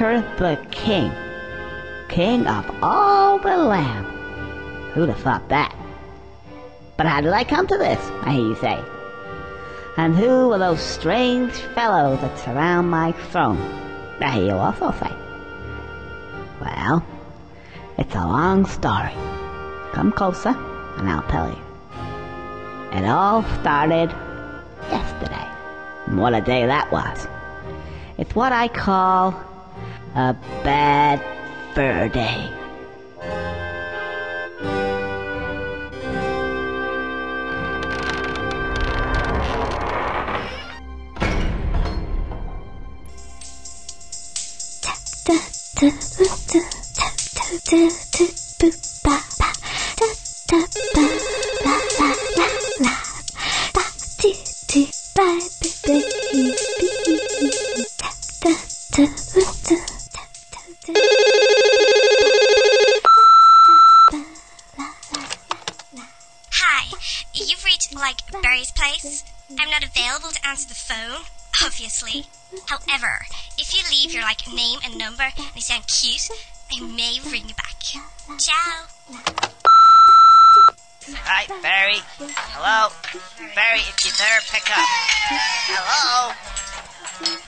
The king. King of all the land. Who'd have thought that? But how did I come to this, I hear you say? And who are those strange fellows that surround my throne? I hear you also say. Well, it's a long story. Come closer, and I'll tell you. It all started yesterday. And what a day that was. It's what I call a bad fur day. Sound cute, I may ring you back. Ciao. Hi, Berri. Hello? Berri, if you're there, pick up. Hello?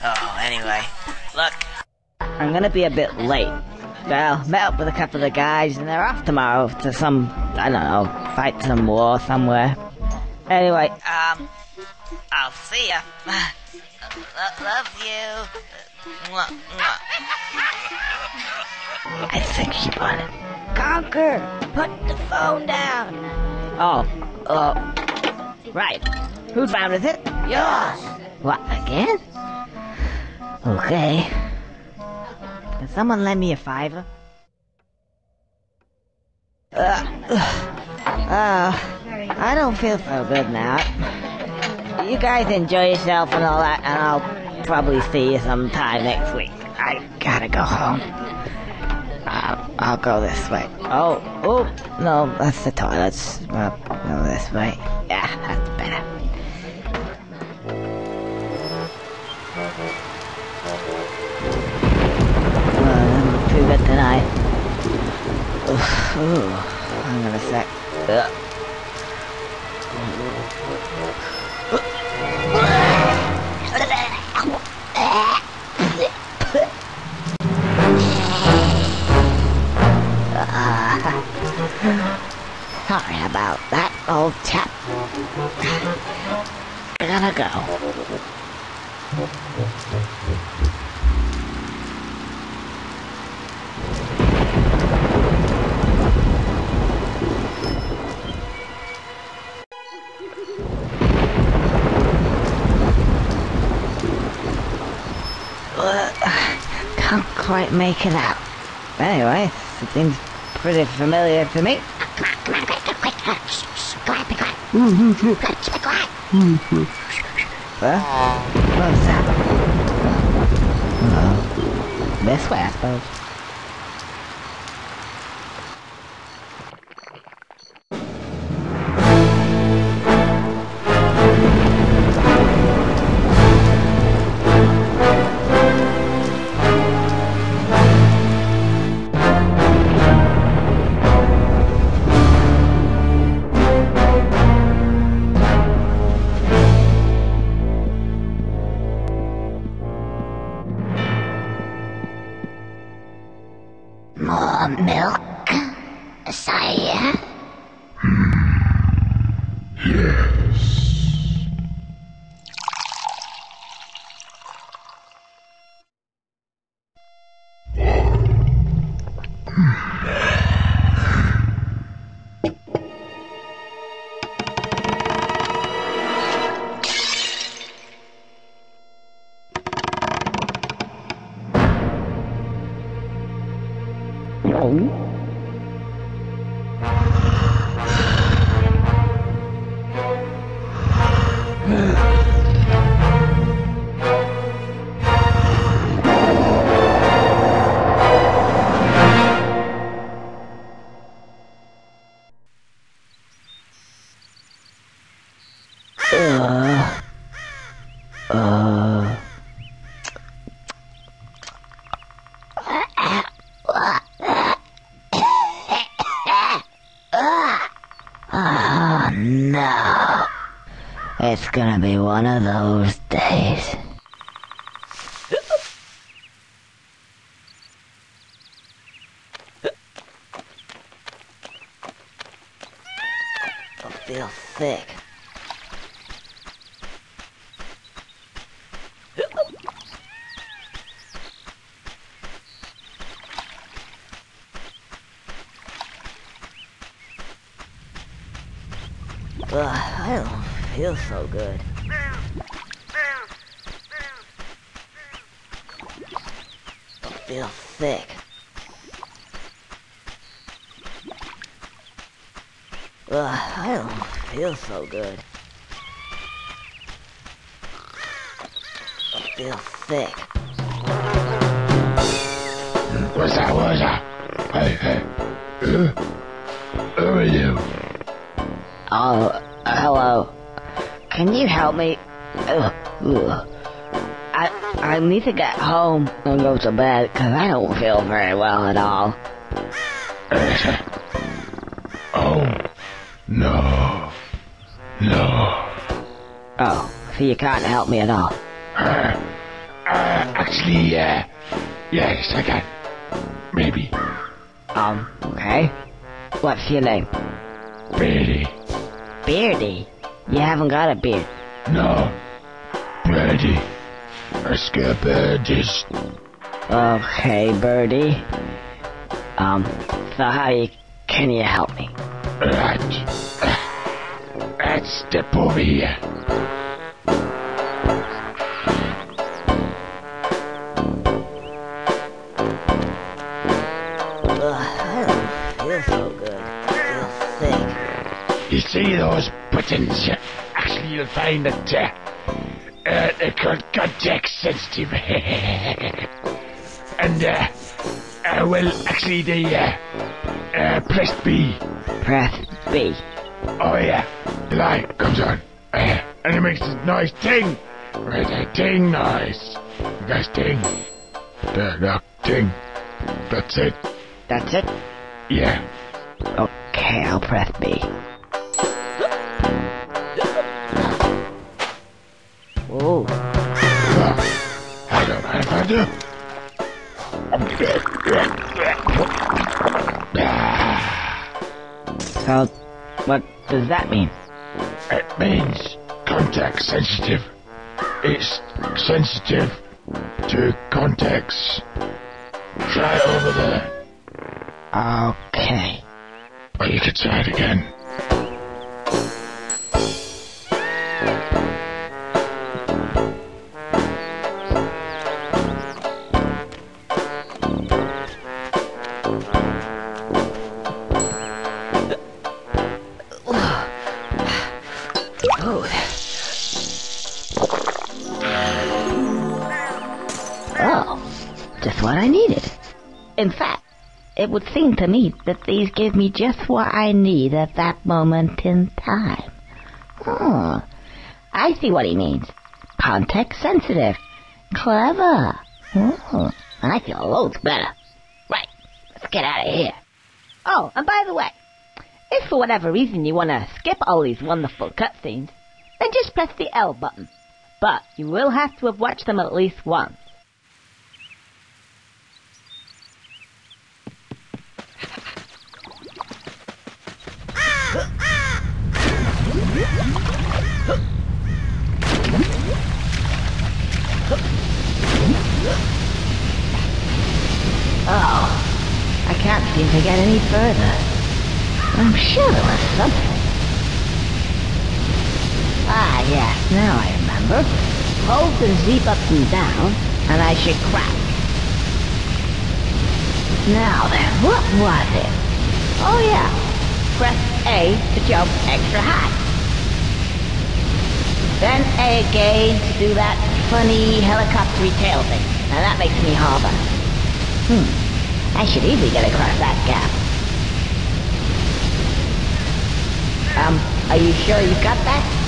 Oh, anyway. Look, I'm gonna be a bit late. Well, met up with a couple of guys and they're off tomorrow to some, I don't know, fight some war somewhere. Anyway, um, I'll see ya. Lo- love you. I think she wanted. Conker! Put the phone down! Oh, oh. Right. Whose round is it? Yours! What, again? Okay. Can someone lend me a fiver? Uh, uh, I don't feel so good now. You guys enjoy yourself and all that, and I'll probably see you sometime next week. I gotta go home. Uh, I'll go this way. Oh, oh, no, that's the toilets. Well, go this way. Yeah, that's better. Well, I'm too good tonight. Ooh, hang on a sec. Ugh. Sorry about that, old chap. I gotta go. Can't quite make it out. Anyway, seems pretty familiar to me. Well? Oh, this way, I suppose. It's gonna be one of those days. I feel sick. Ugh, I don't feel so good. Need to get home and go to bed because I don't feel very well at all. Oh, no. No. Oh, so you can't help me at all. Uh, uh, actually, uh, yes, I can. Maybe. Um, okay. What's your name? Brady. Beardy. You haven't got a beard. No. Brady. I scare birdies. Okay, Birdy. Um, so how you, can you help me? Right. Let's step over here. Ugh, I don't feel so good. Feel sick. You see those buttons? Actually, you'll find that uh, uh, and, uh, uh, well, actually, the, uh, uh, press B. Press B. Oh, yeah. The light comes on. Uh, and it makes this nice ting. Right, a ting noise. You guys ting. There, now, ting. That's it. That's it? Yeah. Okay, I'll press B. that these give me just what I need at that moment in time. Oh, I see what he means. Context sensitive. Clever. Oh, I feel a loads better. Right, let's get out of here. Oh, and by the way, if for whatever reason you want to skip all these wonderful cutscenes, then just press the L button. But you will have to have watched them at least once. Oh, I can't seem to get any further. I'm sure there was something. Ah, yes, now I remember. Hold the zip up and down, and I should crack. Now then, what was it? Oh yeah, press A to jump extra high. Then again to do that funny helicopter tail thing. Now that makes me hover. Hmm, I should easily get across that gap. Um, are you sure you got that?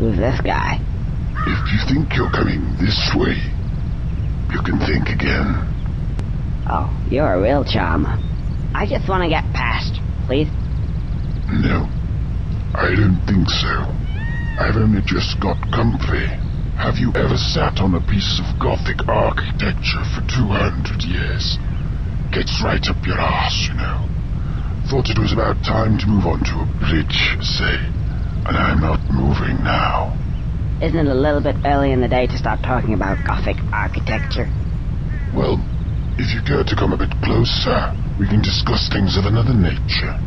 Who's this guy? If you think you're coming this way, you can think again. Oh, you're a real charmer. I just want to get past, please. No, I don't think so. I've only just got comfy. Have you ever sat on a piece of Gothic architecture for 200 years? Gets right up your ass, you know. Thought it was about time to move on to a bridge, say. And I'm not moving now. Isn't it a little bit early in the day to start talking about Gothic architecture? Well, if you care to come a bit closer, we can discuss things of another nature.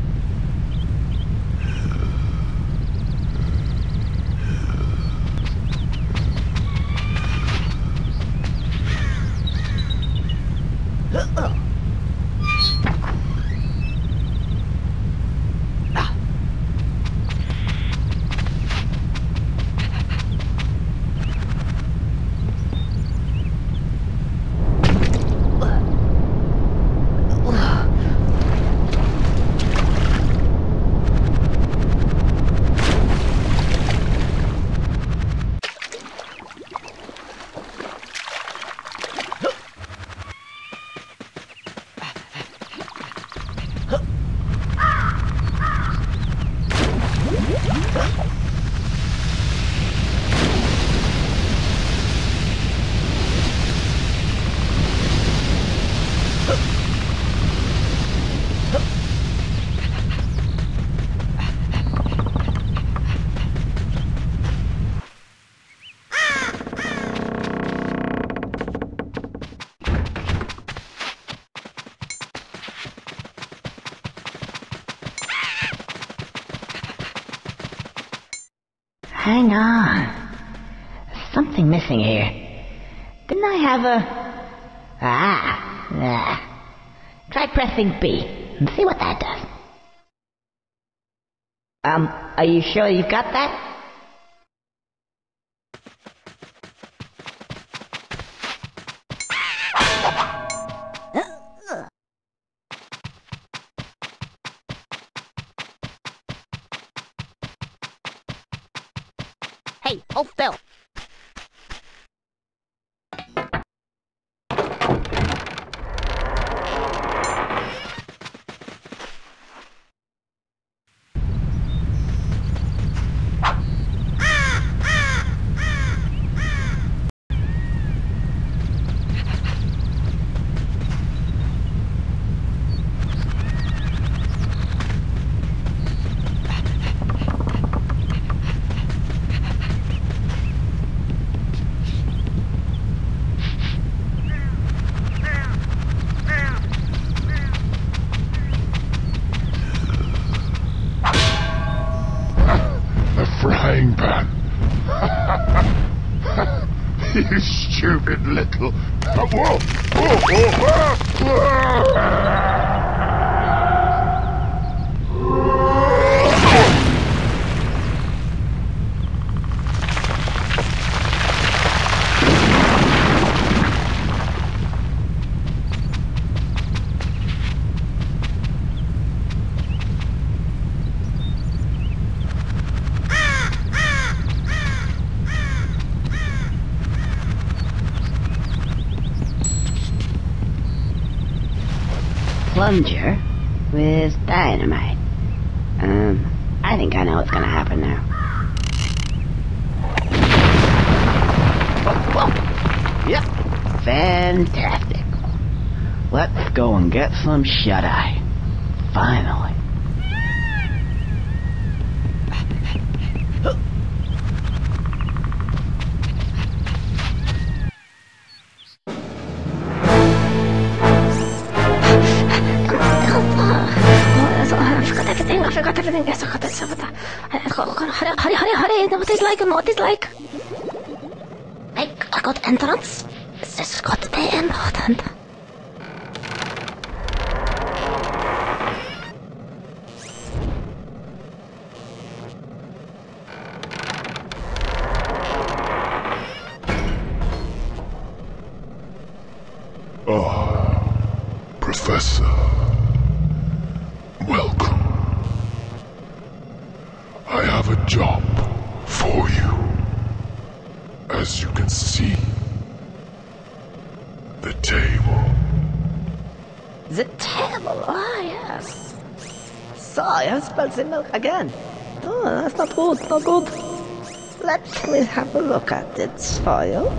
Hang on. There's something missing here. Didn't I have a... Ah, ah. Try pressing B and see what that does. Um, are you sure you've got that? Hey, hold still. A frying pan. you stupid little. Whoa! Whoa! Whoa! Whoa! Plunger with dynamite. Um, I think I know what's gonna happen now. Whoa, whoa. Yep. Fantastic. Let's go and get some shut-eye. Have spilled the milk again. Oh, that's not good, not good. Let me have a look at it for you.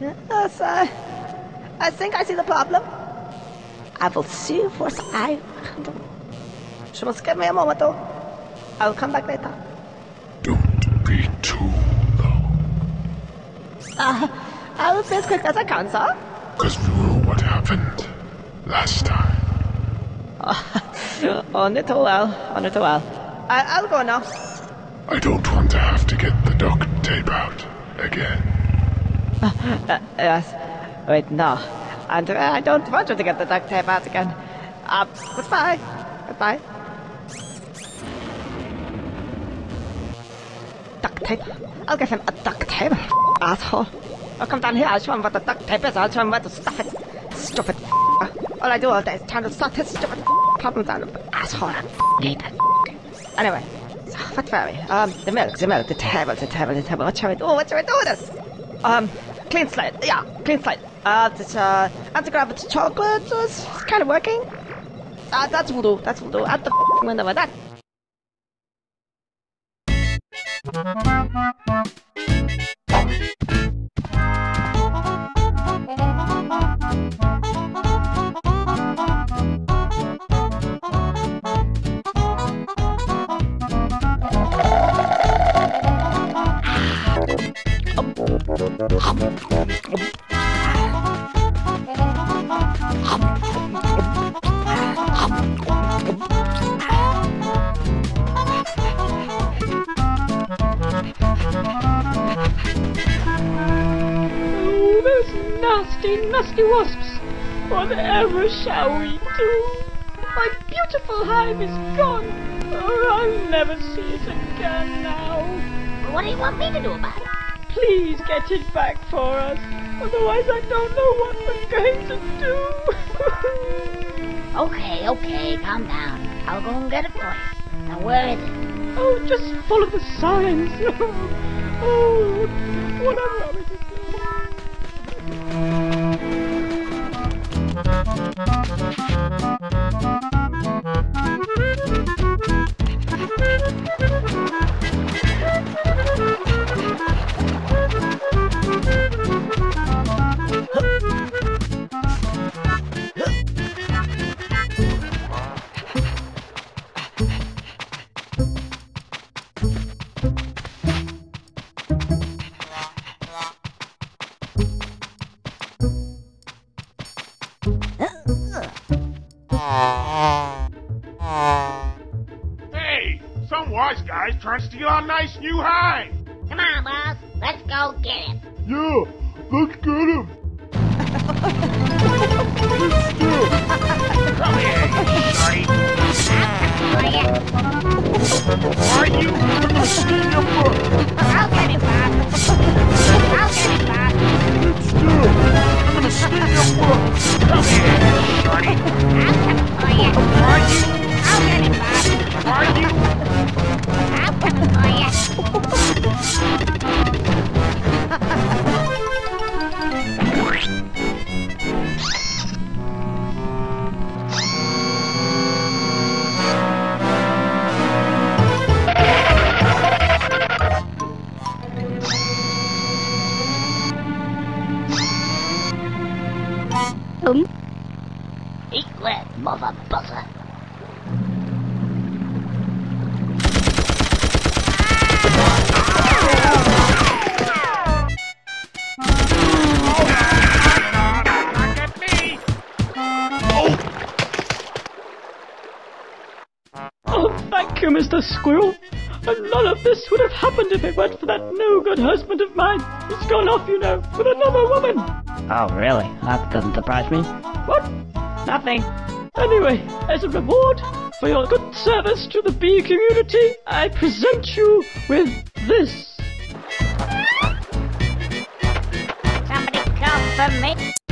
Yes, I, I think I see the problem. I will see what I can do. Just give me a moment though. I will come back later. Don't be too low, Uh, I will be as quick as I can, sir. because we know what happened last time. On it well, on it well. I, I'll go now. I don't want to have to get the duct tape out again. Yes. Wait, no. And uh, I don't want you to get the duct tape out again. Uh, goodbye. Goodbye. Duct tape? I'll give him a duct tape. Asshole. I'll come down here, I'll show him what the duct tape is, I'll show him where to stuff it. Stupid. All I do all day is trying to sort his stupid problems out. Asshole. I that. Anyway. So, what were we? Um, the milk, the milk, the table, the table, the table. What shall we do? What shall we do with this? Um, clean slate. Yeah, clean slate. Uh, this, uh, anti-gravity chocolate is kind of working. Uh, that's voodoo. That's voodoo. Out the f***ing window with that. Oh, those nasty, nasty wasps! Whatever shall we do? My beautiful hive is gone. Oh, I'll never see it again now. What do you want me to do about it? Please get it back for us. Otherwise, I don't know what we're going to do. Okay, okay, calm down. I'll go and get it for you. Now, where is it? oh, just follow the signs. oh, what a rubbish it is. If it weren't for that no-good husband of mine. He's gone off, you know, with another woman. Oh, really? That doesn't surprise me. What? Nothing. Anyway, as a reward for your good service to the bee community, I present you with this. Somebody come for me.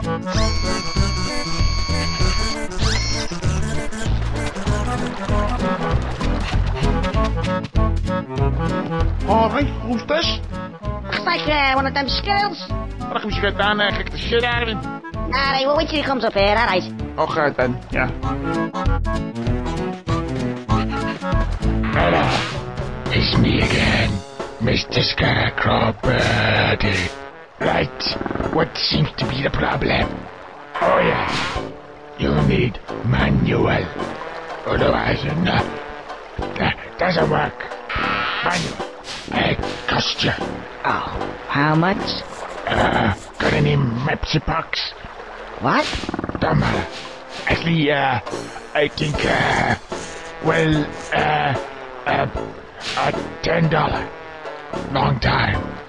Alright, who's this? Looks like uh, one of them skills. Reckon we should get down there and kick the shit out of him. Alright, well, wait till he comes up here, alright. Okay then, yeah. Hello, it's me again, Mr. Scarecrow Birdy. Right, what seems to be the problem? Oh yeah, you need manual. Otherwise, no, that doesn't work. Manual, it cost you. Oh, how much? Uh, got any Mepsi Box? What? Don't matter. Actually, uh, I think, uh, well, uh, uh, uh, ten dollar. Long time.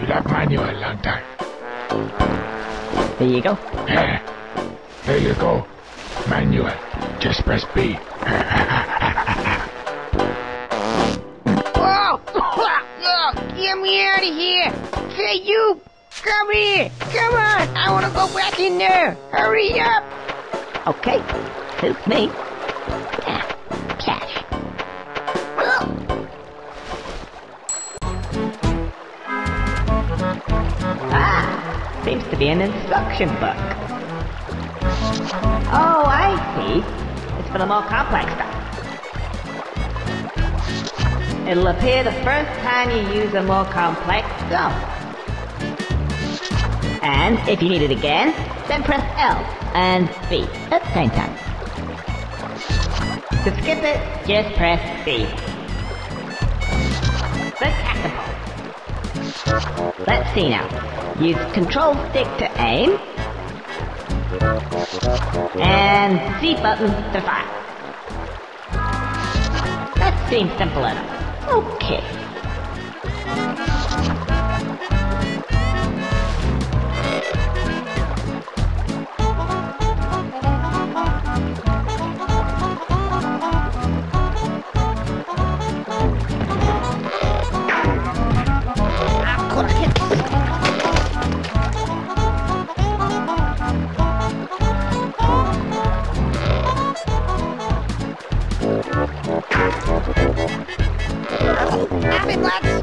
You love manual a long time. There you go. Yeah. There you go. Manual. Just press B. Oh! oh! Get me out of here! Hey, you! Come here! Come on! I want to go back in there! Hurry up! Okay, suits me. Ah, cash. Ah, seems to be an instruction book. Oh, I see. It's for the more complex stuff. It'll appear the first time you use a more complex zone. And if you need it again, then press L and B at the same time. To skip it, just press B. The catapult. Let's see now. Use control stick to aim. And C button to fire. That seems simple enough. Okay. Oh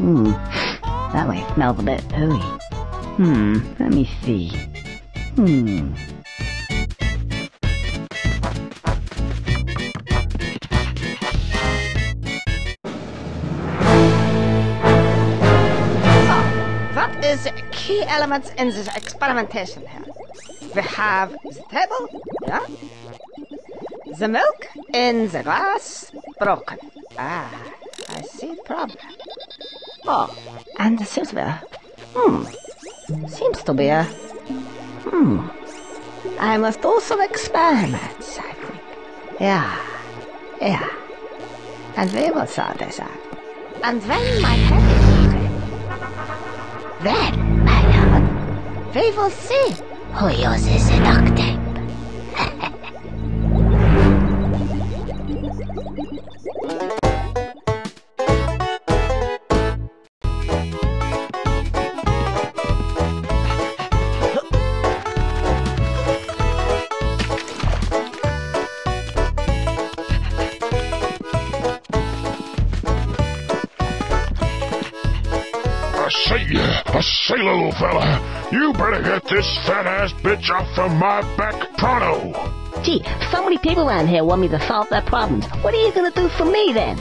Hmm, that way smells a bit ooey. Hmm, let me see. Hmm. What is the key element in this experimentation here? We have the table, yeah? The milk in the glass broken. Ah, I see problem. Oh, and the seems to be a... Hmm. Seems to be a... Hmm. I must do some experiments, I think. Yeah. Yeah. And we will sort this out. And when my head is ready, then, my lord, we will see who uses the duct tape. say, little fella, you better get this fat ass bitch off of my back pronto. Gee, so many people around here want me to solve their problems. What are you gonna do for me then?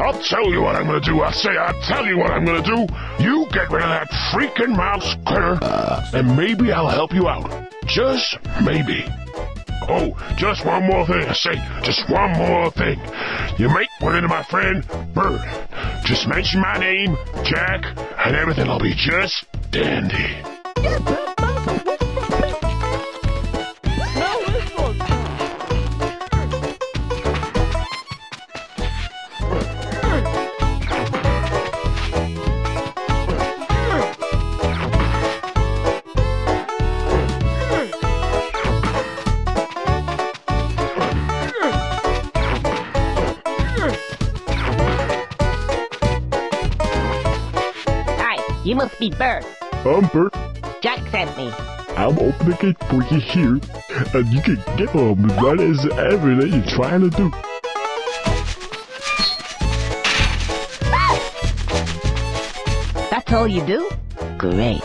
I'll tell you what I'm gonna do. I say I'll tell you what I'm gonna do. You get rid of that freaking mouse critter, and maybe I'll help you out. Just maybe. Oh, just one more thing. I say, just one more thing. You might run into my friend Bird. Just mention my name, Jack, and everything will be just dandy. Hi, you must. I'm Bert. Jack sent me. I'm opening the gate for you here, and you can get on as ever that you're trying to do. That's all you do? Great.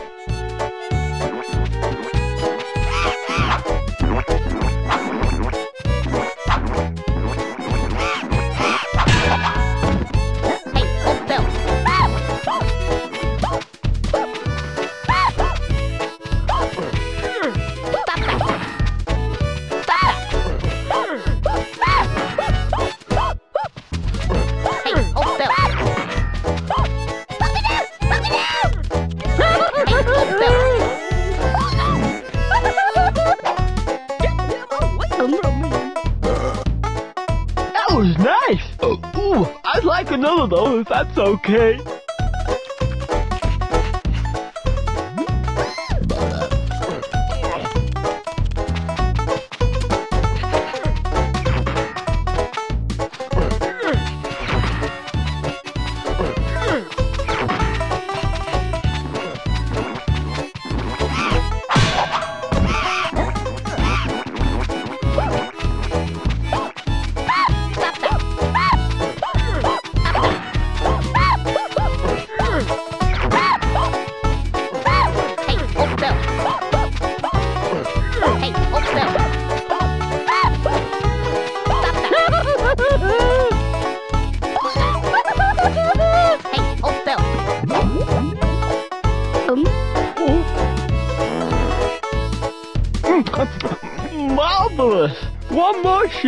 That's okay.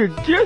One more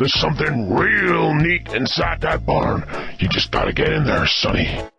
there's something real neat inside that barn. You just gotta get in there, Sonny.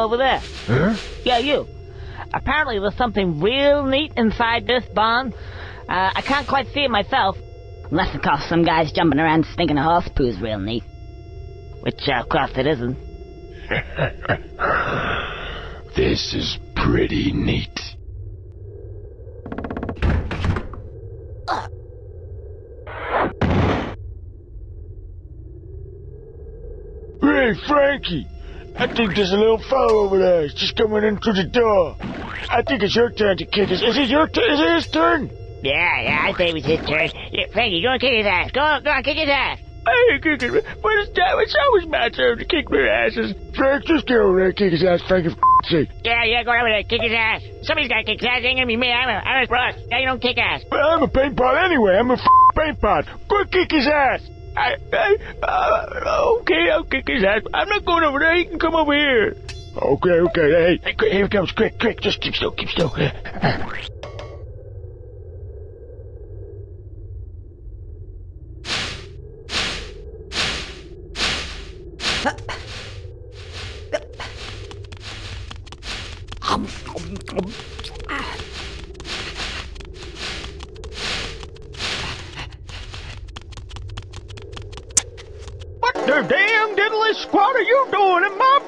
Over there. Huh? Yeah, you. Apparently there's something real neat inside this barn. Uh, I can't quite see it myself. Unless, of course, some guy's jumping around stinking a horse poo's real neat. Which, uh, of course, it isn't. This is pretty neat. Hey, Franky! I think there's a little fellow over there. He's just coming in through the door. I think it's your turn to kick his. Is it your turn? Is it his turn? Yeah, yeah, I think it was his turn. Yeah, Franky, go and kick his ass. Go on, go on, kick his ass. I ain't kicking it, but it's, it's always my turn to kick their asses. Frank, just get over there and kick his ass, Franky, for sake. Yeah, yeah, go over there, kick his ass. Somebody's gotta kick his ass. It ain't gonna be me. I'm a, I'm a boss. Yeah, you don't kick ass. But I'm a paint pot anyway. I'm a f***ing paint pot. Go kick his ass. I, I, uh, okay, I'll kick his ass. I'm not going over there. He can come over here. Okay, okay. Hey, hey, here he comes. Quick, quick. Just keep still, keep still. What the damn diddly squat are you doing in my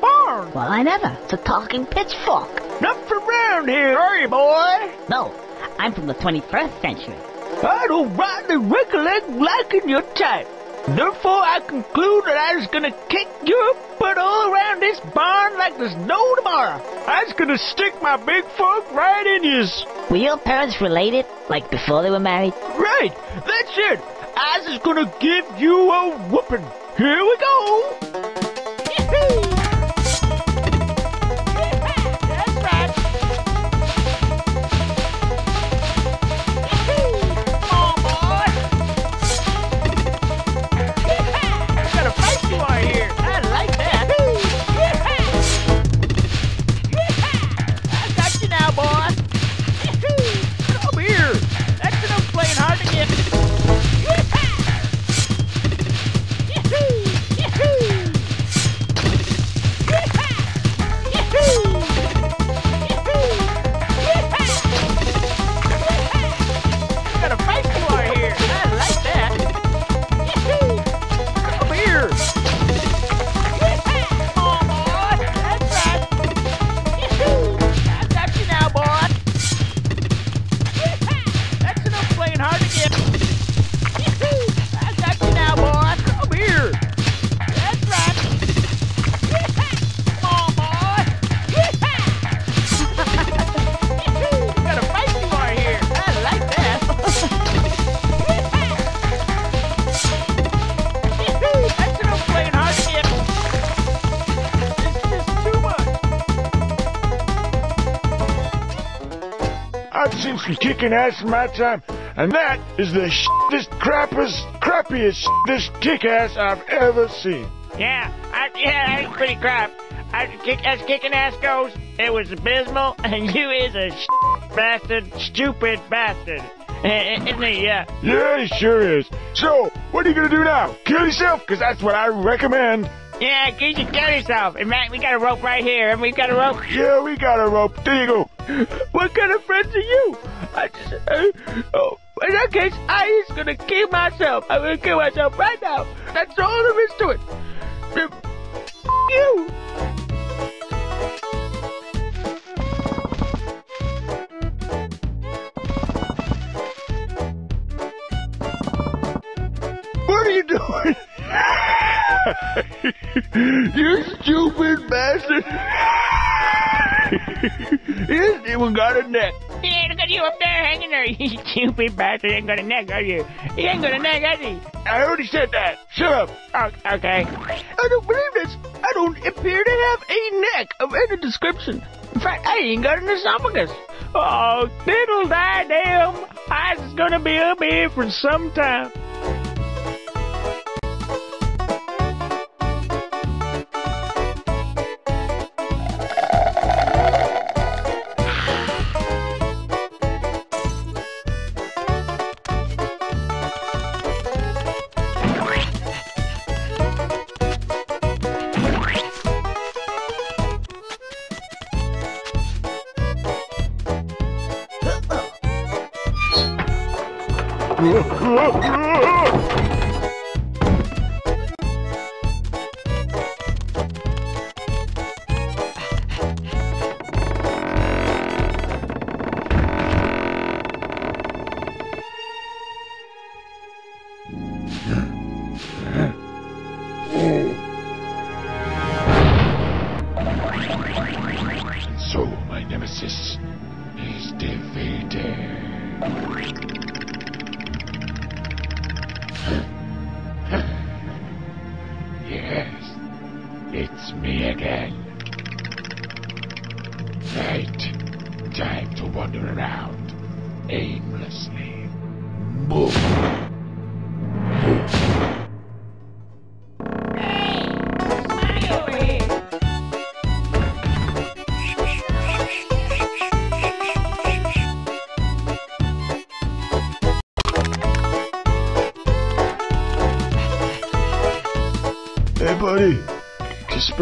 barn? Well, I never. It's a talking pitchfork. Not from around here, are you, boy? No, I'm from the 21st century. I don't rightly recollect liking your type. Therefore, I conclude that I was gonna kick your butt all around this barn like there's no tomorrow. I was gonna stick my big fork right in yours. Were your parents related, like before they were married? Right, that's it. I was gonna give you a whooping. Here we go. Kicking ass in my time, and that is the shittest, crappiest, crappiest, shittest kick ass I've ever seen. Yeah, I, yeah, that's pretty crap. I, kick, as kicking ass goes, it was abysmal, and you is a sh- bastard, stupid bastard. Isn't he? Yeah. Yeah, he sure is. So, what are you gonna do now? Kill yourself? Because that's what I recommend. Yeah, you should kill yourself. And Matt, we got a rope right here. And we got a rope. Yeah, we got a rope. There you go. What kind of friends are you? I just, uh, oh, In that case, I is gonna kill myself. I'm gonna kill myself right now. That's all there is to it. You. What are you doing? you stupid bastard! he hasn't even got a neck. Yeah, look at you up there hanging there. You stupid bastard ain't got a neck, are you? He ain't got a neck, has he? I already said that. Shut up. Oh, okay. I don't believe this. I don't appear to have a neck of any description. In fact, I ain't got an esophagus. Oh, diddle die damn. I is gonna be up here for some time.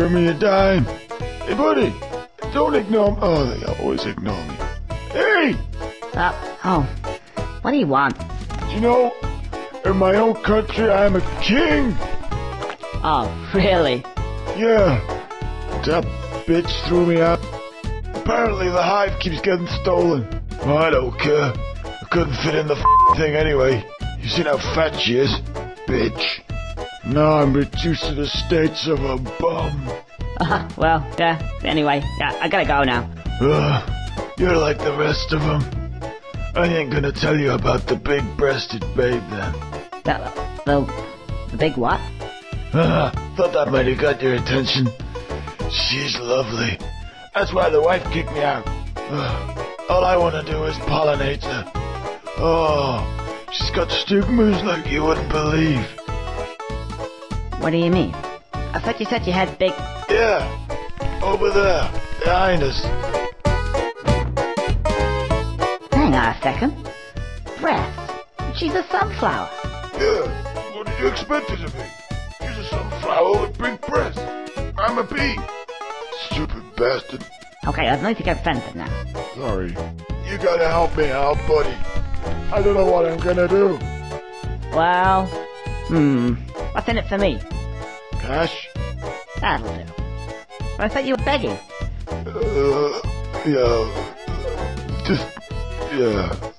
Spare me a dime. Hey, buddy. Don't ignore me. Oh, they always ignore me. Hey! Uh, oh. What do you want? You know, in my own country, I am a king. Oh, really? Yeah. That bitch threw me out. Apparently, the hive keeps getting stolen. Well, I don't care. I couldn't fit in the f- thing anyway. You seen how fat she is? Bitch. Now I'm reduced to the states of a bum. Uh, well, yeah. Anyway, yeah, I gotta go now. Ugh, you're like the rest of them. I ain't gonna tell you about the big-breasted babe then. The, the, the big what? Ah, thought that might have got your attention. She's lovely. That's why the wife kicked me out. Ugh, all I want to do is pollinate her. Oh, she's got stigmas like you wouldn't believe. What do you mean? I thought you said you had big. Yeah, over there, behind us. Hang on a second. Breath. She's a sunflower. Yeah, what did you expect her to be? She's a sunflower with big breasts. I'm a bee. Stupid bastard. Okay, I need to get offended now. Sorry. You gotta help me out, buddy. I don't know what I'm gonna do. Well, hmm. What's in it for me? Cash? That'll do. I thought you were begging. Uh, yeah. Just, yeah.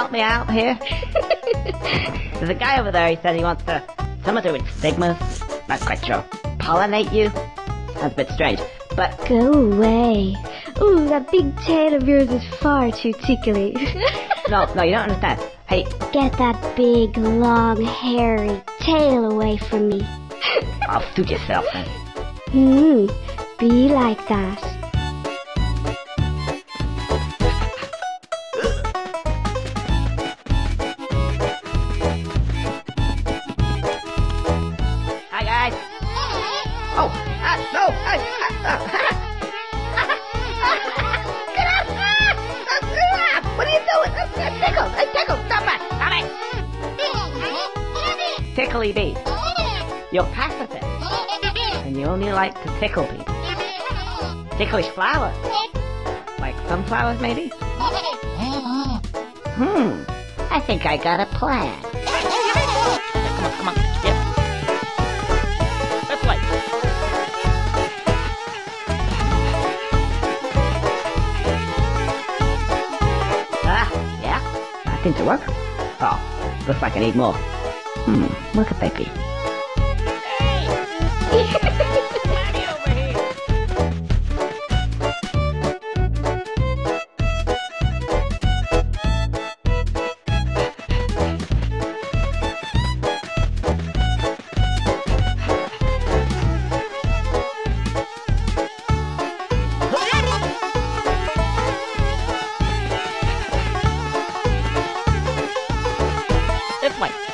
Help me out here? There's a guy over there, he said he wants to, something to do with stigmas. Not quite sure. Pollinate you? Sounds a bit strange. But, Go away. Ooh, that big tail of yours is far too tickly. no, no, you don't understand. Hey, Get that big, long, hairy tail away from me. I'll suit yourself then. Hmm, be like that. You're pacifist. And you only like to tickle people. Ticklish flowers. Like sunflowers, maybe? Hmm. I think I got a plan. Come on, come on. Yep. This way. Ah, yeah? That seems to work. Oh, looks like I need more. Hmm, where could they be? This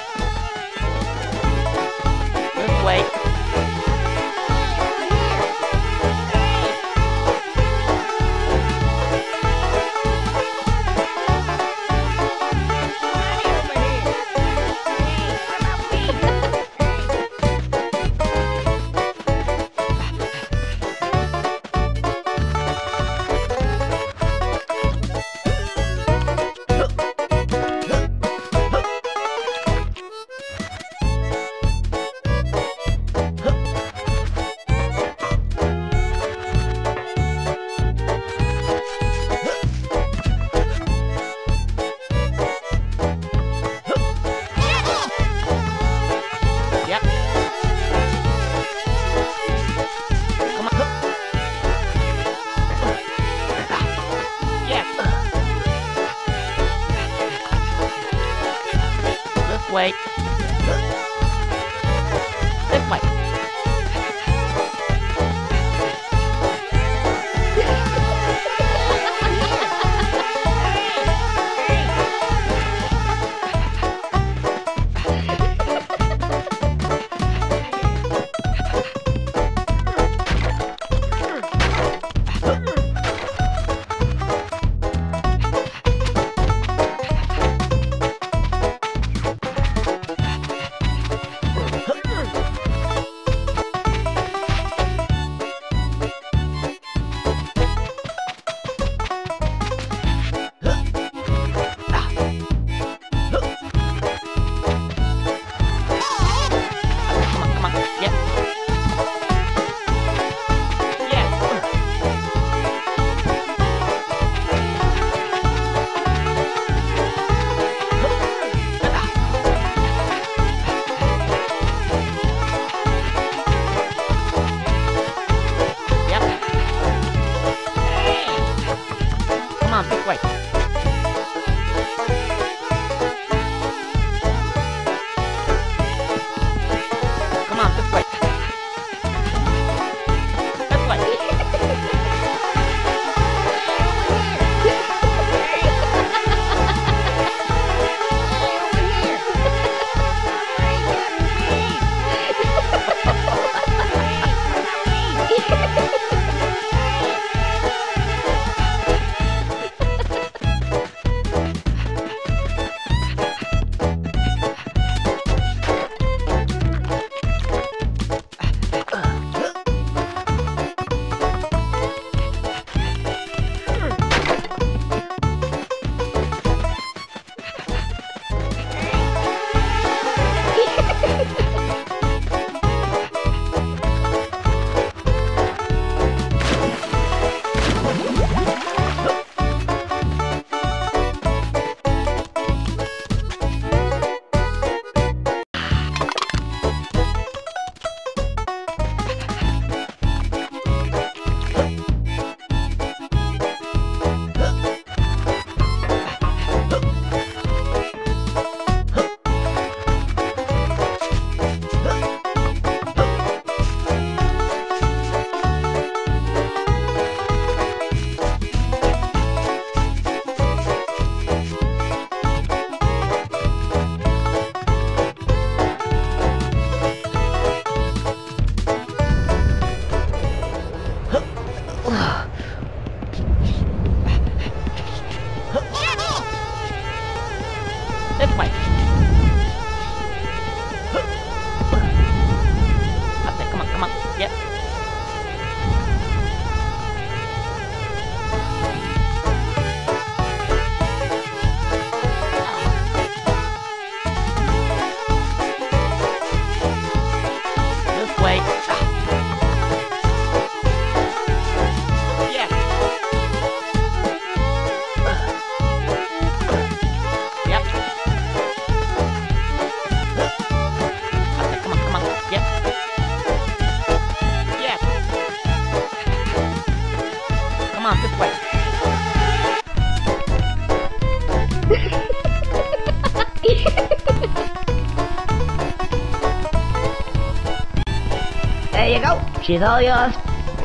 She's all yours.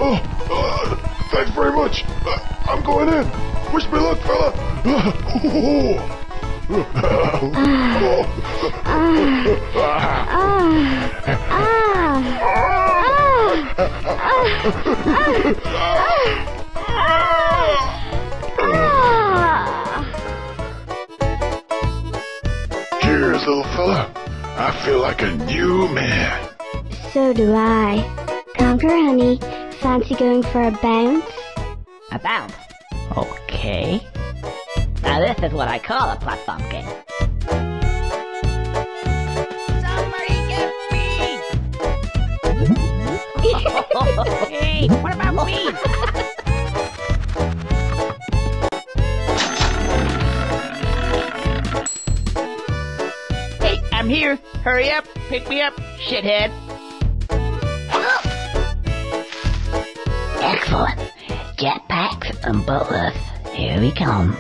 Oh, uh, thanks very much. Uh, I'm going in. Wish me luck, fella. Cheers, Going for a bounce? A bounce. Okay. Now this is what I call a platform game. Somebody get me! hey, what about me? Hey, I'm here. Hurry up. Pick me up, shithead. And butlers. Here we come.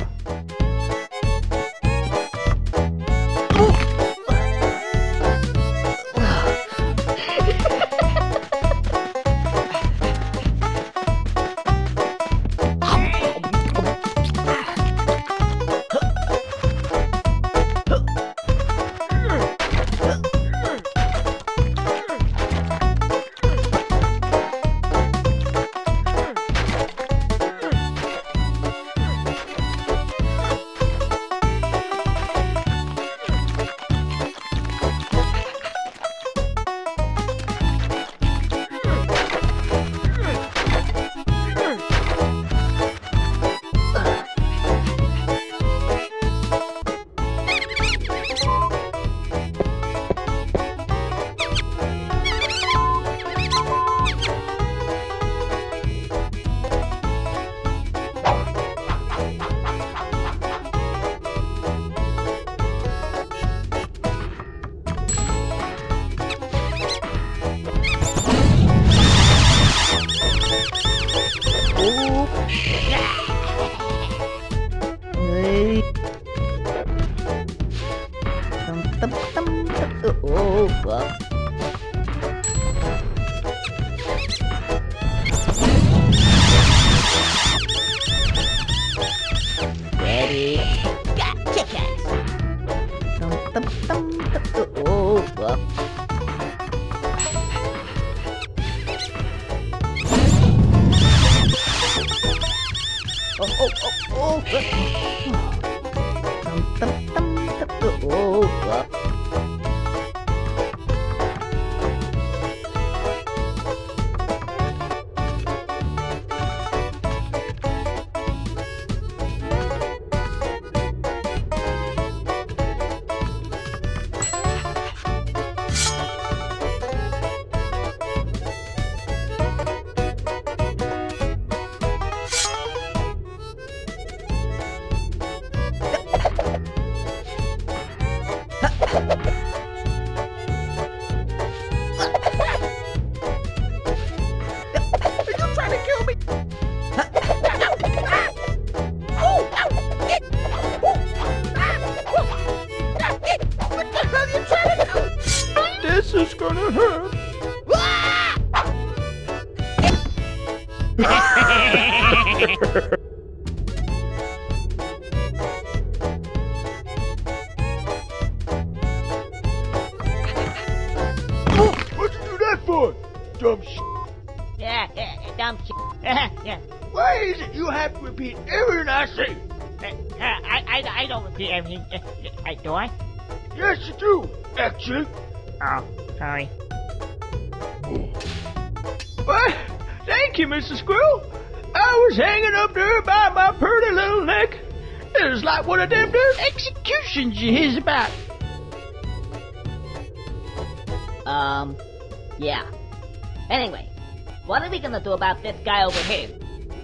Gonna do about this guy over here?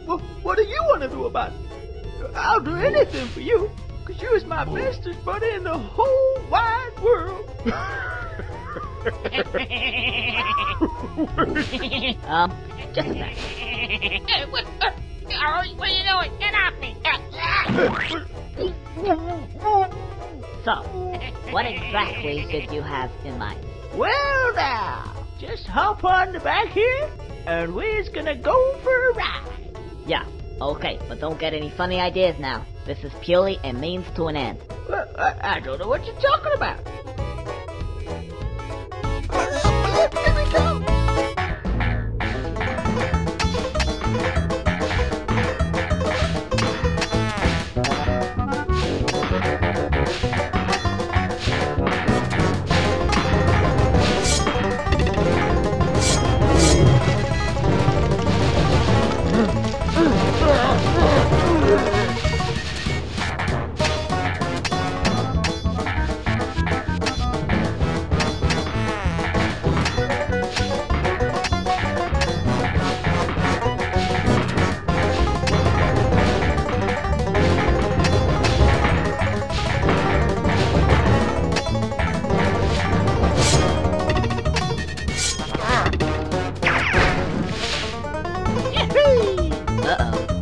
Well, what do you want to do about it? I'll do anything for you, because you is my bestest buddy in the whole wide world. Um, just a sec. Hey, what, uh, what are you doing? Get off me! So, what exactly did you have in mind? well, now, just hop on the back here, and we're gonna go for a ride. Yeah, okay, but don't get any funny ideas now. This is purely a means to an end. I, I, I don't know what you're talking Uh-oh.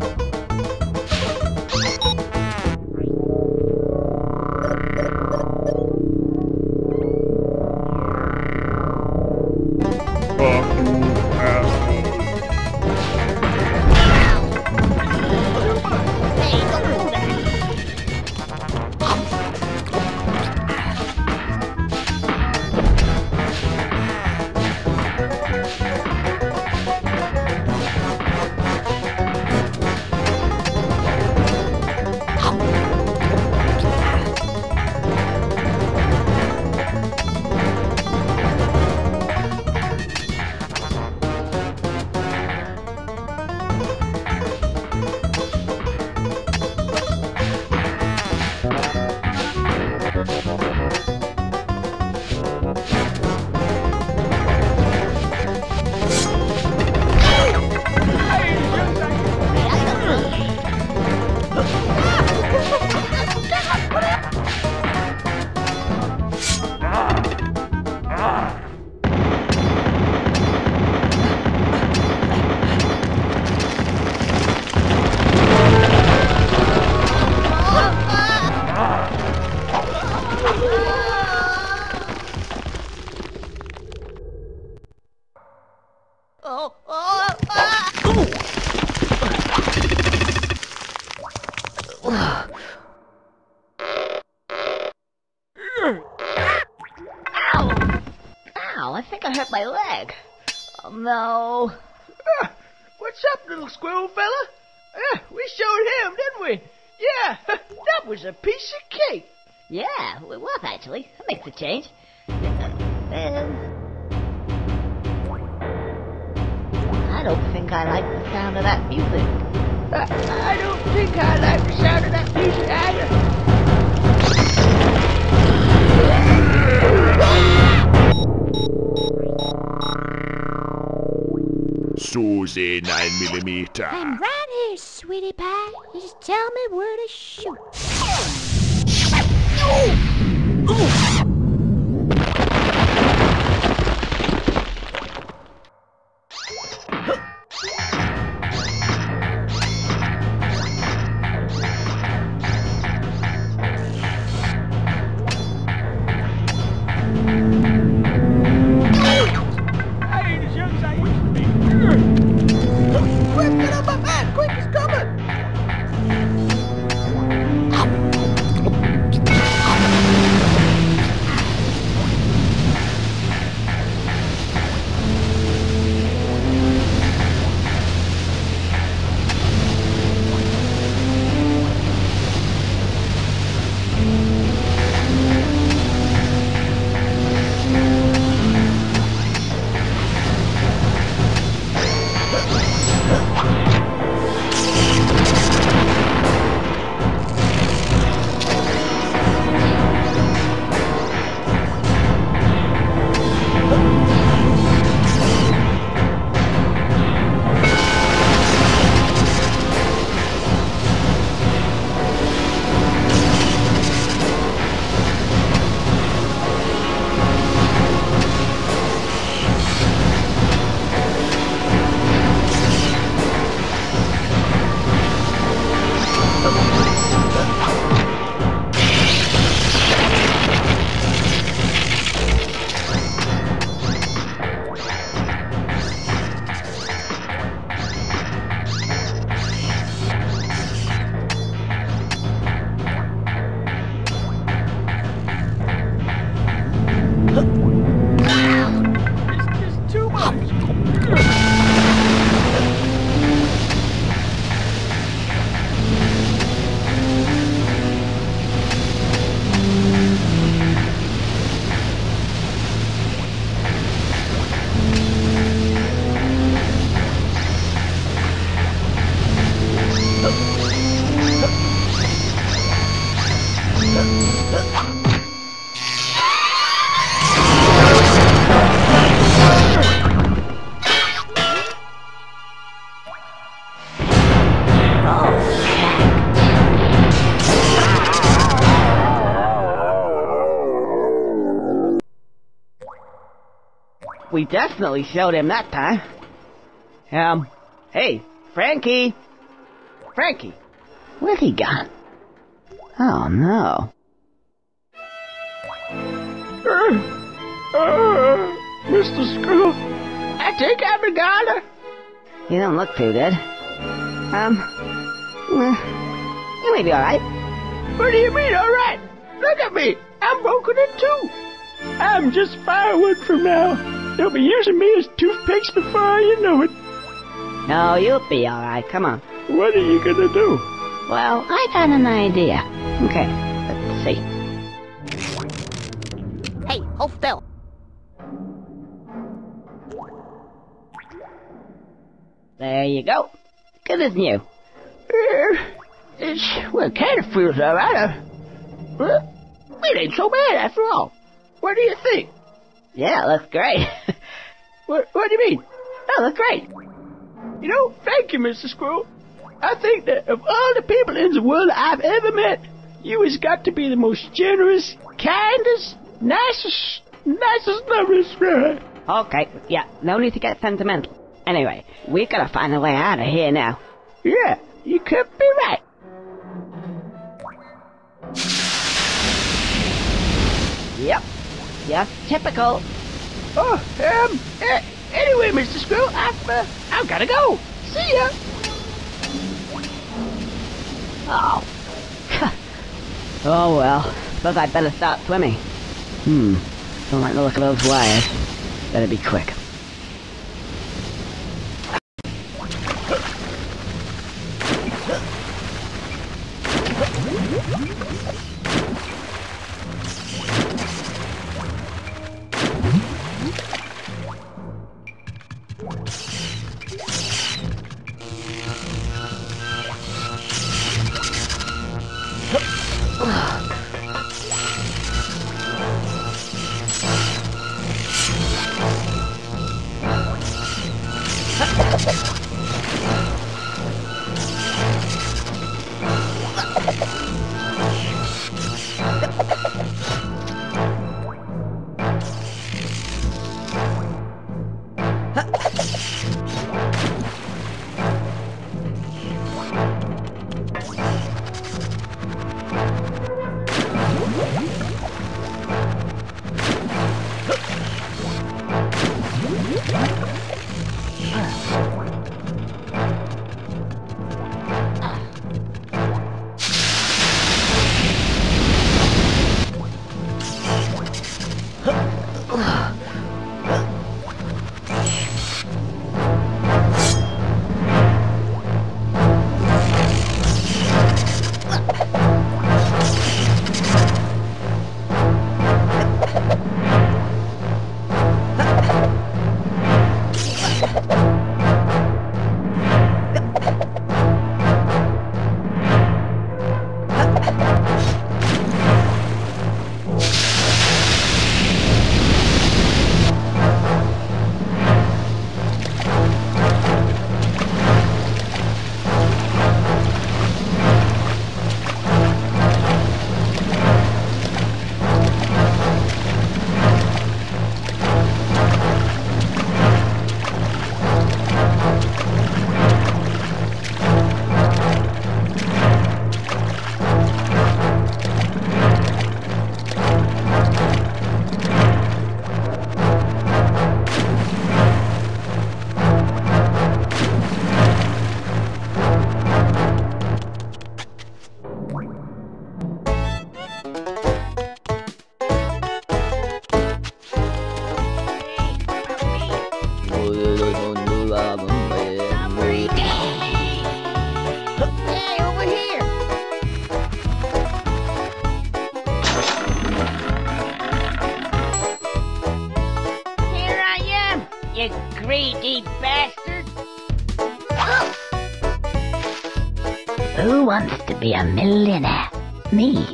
We definitely showed him that time. Um, hey, Franky! Franky! Where's he gone? Oh no. Uh, Mr. Squirrel, I think I'm a goner. You don't look too good. Um, eh, you may be alright. What do you mean, all right? Look at me. I'm broken in two. I'm just firewood from now. They'll be using me as toothpicks before you know it. No, you'll be alright. Come on. What are you gonna do? Well, I got an idea. Okay, let's see. Hey, hold still. There you go. Good as new. Uh, it's, well, it kind of feels all right. Uh, well, it ain't so bad after all. What do you think? Yeah, it looks great. What, what do you mean? that looks great. You know, thank you, Mr. Squirrel. I think that of all the people in the world I've ever met, you has got to be the most generous, kindest, nicest, nicest, loveliest guy. Okay, yeah, no need to get sentimental. Anyway, we gotta find a way out of here now. Yeah, you could be right. Yep. Just typical. Oh, um, uh, anyway, Mr. Squirrel, I've, uh, I've gotta go. See ya. Oh. oh well. Suppose I'd better start swimming. Hmm. Don't like the look of those wires. Better be quick. Be a millionaire? Me,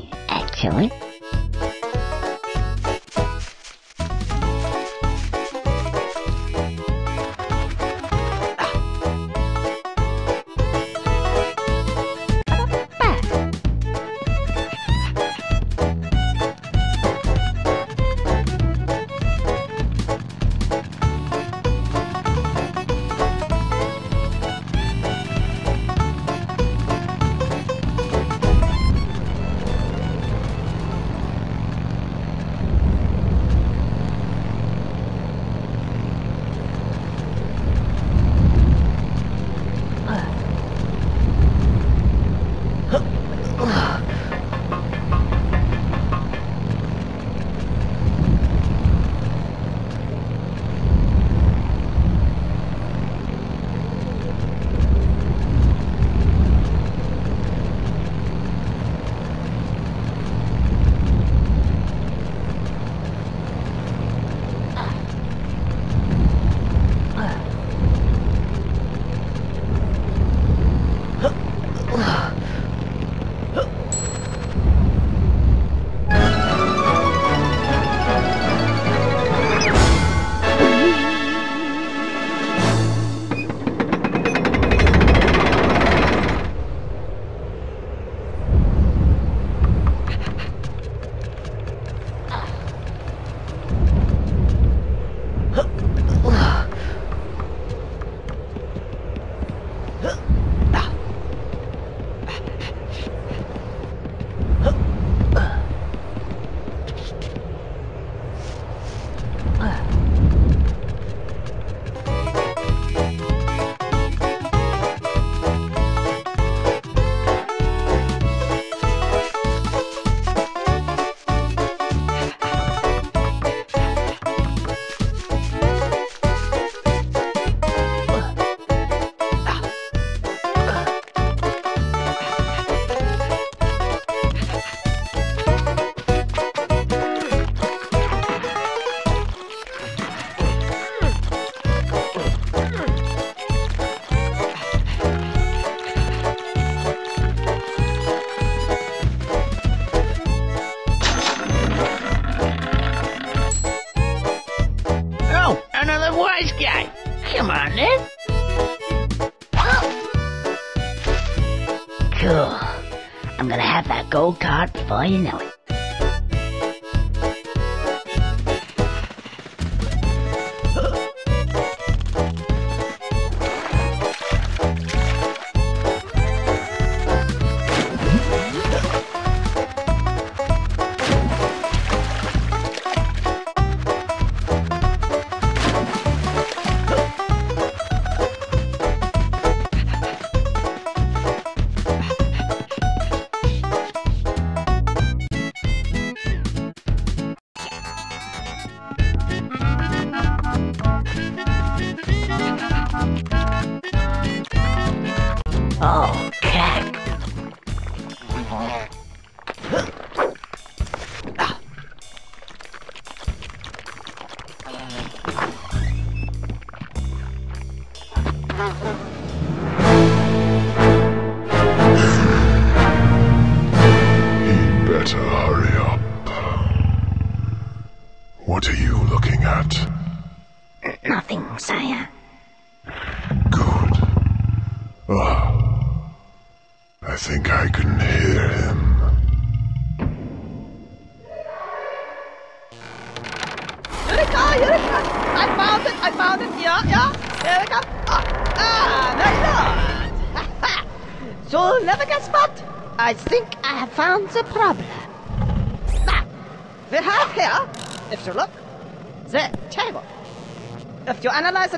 before you know it.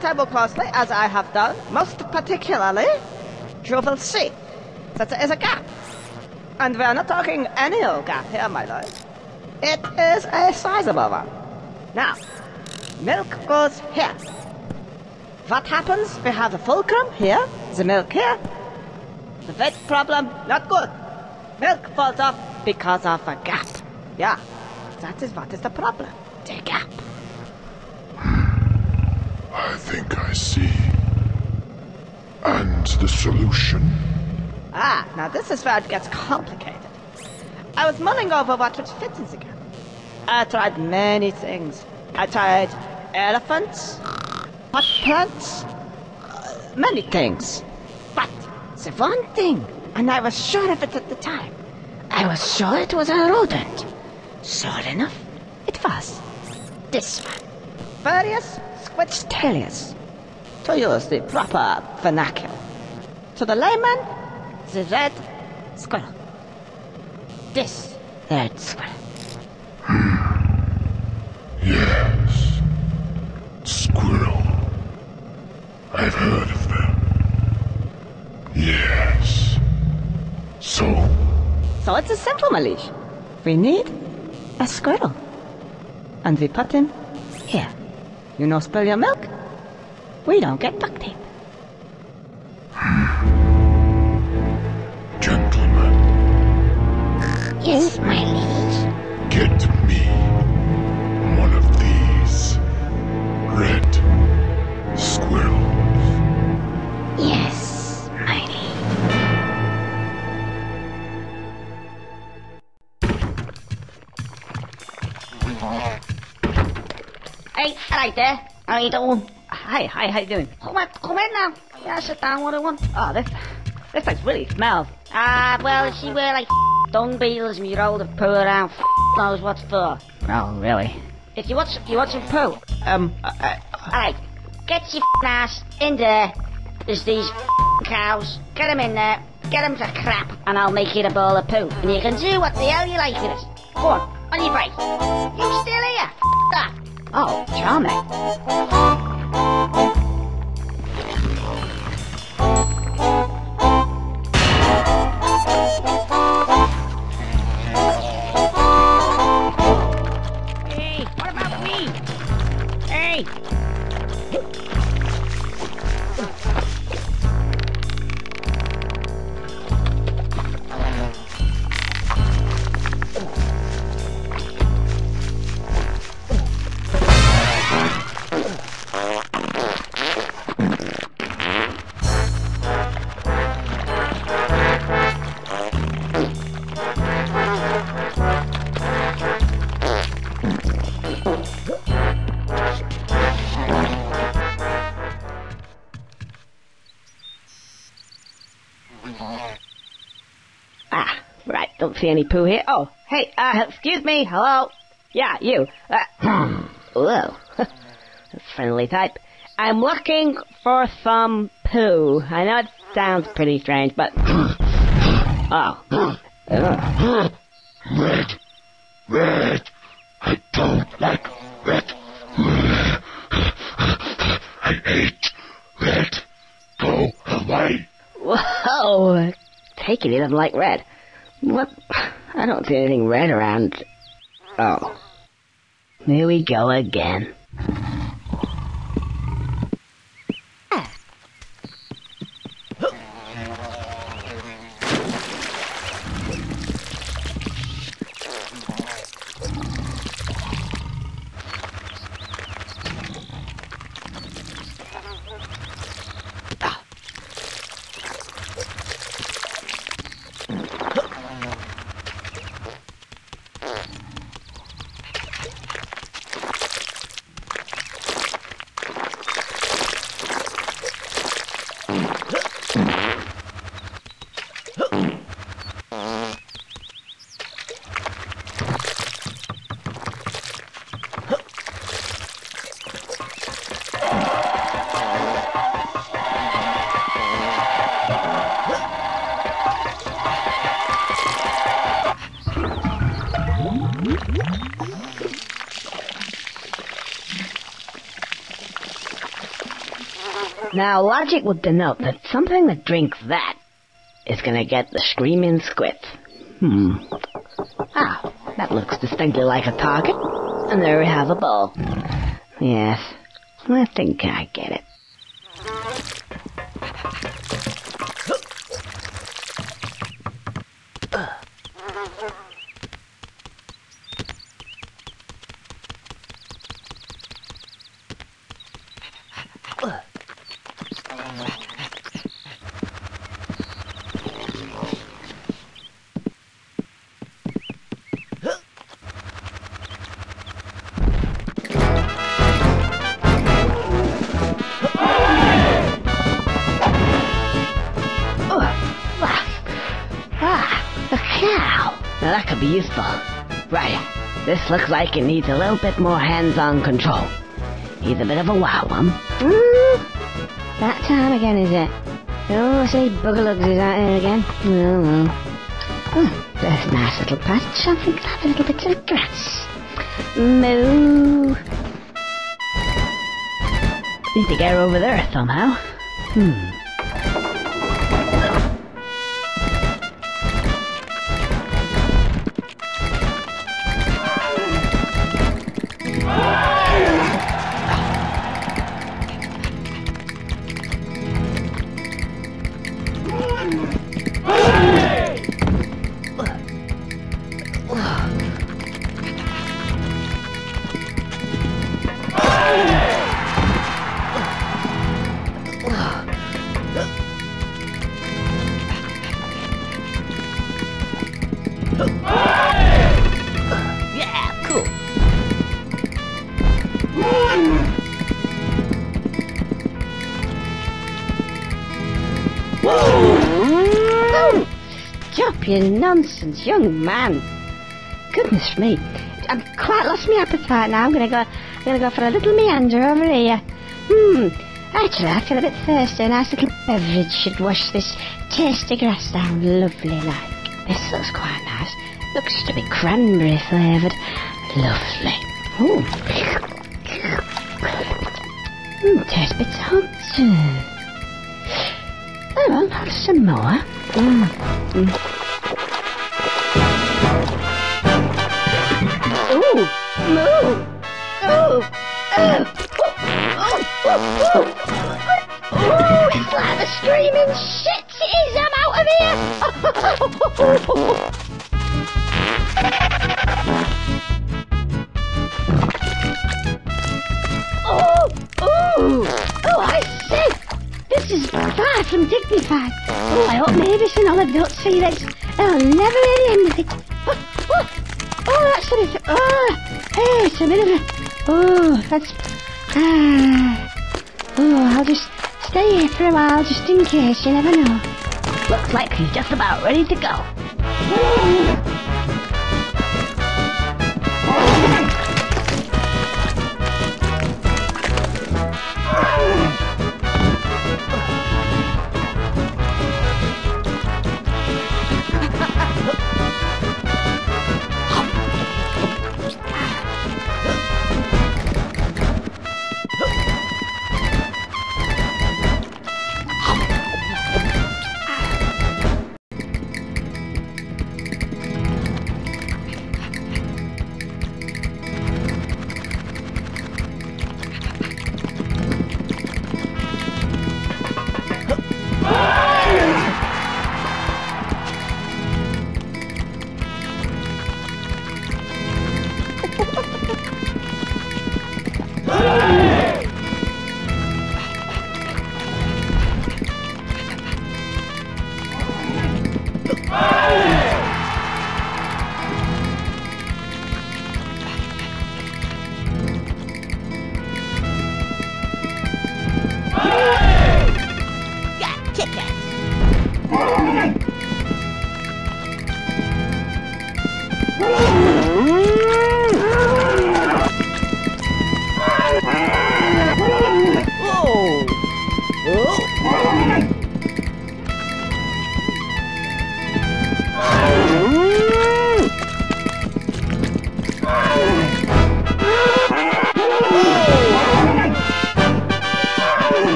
Table closely, as I have done, most particularly, you will see that there is a gap. And we are not talking any old gap here, my lord. It is a sizable one. Now, milk goes here. What happens? We have the fulcrum here, the milk here. The weight problem, not good. Milk falls off because of a gap. Yeah, that is what is the problem. The gap. I think I see. And the solution? Ah, now this is where it gets complicated. I was mulling over what would fit in the cap. I tried many things. I tried elephants, hot plants, uh, many things. But the one thing, and I was sure of it at the time, I was sure it was a rodent. Sure enough, it was. This one. Various squitchtalius. To use the proper vernacular. To the layman, the red squirrel. This red squirrel. Hmm. Yes. Squirrel. I've heard of them. Yes. So, So it's a simple, Malish. We need a squirrel. And we put him here. You know spill your milk? We don't get duct tape. Hmm. Yes, my liege. get me one of these red squirrels. Yes, my liege. Hey, right there. How you doing? Hi, hi, how you doing? Come in, come in now. Yeah, sit down, what I want. Oh, this, this place really smells. Ah, well, she where like dung beetles and you roll the poo around, F knows what's for. Oh, really? If you want, some, you want some poo? Um, uh, uh, alright. Get your ass in there. There's these cows. Get them in there. Get them to crap, and I'll make you a bowl of poo. And you can do what the hell you like with it. Go on, on your break. You still here? That. Oh, charming. See any poo here. Oh, hey, uh, excuse me, hello? Yeah, you. Uh, whoa. Friendly type. I'm looking for some poo. I know it sounds pretty strange, but... oh. Ugh. Red. Red. I don't like red. I hate red. Go away. Whoa! Taking it doesn't like red. What? I don't see anything red around. Oh. Here we go again. Now, logic would denote that something that drinks that is gonna get the screaming squits. Hmm. Ah, that looks distinctly like a target. And there we have a bowl. Yes, I think I looks like it needs a little bit more hands-on control. He's a bit of a wild one. Mm, that time again, is it? Oh, I see Bugalugs is out here again. Well, well. Oh, there's a nice little patch. I think I'll have a little bit of grass. Moo. Need to get over there somehow. Hmm. Nonsense, young man. Goodness me. I've quite lost my appetite now. I'm gonna go I'm gonna go for a little meander over here. Hmm. Actually I feel a bit thirsty. A nice little beverage should wash this tasty grass down lovely like. This looks quite nice. Looks to be cranberry flavoured. Lovely. Ooh. Hmm, tastes a bit hot. Oh, well, have some more. Mm. Mm. The screaming shit. I'm out of here. oh, oh, oh, I say. This is far from dignified. Oh, I hope Mavis and Olive don't see this. They'll never end. Oh, oh, oh that's a bit... Oh, hey, a bit of a... Oh, that's... Ah. Oh, I'll just stay here for a while just in case. You never know. Looks like he's just about ready to go.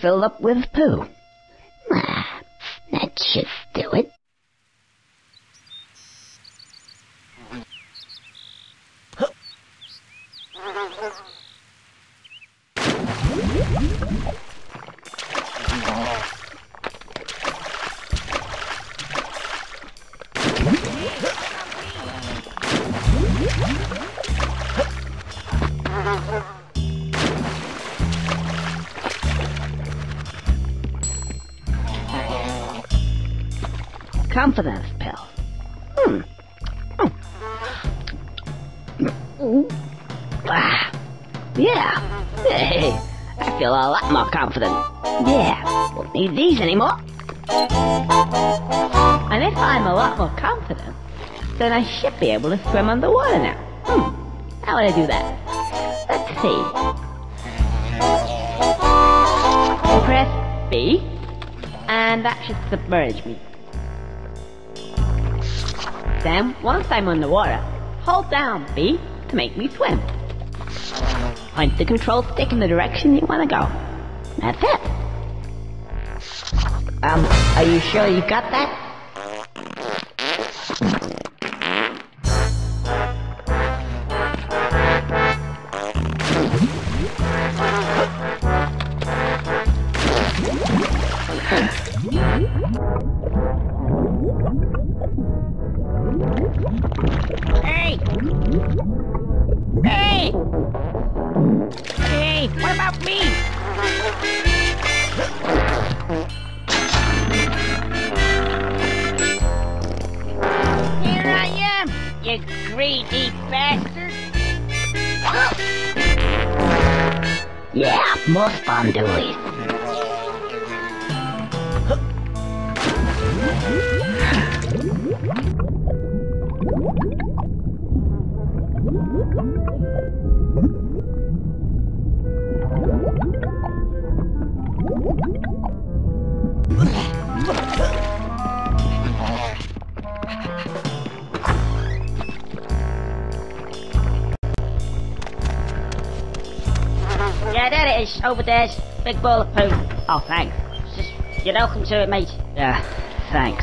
Filled up with poo. Be able to swim underwater now. Hmm, how would I do that? Let's see. Press B, and that should submerge me. Then, once I'm underwater, hold down B to make me swim. Point the control stick in the direction you want to go. That's it. Um, are you sure you got that? To it, mate. Yeah, thanks.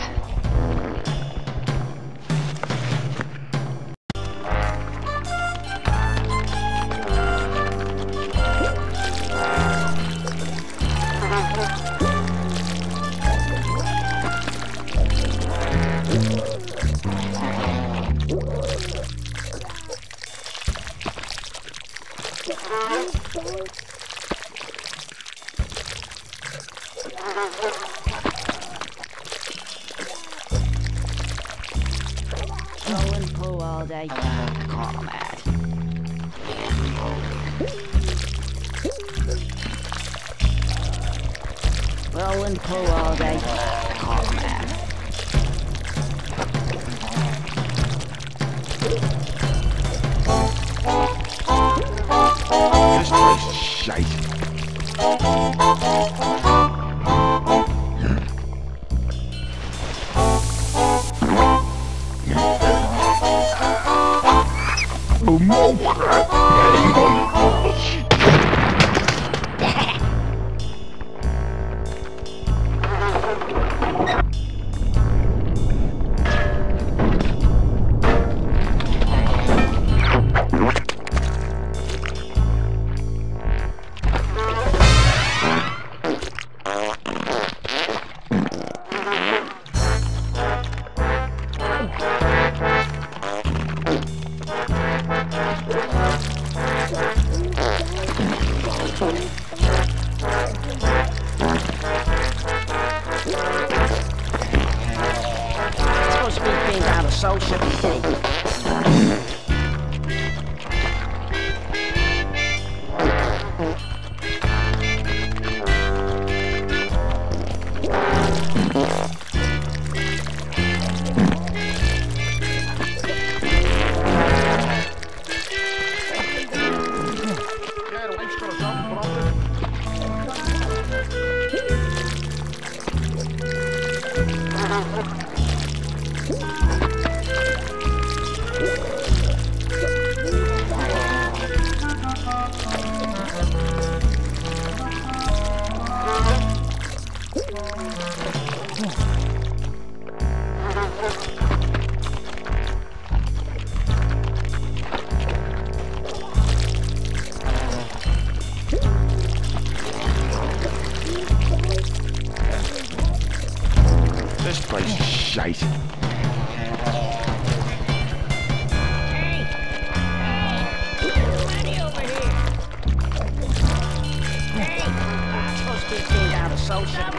Being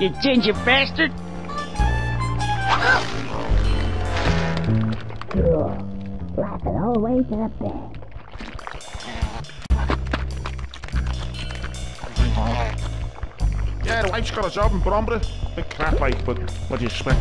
you been, you ginger bastard? Laughing all the way to the bed. Yeah, the wife's got us up in Brombre. Big crap like, but what do you expect?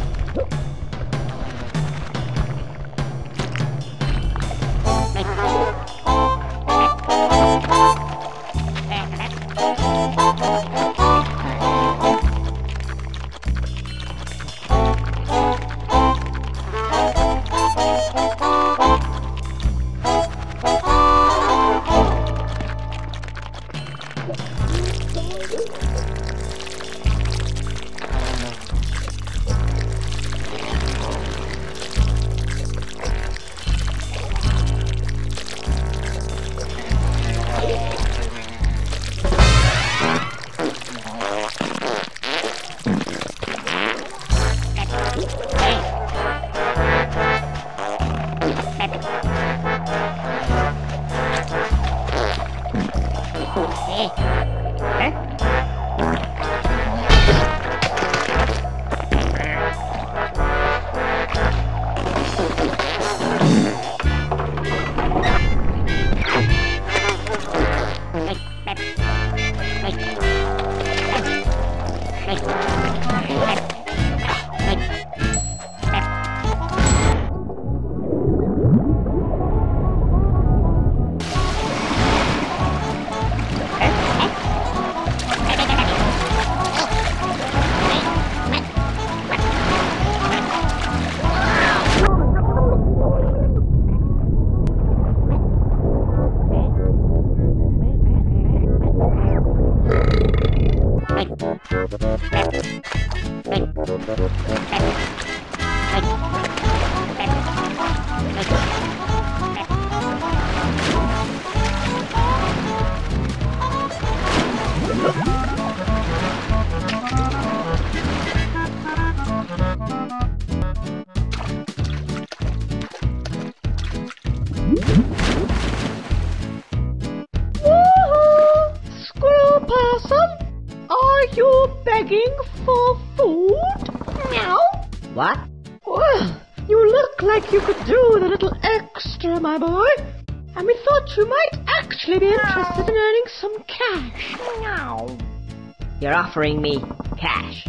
Offering me cash.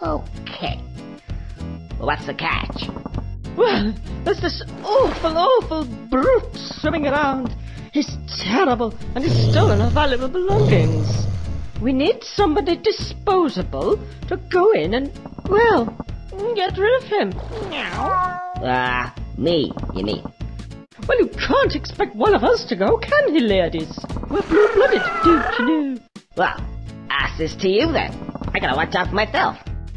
Okay. Well, what's the catch? Well, there's this awful, awful brute swimming around. He's terrible, and he's stolen our valuable belongings. We need somebody disposable to go in and, well, get rid of him. Ah, me, you mean? Well, you can't expect one of us to go, can he, ladies? We're blue-blooded, don't you know? Well, this to you then. I gotta watch out for myself.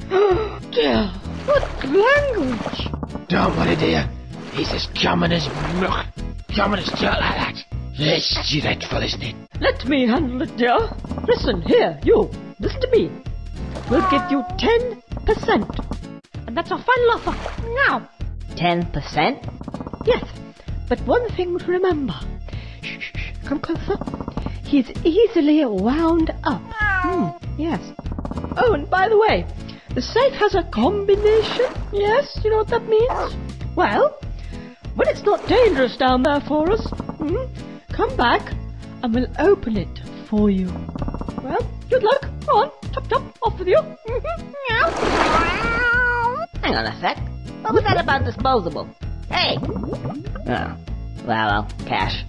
Dear, what language? Don't worry, dear. He's as common as milk. Common as dirt like that. It's dreadful, isn't it? Let me handle it, dear. Listen, here, you. Listen to me. We'll give you 10%. And that's our final offer. Now. Ten percent? Yes, but one thing to remember. Shh, shh, shh. Come closer. He's easily wound up. The safe has a combination. Yes, you know what that means? Well, when it's not dangerous down there for us, hmm, come back and we'll open it for you. Well, good luck. Go on, top top, off with you. Hang on a sec. What was that about disposable? Hey! Oh, well, well, cash.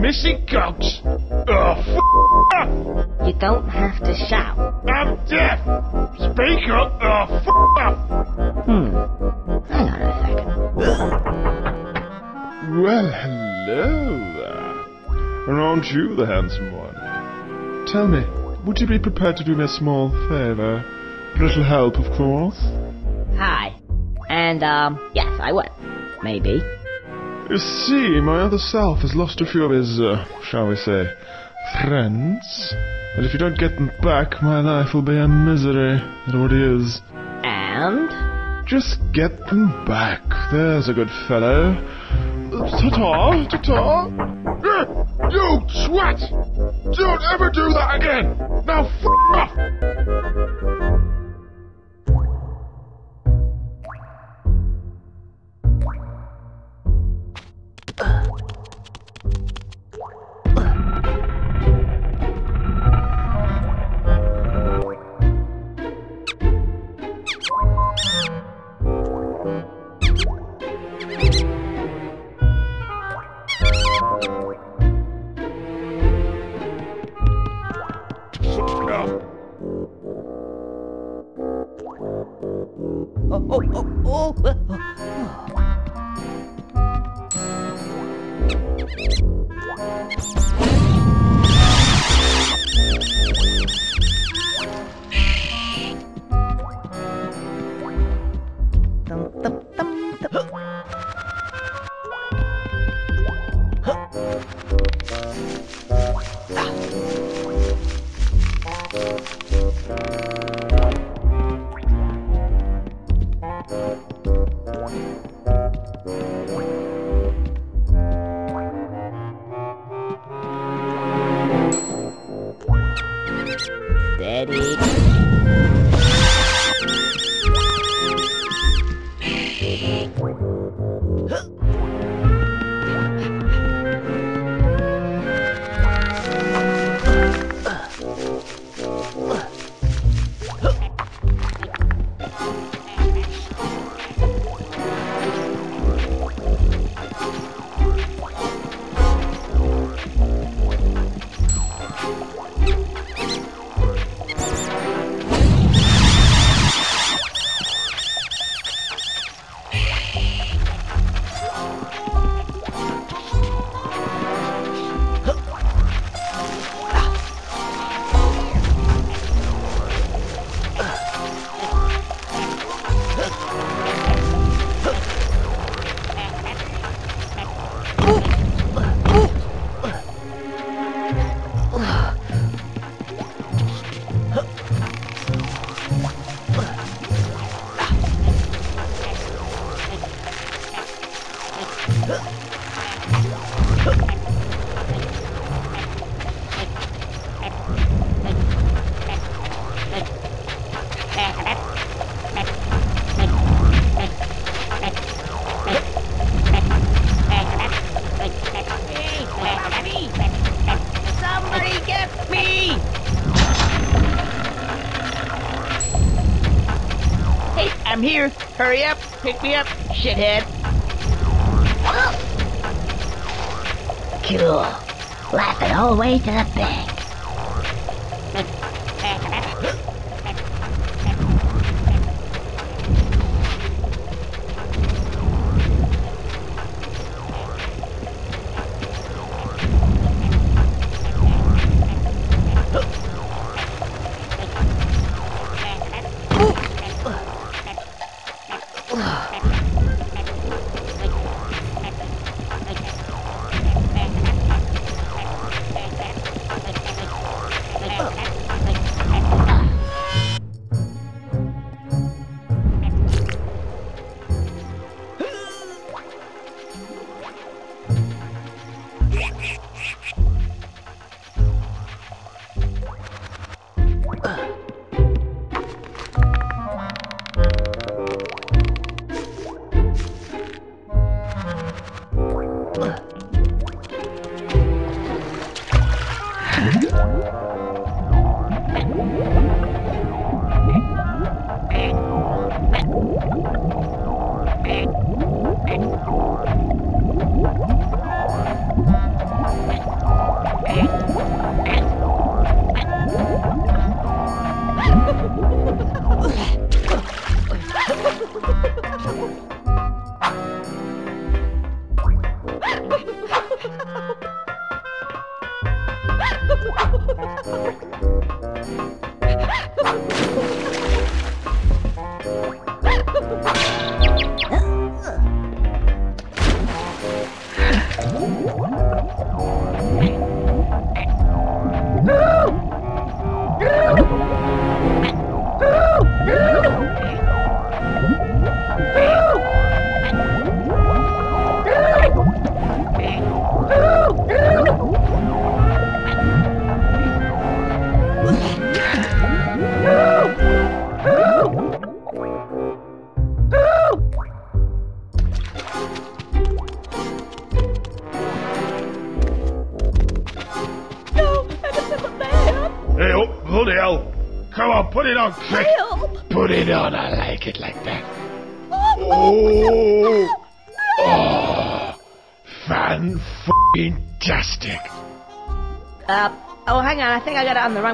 Me back me missing f off. You don't have to shout. I'm deaf. Speak up, off. Hmm. Hang on a second. Well, hello there. And aren't you the handsome one? Tell me, would you be prepared to do me a small favor? A little help, of course. Hi. And, um, yes, I would. Maybe. You see, my other self has lost a few of his, uh, shall we say, friends. And if you don't get them back, my life will be a misery. It already is. And? Just get them back. There's a good fellow. Ta-ta, ta-ta. Eh, You twat! Don't ever do that again! Now! F off. Hurry up! Pick me up, shithead! Cool. Laugh it all the way to the bank.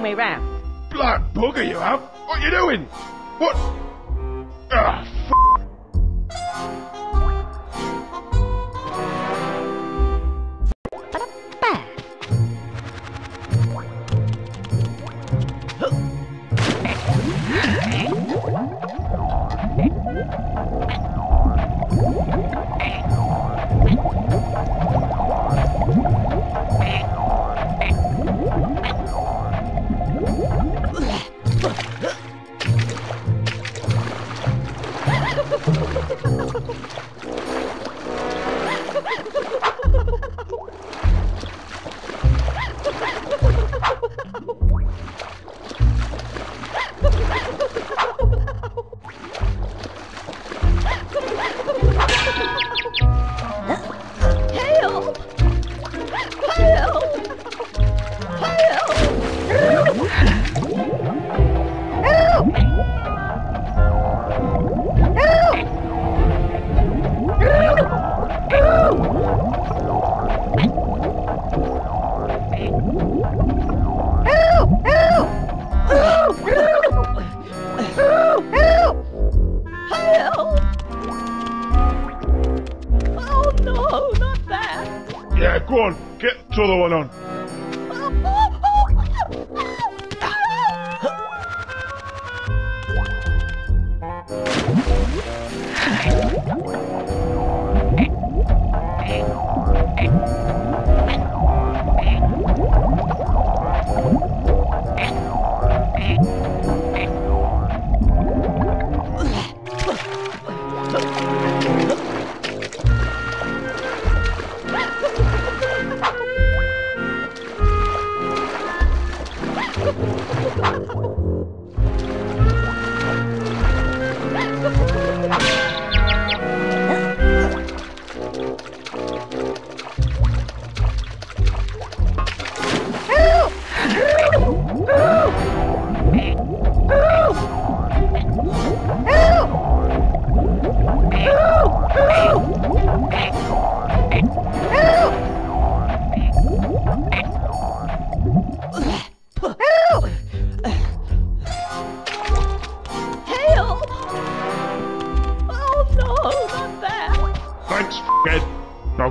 way round.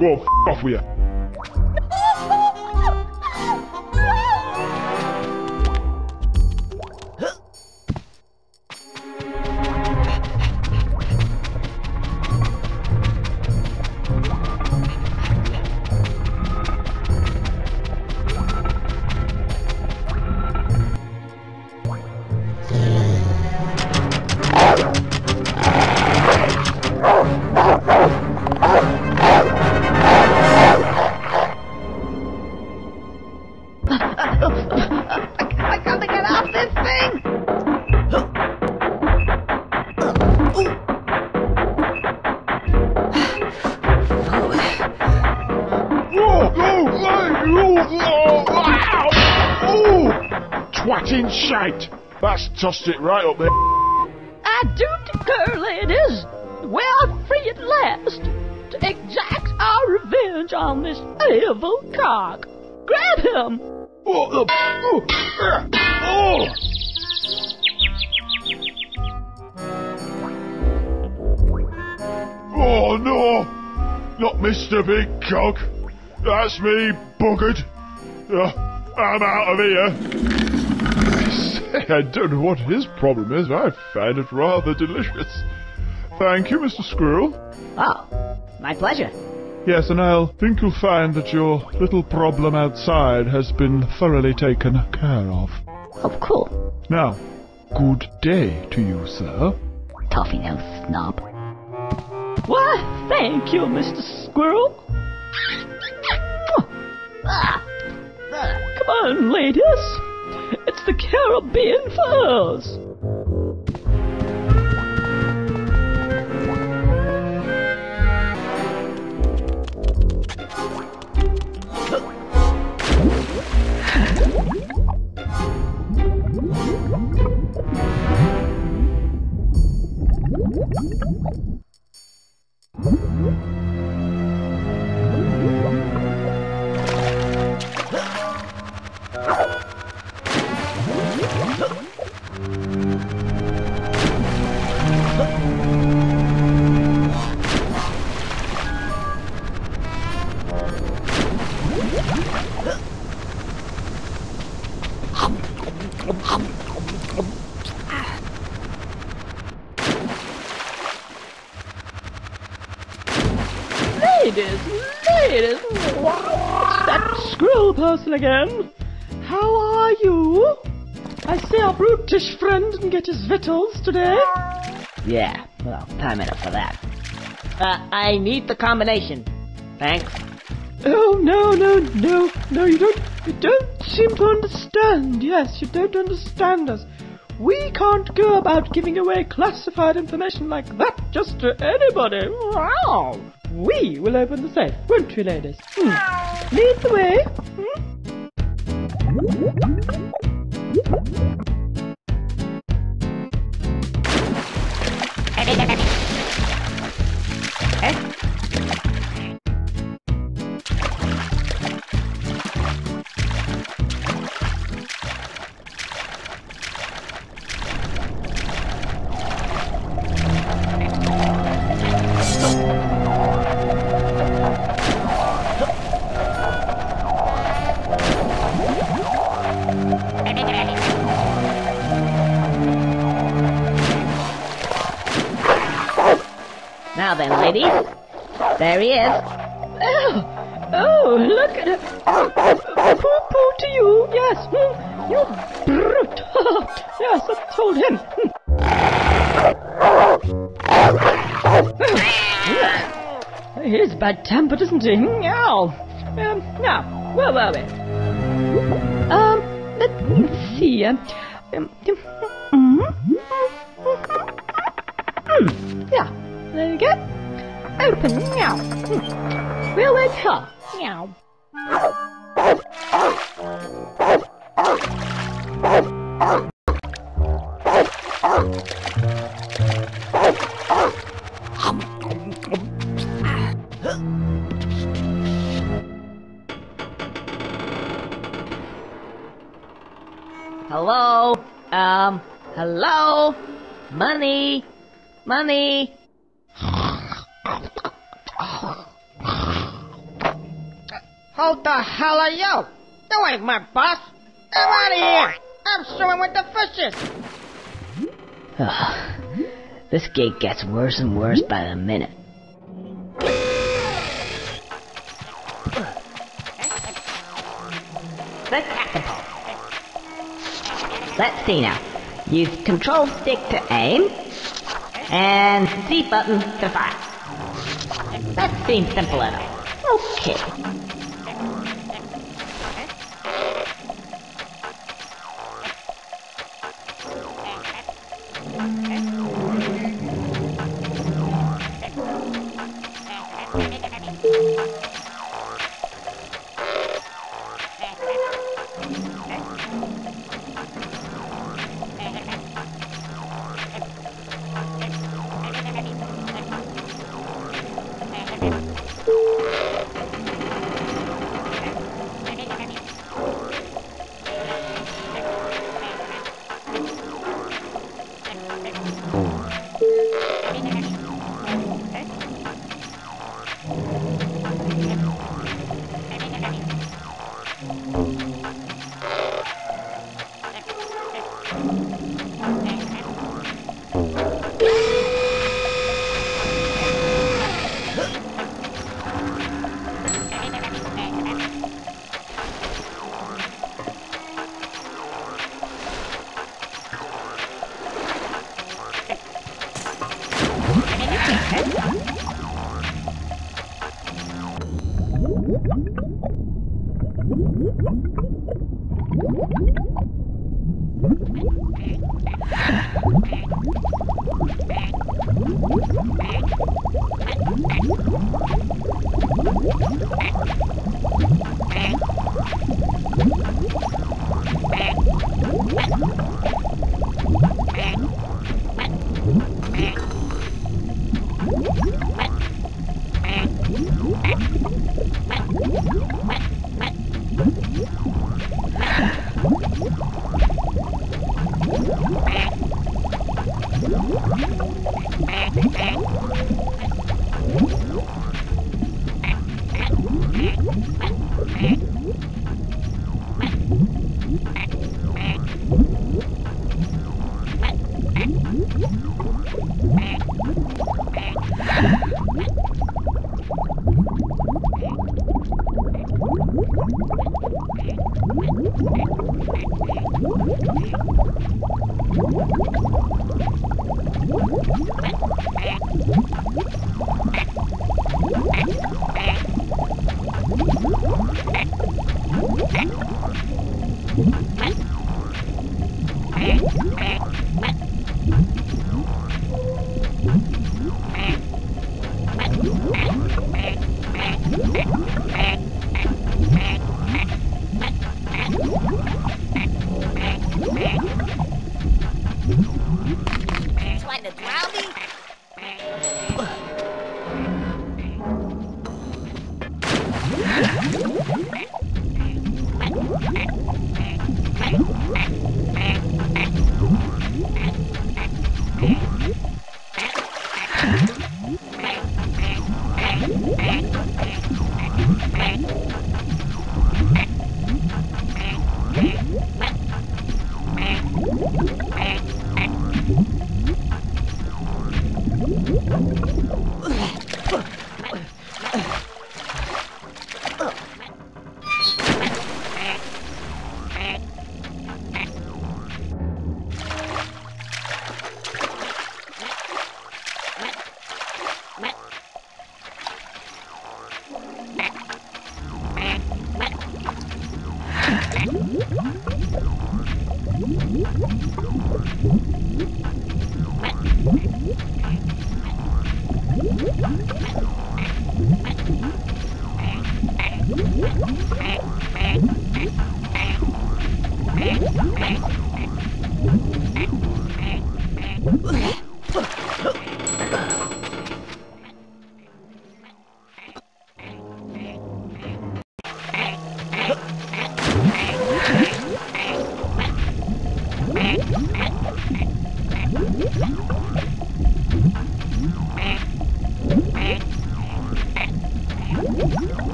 Whoa, f- off with you. Tossed it right up there. I do declare, ladies, we are free at last to exact our revenge on this evil cock. Grab him! What the? Oh! oh. Oh no! Not Mr. Big Cock. That's me, buggered. Uh, I'm out of here. I don't know what his problem is. I find it rather delicious. Thank you, Mr. Squirrel. Oh, my pleasure. Yes, and I'll think you'll find that your little problem outside has been thoroughly taken care of. Oh, cool. Now, good day to you, sir. Toffee nose snob. Why, thank you, Mr. didn't get his victuals today. Yeah, well, time enough for that. Uh, I need the combination. Thanks. Oh no, no, no, no! You don't, you don't seem to understand. Yes, you don't understand us. We can't go about giving away classified information like that just to anybody. Wow! We will open the safe, won't we, ladies? Hmm. Lead the way. Meow. Um, now, where were we? Um, let me see. Um, worse and worse by the minute. The catapult. Let's see now. Use control stick to aim, and C button to fire. That seems simple enough. Okay. Drown me?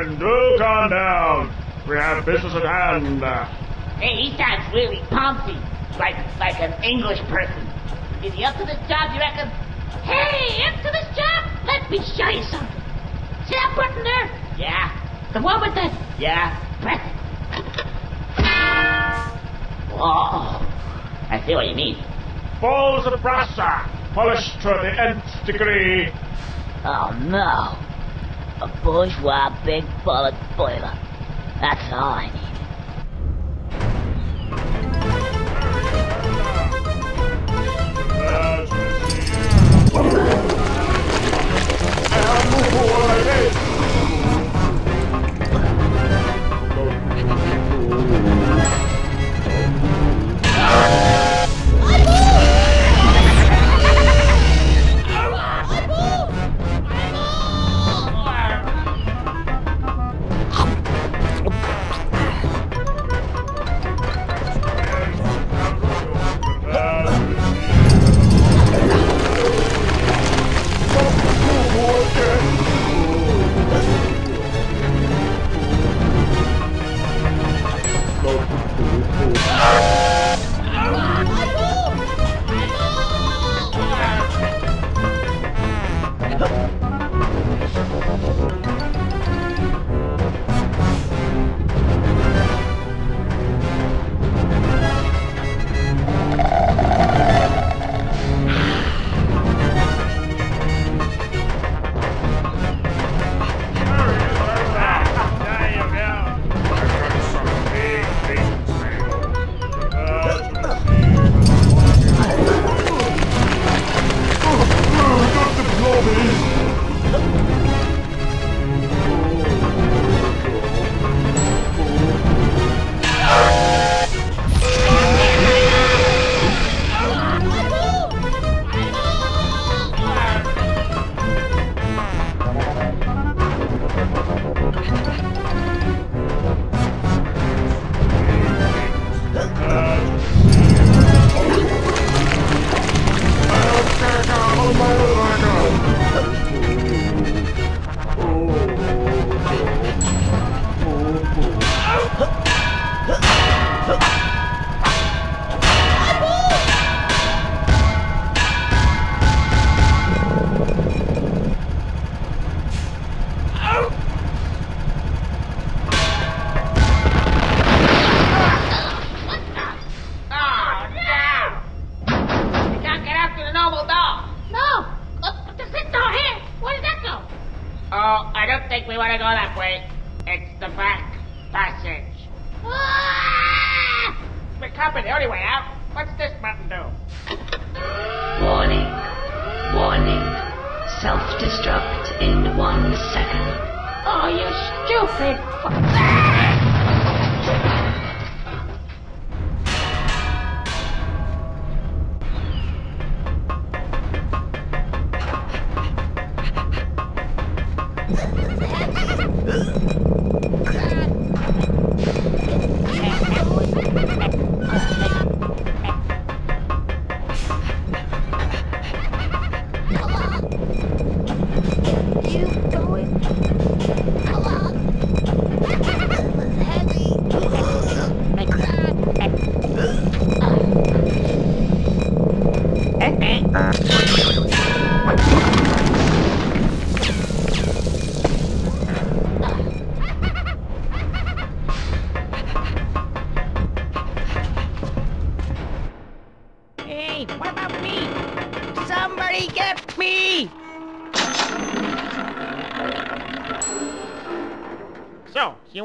Gentlemen, do calm down. We have business at hand. Hey, he sounds really pumpy, like like an English person. Is he up to this job, you reckon? Hey, up to this job? Let me show you something. See that button there? Yeah. The one with the... Yeah. Press it. Whoa. I see what you mean. Balls of brassa, polished to the nth degree. Oh, no. A bourgeois bullet boiler. That's all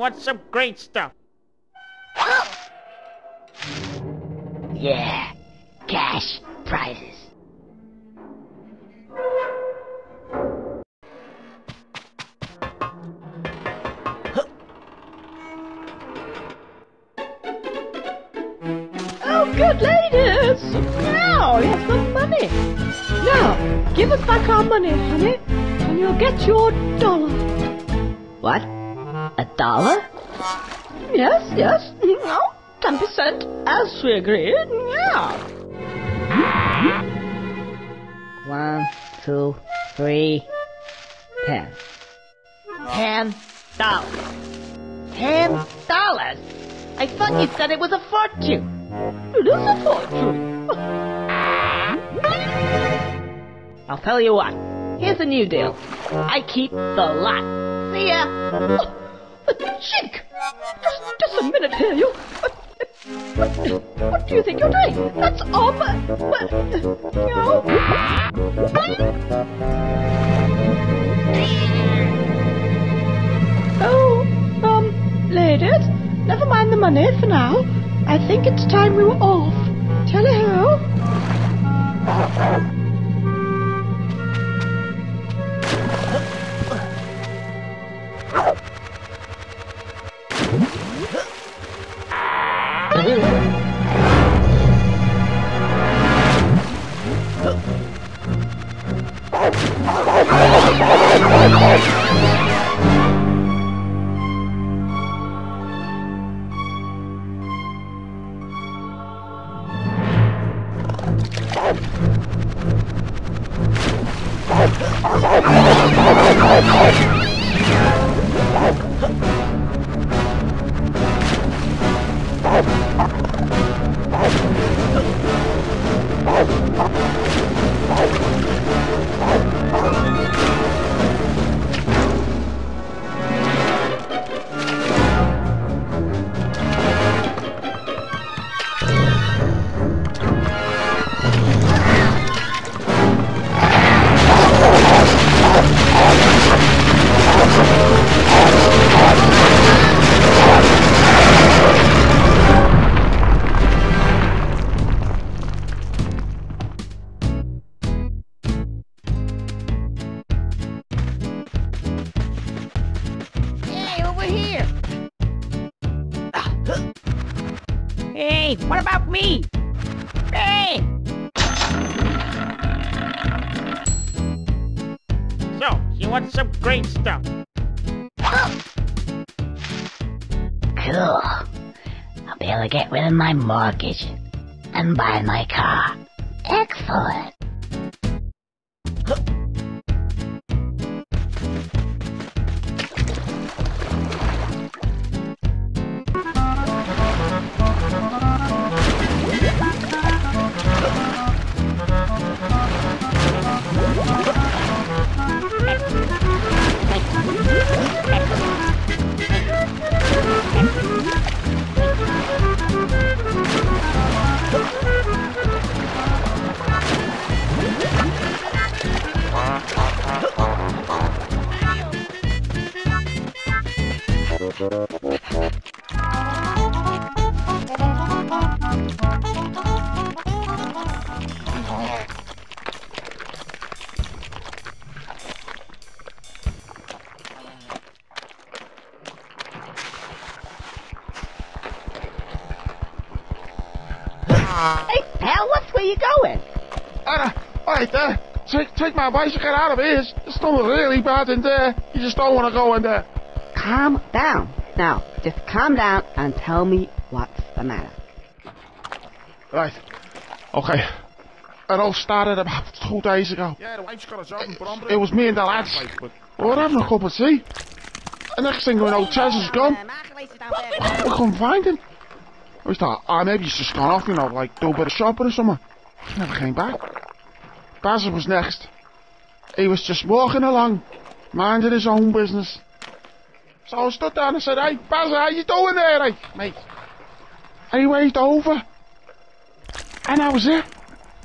Want some great stuff? We agreed. Yeah. One, two, three, ten. Ten dollars. Ten dollars? I thought you said it was a fortune. It is a fortune. I'll tell you what. Here's a new deal. I keep the lot. See ya. Oh, a cheek. Just, just a minute here, you. What, what do you think you're doing? That's all but... but no... Oh, um, ladies, never mind the money for now. I think it's time we were off. Tell her. My mortgage and buy my take, take my bicycle out of here. It's, it's not really bad in there. You just don't want to go in there. Calm down. Now, just calm down and tell me what's the matter. Right. Okay. It all started about two days ago. Yeah, the wife's got a job in Bromley. It was me and the lads. We were having a cup of tea. The next thing we know, Tez is gone. We couldn't find him. We thought, oh, maybe he's just gone off, you know, like do a bit of shopping or something. He never came back. Basil was next. He was just walking along, minding his own business. So I stood down and said, hey, Basil, how you doing there, hey, mate? And he waved over. And that was it.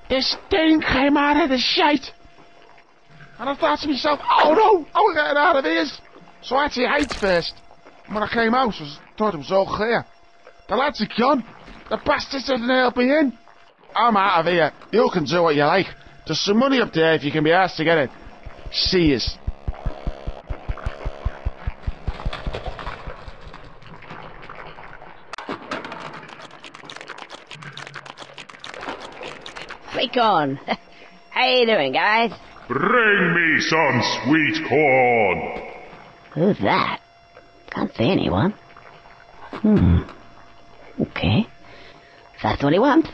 This thing came out of the shite. And I thought to myself, oh no, I'm getting out of here. So I had to hide first. And when I came out, I thought it was all clear. The lads are gone. The bastards didn't help me in. I'm out of here. You can do what you like. There's some money up there if you can be asked to get it. See yous. Freak on. How you doing, guys? Bring me some sweet corn. Who's that? Can't see anyone. Hmm. Okay. If that's what he wants.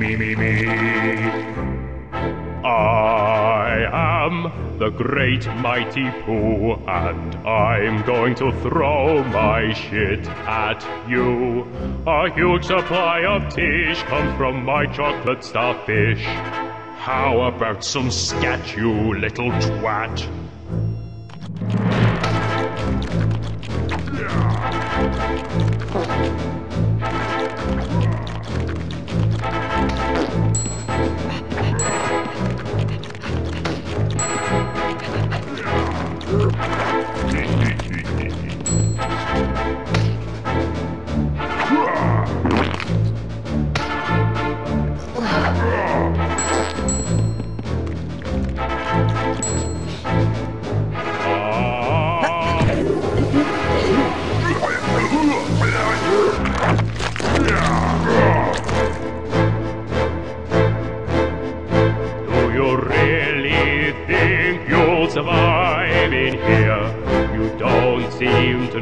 Me, me, me. I am the great mighty Poo, and I'm going to throw my shit at you. A huge supply of tish comes from my chocolate starfish. How about some scat, you little twat? Do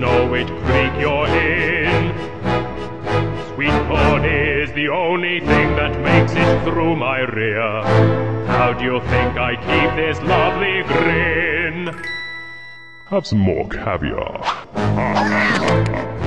know which creek you're in. Sweet corn is the only thing that makes it through my rear. How do you think I keep this lovely grin? Have some more caviar.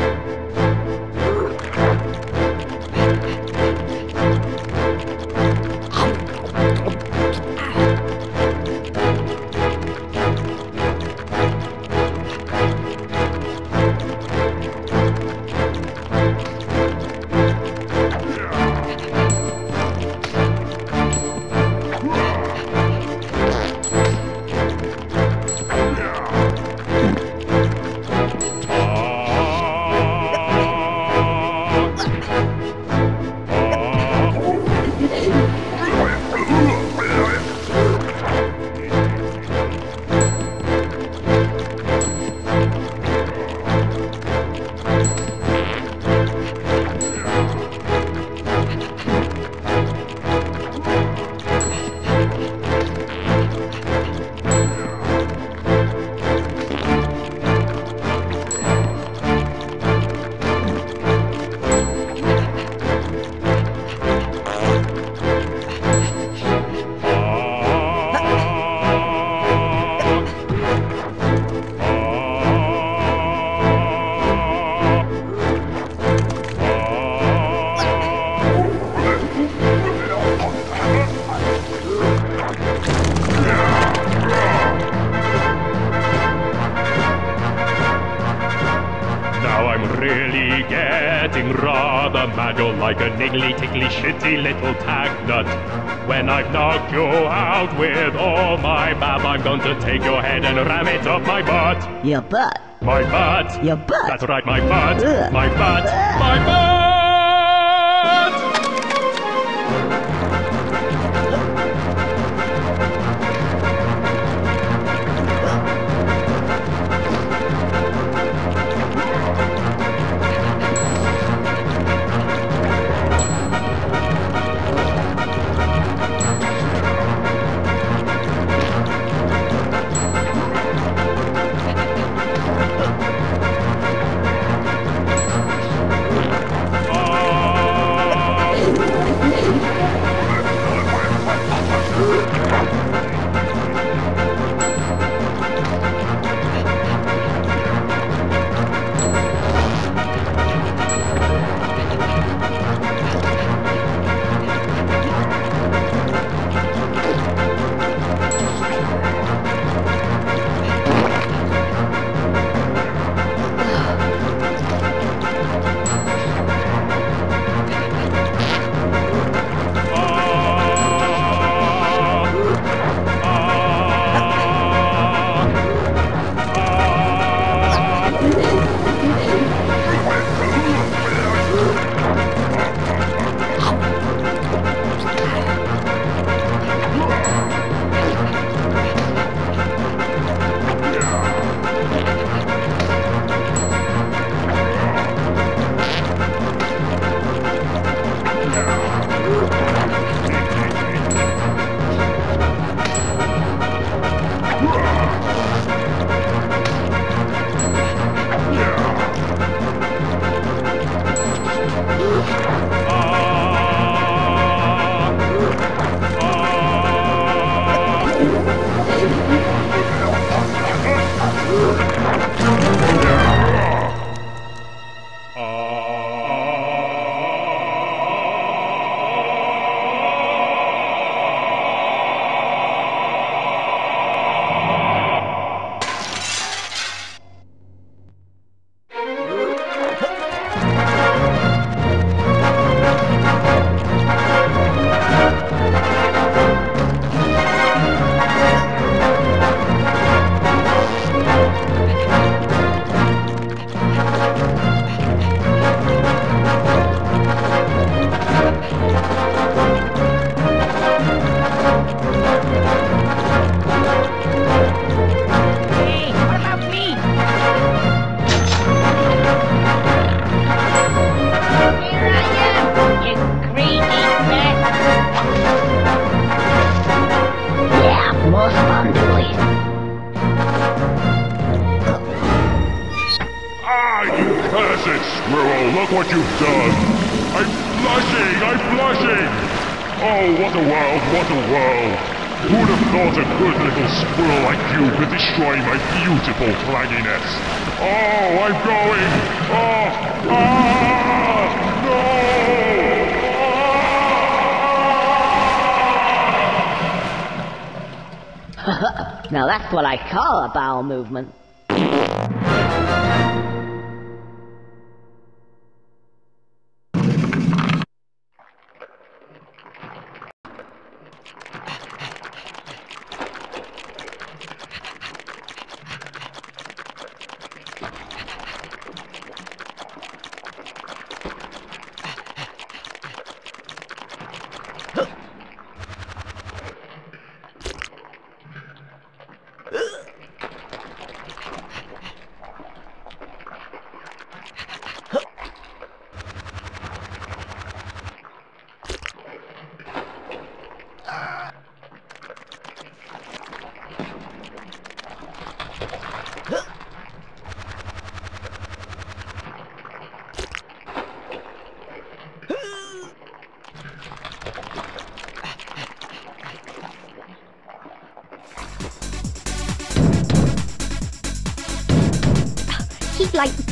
bab, to take your head and ram it up my butt. Your butt. My butt. Your butt. That's right, my butt. Ugh. My butt. Ugh. My butt.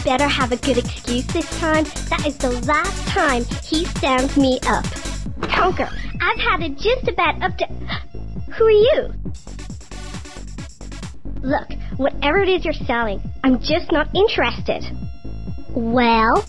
Better have a good excuse this time. That is the last time he stands me up. Conker, I've had it just about up to. Who are you? Look, whatever it is you're selling, I'm just not interested. Well?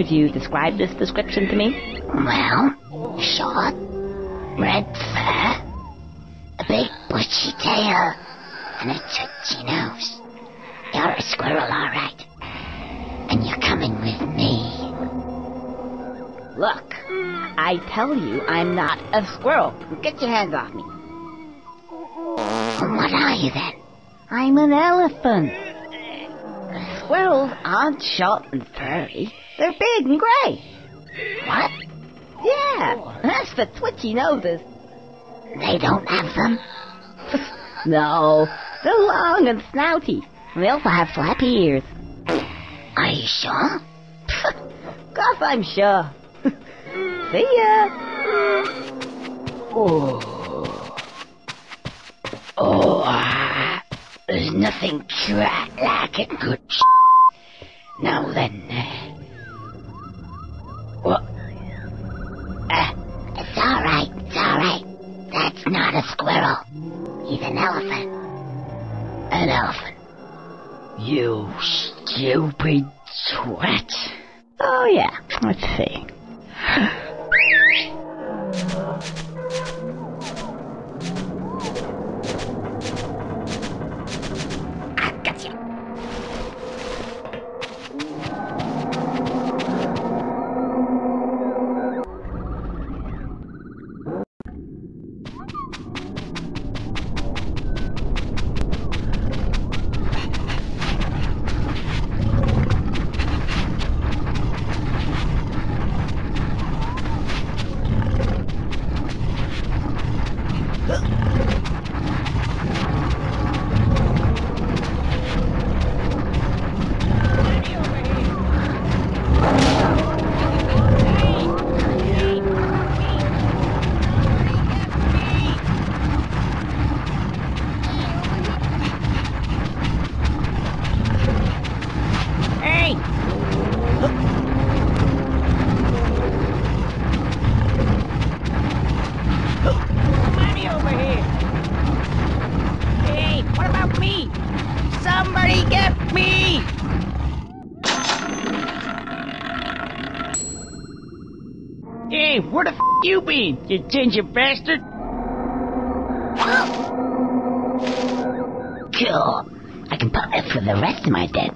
Could you describe this description to me? Well, short, red fur, a big bushy tail, and a twitchy nose. You're a squirrel, all right. And you're coming with me. Look, I tell you, I'm not a squirrel. Get your hands off me. What are you then? I'm an elephant. Squirrels aren't short and big and gray. What? Yeah, that's for twitchy noses. They don't have them? no, they're long and snouty. They also have flappy ears. Are you sure? Course I'm sure. See ya. Oh. Oh. ah. There's nothing quite like a good sh- Now then, all right. It's all right. That's not a squirrel. He's an elephant. An elephant. You stupid twat. Oh, yeah. Let's see. You ginger bastard? Cool. I can put that for the rest of my dead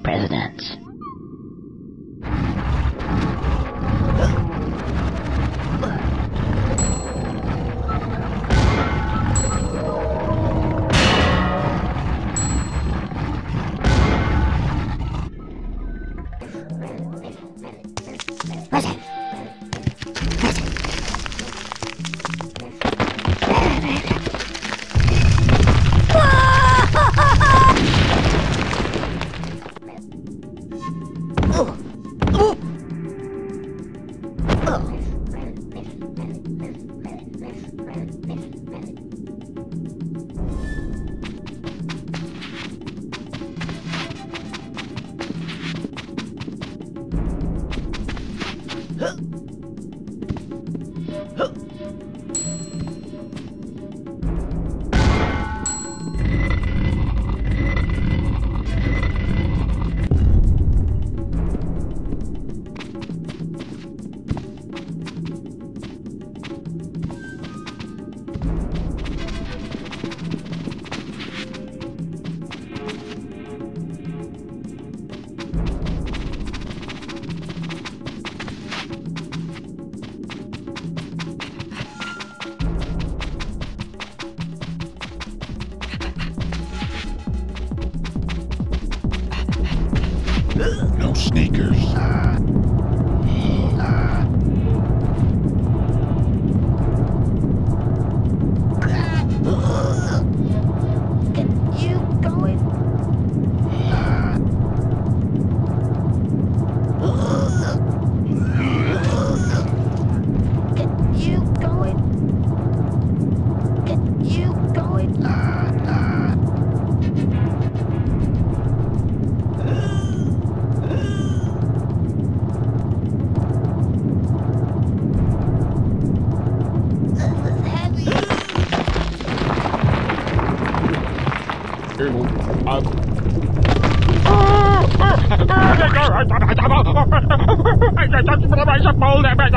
还打包，还打打，还再叫你把那些包来买。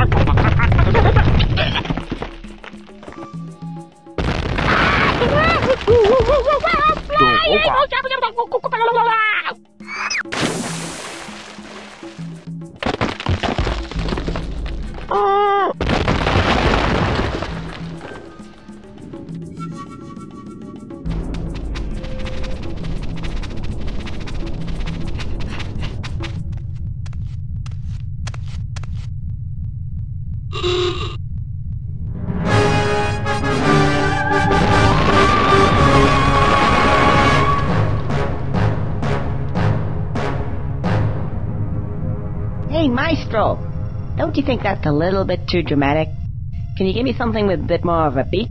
Think that's a little bit too dramatic? Can you give me something with a bit more of a beat?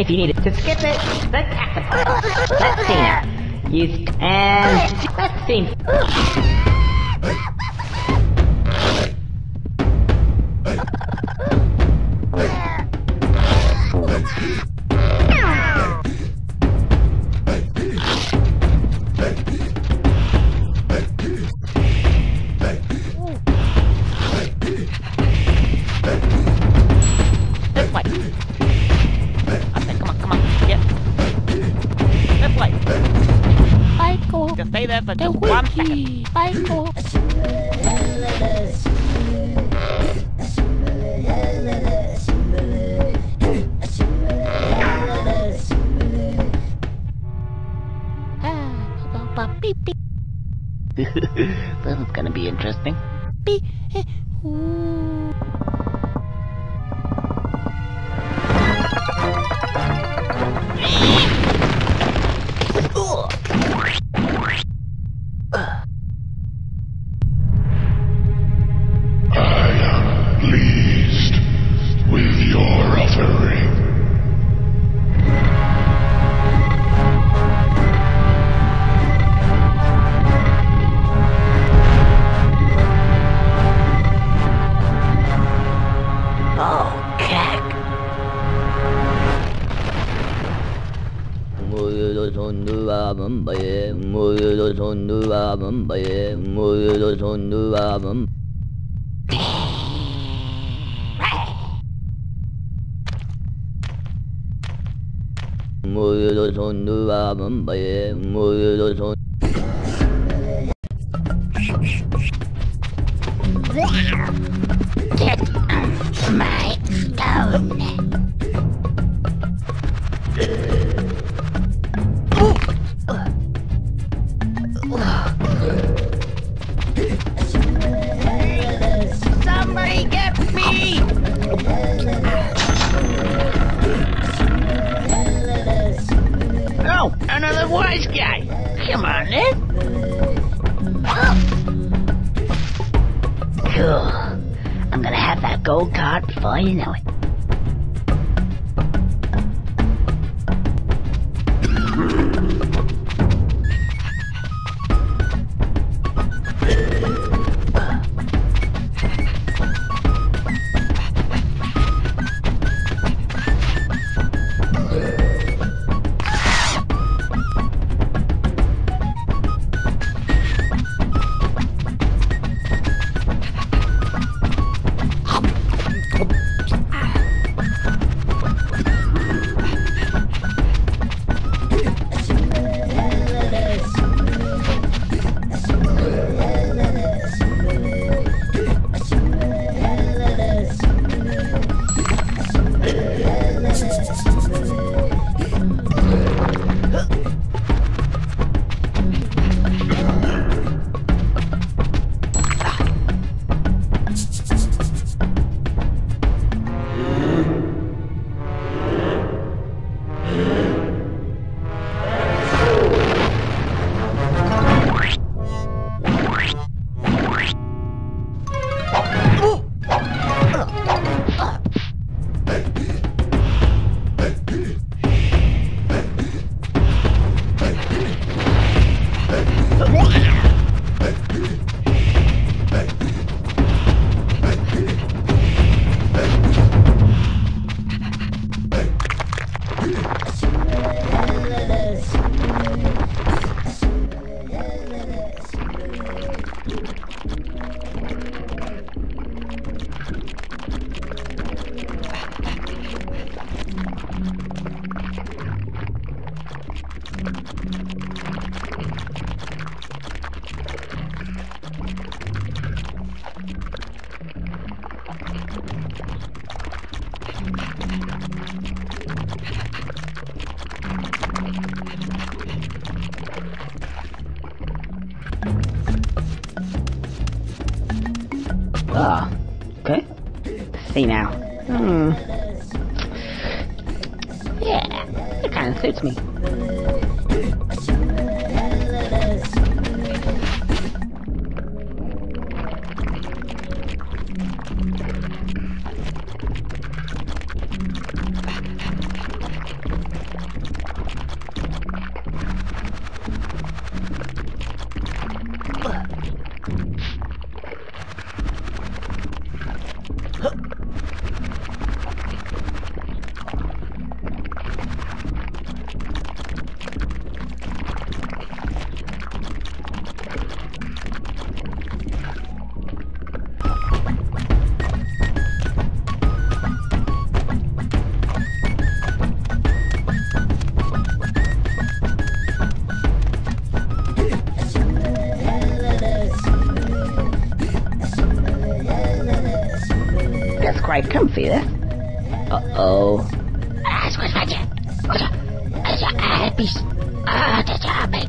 If you need to skip it, the cactus. Let's see now. Use and let's see. for just Wiki. one second. Bye, folks.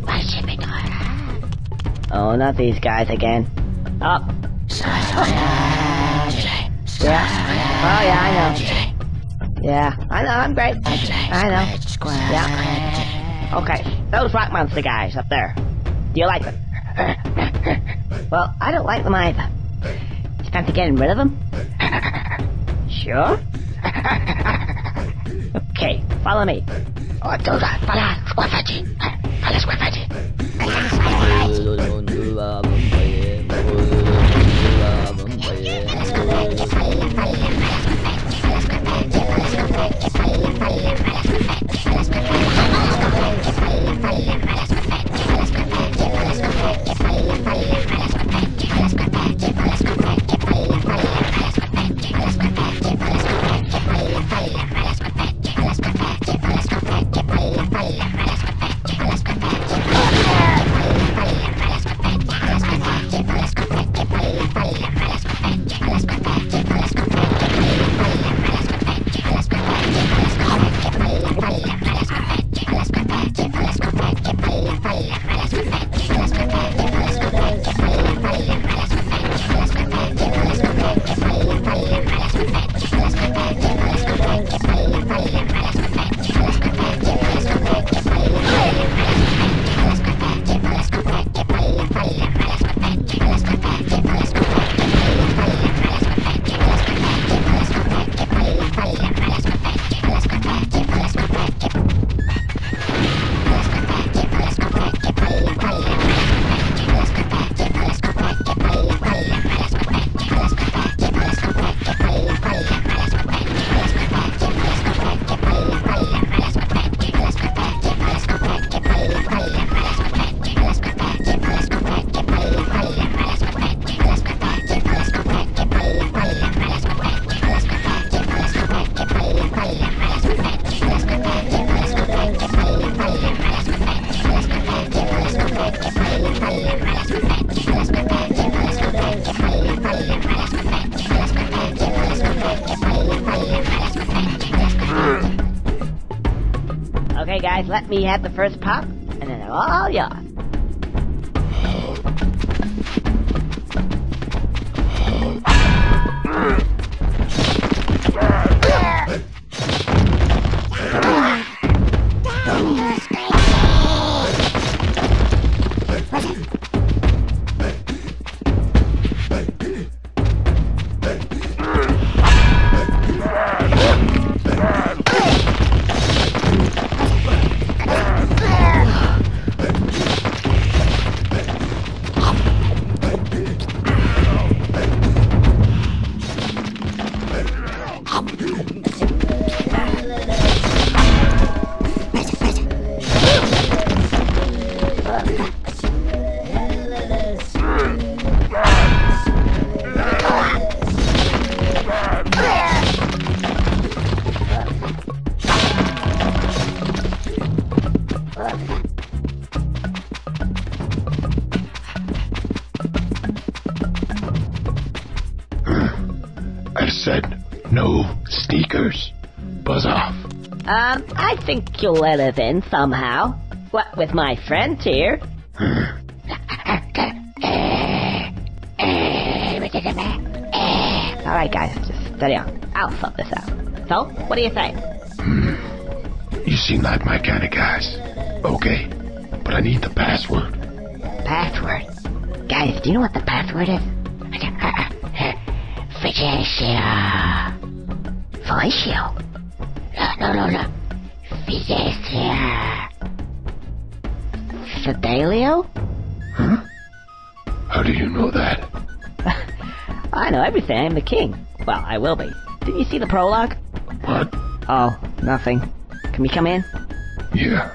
My shimmy. Oh, not these guys again. Up. Yeah. Oh, yeah, I know. Yeah, I know, I'm great. I know. Yeah. Okay, those rock monster guys up there. Do you like them? well, I don't like them either. It's time to getting rid of them? Sure? okay, follow me. Oh, do that. Para, me have the first pop, and then oh, all yours. Think you'll let us in somehow. What with my friends here? Alright, guys, just steady on. I'll sort this out. So, what do you think? Hmm. You seem like my kind of guys. Okay, but I need the password. Password. Guys, do you know what the password is? Felicio. No, no, no. Felicia. Uh, Fidelio? Huh? How do you know that? I know everything. I'm the king. Well, I will be. Didn't you see the prologue? What? Oh, nothing. Can we come in? Yeah.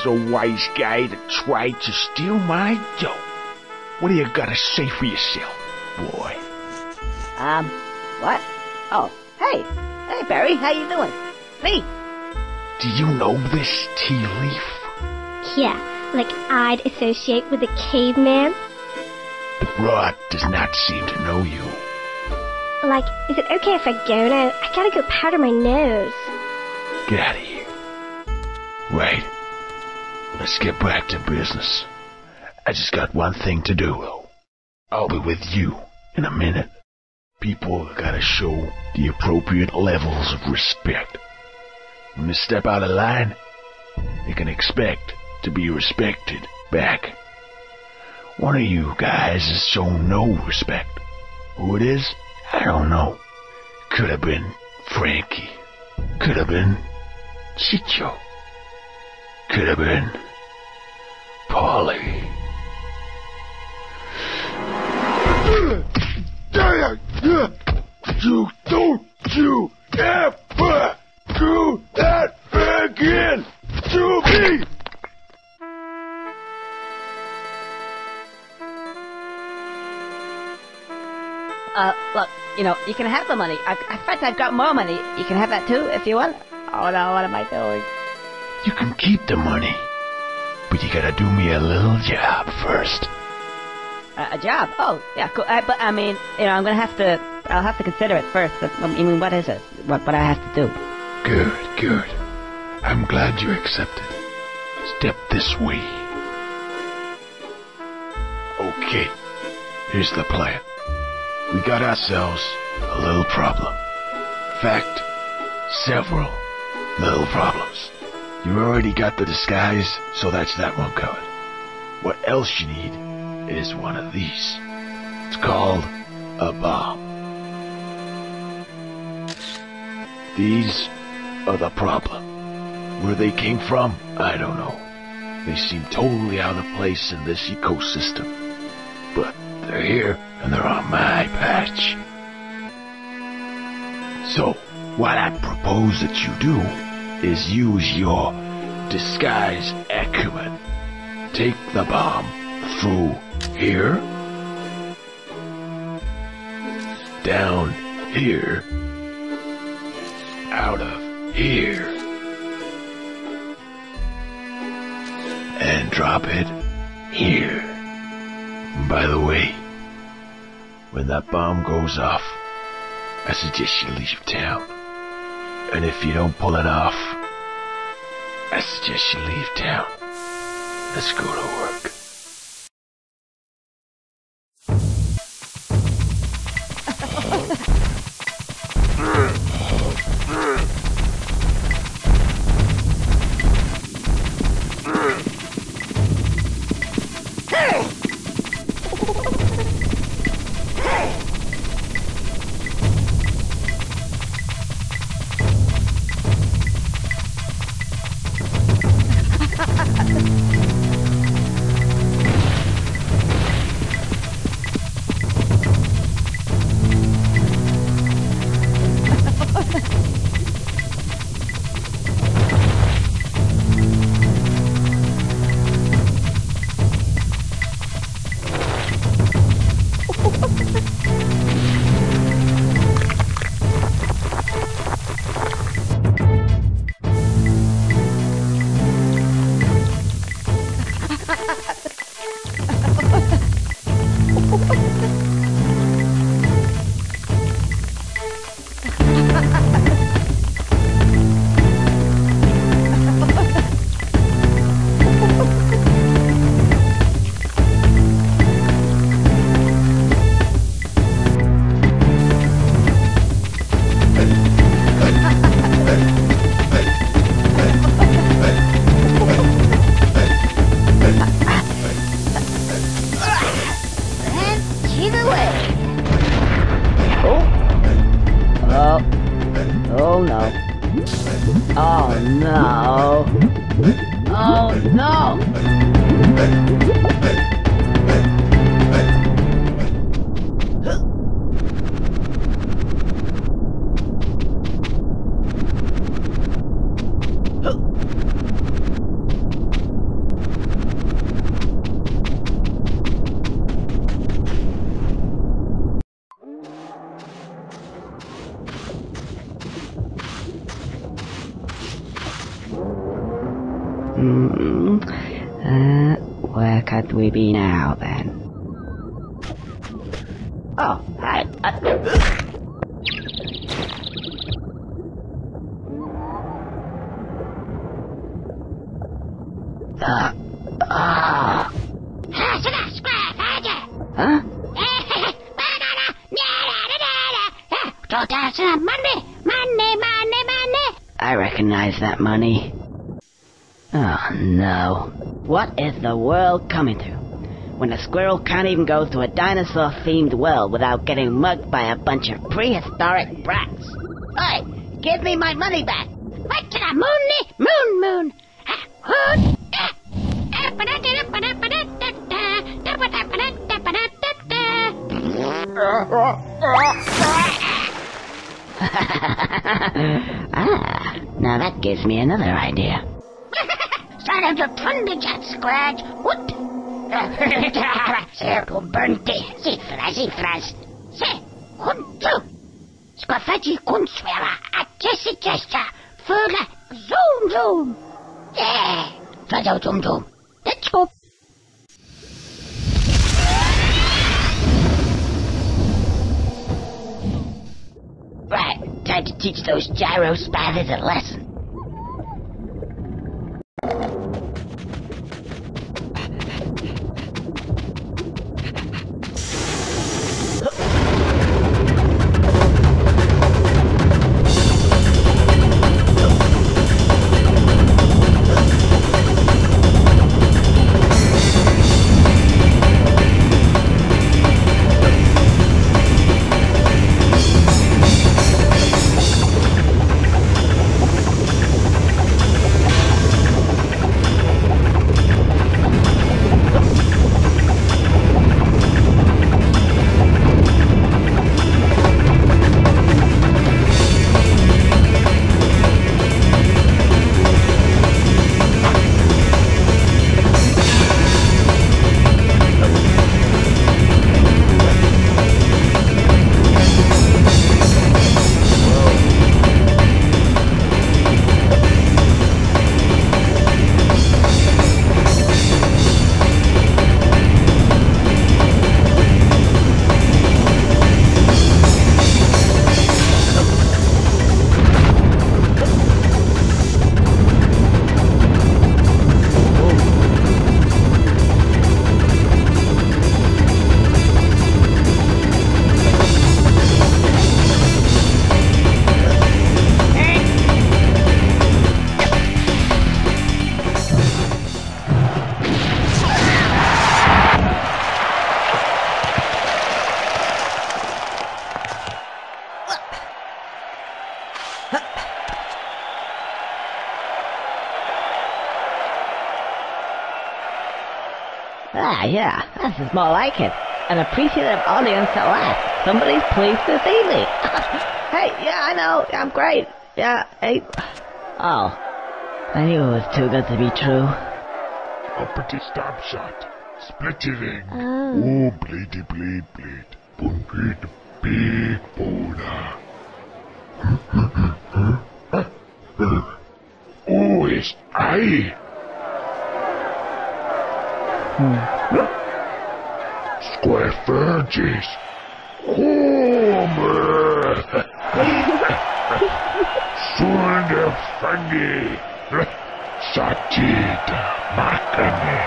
This the wise guy that tried to steal my dough. What do you gotta say for yourself, boy? Um, what? Oh, hey. Hey, Berri, how you doing? Me. Do you know this tea leaf? Yeah, like I'd associate with a caveman. The rod does not seem to know you. Like, is it okay if I go now? I gotta go powder my nose. Get out of here. Right. Let's get back to business. I just got one thing to do. I'll be with you in a minute. People gotta show the appropriate levels of respect. When they step out of line, they can expect to be respected back. One of you guys has shown no respect. Who it is, I don't know. Could have been Frankie. Could have been Chicho. Could have been you can have the money. I, in fact, I've got more money. You can have that too if you want. Oh no, what am I doing? You can keep the money, but you gotta do me a little job first. Uh, a job? Oh, yeah, cool. I, but I mean, you know, I'm gonna have to. I'll have to consider it first. But I mean, what is it? What what I have to do? Good, good. I'm glad you accepted. Step this way. Okay, here's the plan. We got ourselves a little problem. Fact, several little problems. You already got the disguise, so that's that one covered. What else you need is one of these. It's called a bomb. These are the problem. Where they came from, I don't know. They seem totally out of place in this ecosystem. But they're here, and they're on my patch. So, what I propose that you do is use your disguise acumen. Take the bomb through here, down here, out of here, and drop it here. By the way, when that bomb goes off, I suggest you leave town. And if you don't pull it off, I suggest you leave town. Let's go to work. She's Is the world coming to? when a squirrel can't even go to a dinosaur-themed world without getting mugged by a bunch of prehistoric brats. Oi, give me my money back. What to the moon, moon, moon. Ah, hood. Ah, ah, ah, now that gives me another idea. Of a thunderjet squad. What? Circle burnte. Cifras, cifras. Se, junto. Squafetti kunswera. A Jesse Jester. Fula. Zoom, zoom. Yeah. Zoom, zoom, zoom. Let's go. Right, time to teach those gyro spathers a lesson. Is more like it. An appreciative audience at last. Somebody's pleased to see me. hey, yeah, I know. I'm great. Yeah, hey. Oh. I knew it was too good to be true. Uppity stab shot. Splittering. Ah. Oh. Oh, blady blade blade. Boom blade big boulder. oh, it's I. Hmm. Square Fergus. Homer. Sunde Fanny. Satita Makane.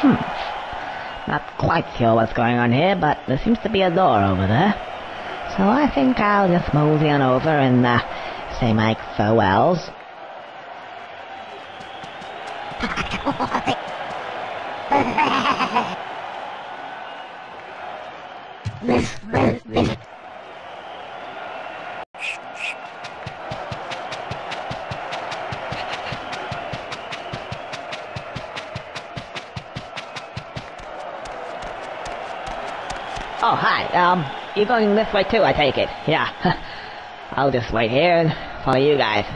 Hmm. Not quite sure what's going on here, but there seems to be a door over there. So I think I'll just mosey on over and uh, say my farewells. Oh, hi. Um, you're going this way too, I take it. Yeah. I'll just wait here and follow you guys.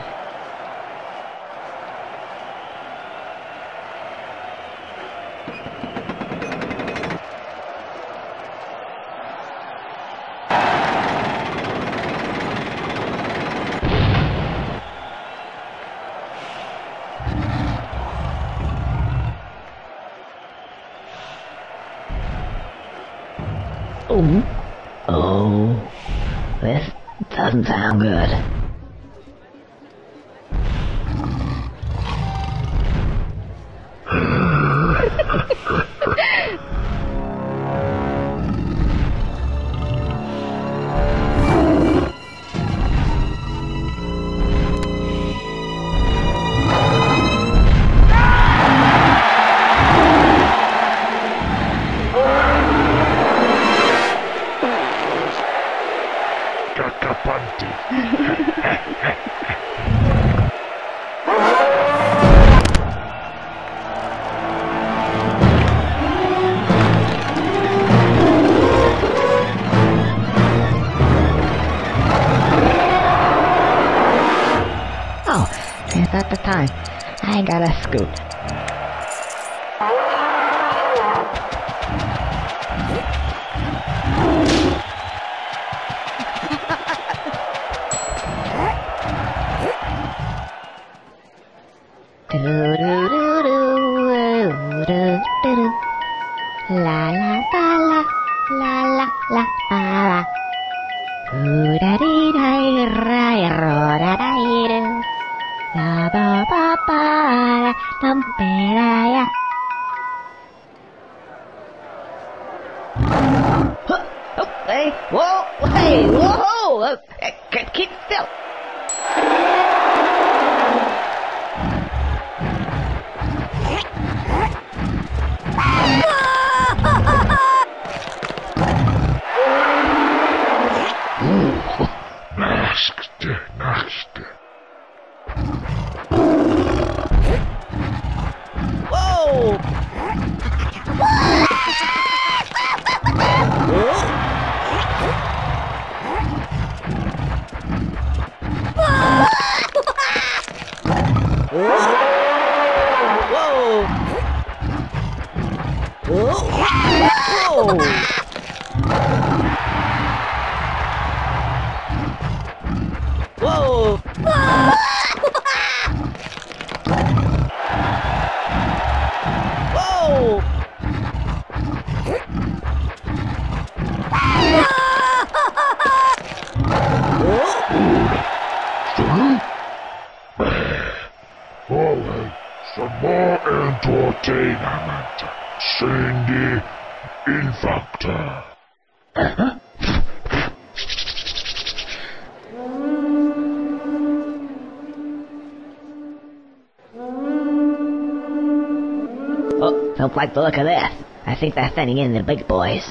Good. like the look of this. I think they're sending in the big boys.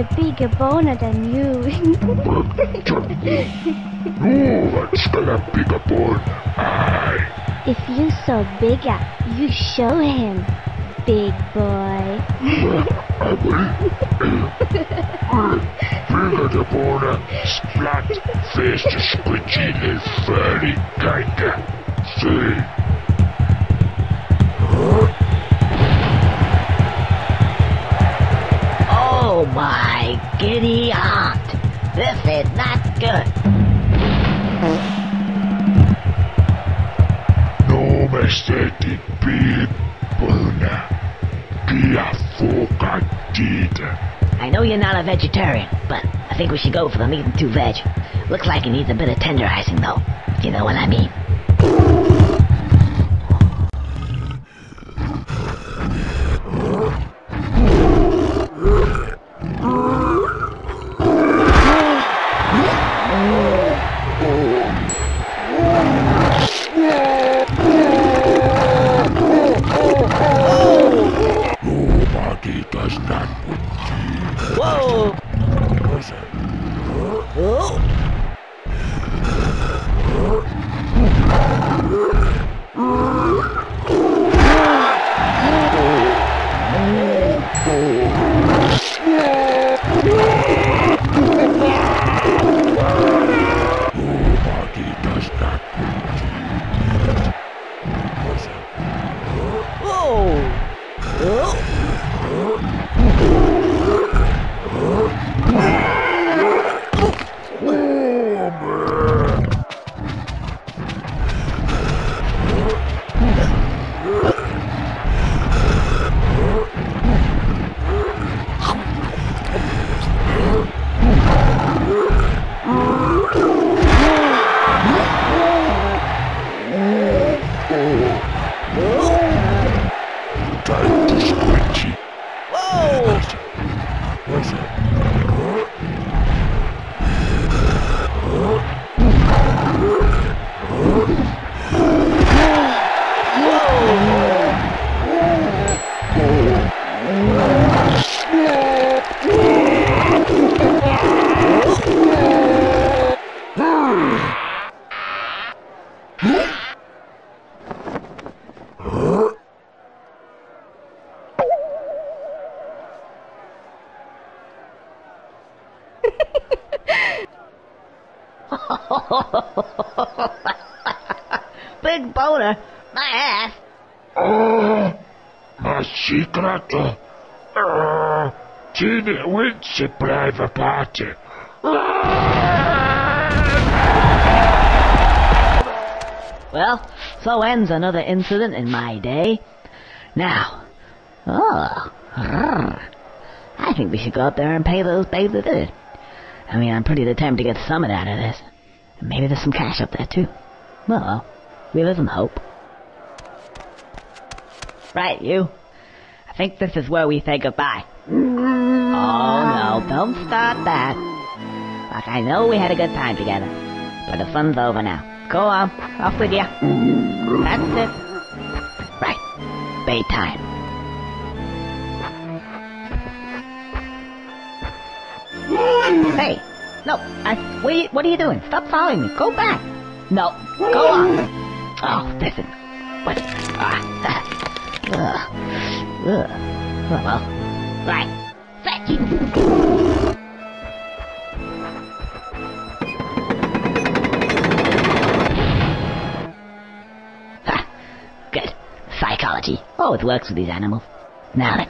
A bigger boner than you. No, it's got a bigger bone. Aye. if you so bigger, you show him, big boy. I will. Bigger the bone, splat, face to squidgy little furry kinda. See? Giddy aunt. This is not good. No bone. Gia fucking did. I know you're not a vegetarian, but I think we should go for the meat and two veg. Looks like it needs a bit of tenderizing, though. if You know what I mean? Incident in my day. Now, oh. I think we should go up there and pay those babes a visit. I mean, I'm pretty determined to get something out of this. Maybe there's some cash up there, too. Well, we live in hope. Right, you. I think this is where we say goodbye. Oh, no, don't start that. Like, I know we had a good time together, but the fun's over now. Go on, off with ya. That's it. Right, bedtime. Hey, no, I, what, are you, what are you doing? Stop following me. Go back. No, go on. Oh, listen. What? Ah, ugh. Oh, well, Oh, it works with these animals. Now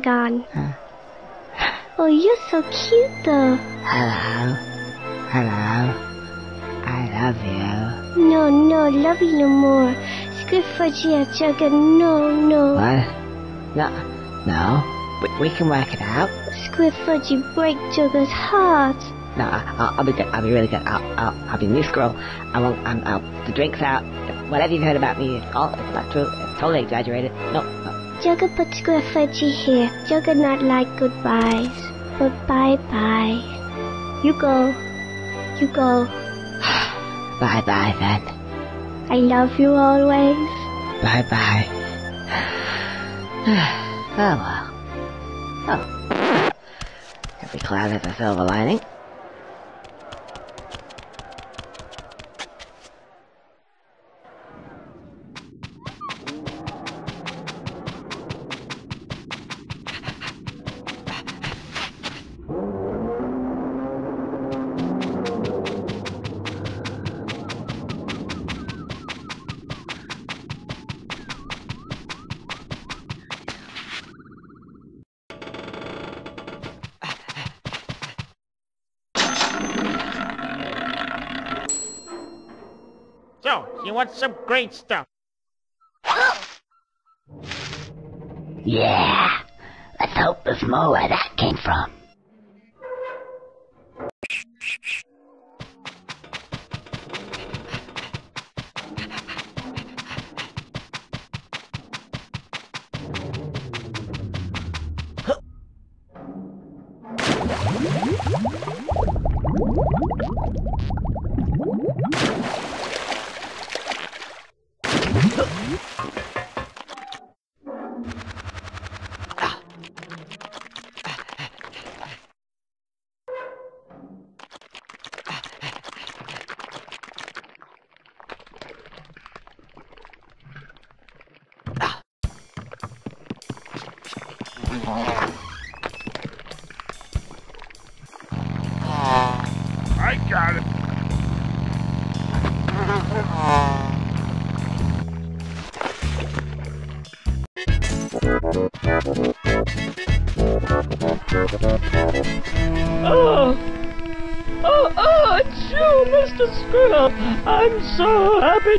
gone gone. Oh, you're so cute though. Hello. Hello. I love you. No, no, love you no more. Squiffudgy Jugga, no, no. What? No. No. We, we can work it out. Squiffudgy break Jugga's heart. No, I- I'll, I'll be good. I'll be really good. I'll, I'll, I'll be new squirrel. I won't. I'm out. The drink's out. Whatever you've heard about me, it's all. It's not true. It's totally exaggerated. No. No. Jugga put Squiffudgy here. Jugga not like goodbyes. But bye bye. You go. You go. Bye bye then. I love you always. Bye bye. oh well. Oh. Every cloud has a silver lining. Great stuff? Yeah. Let's hope there's more where that came from.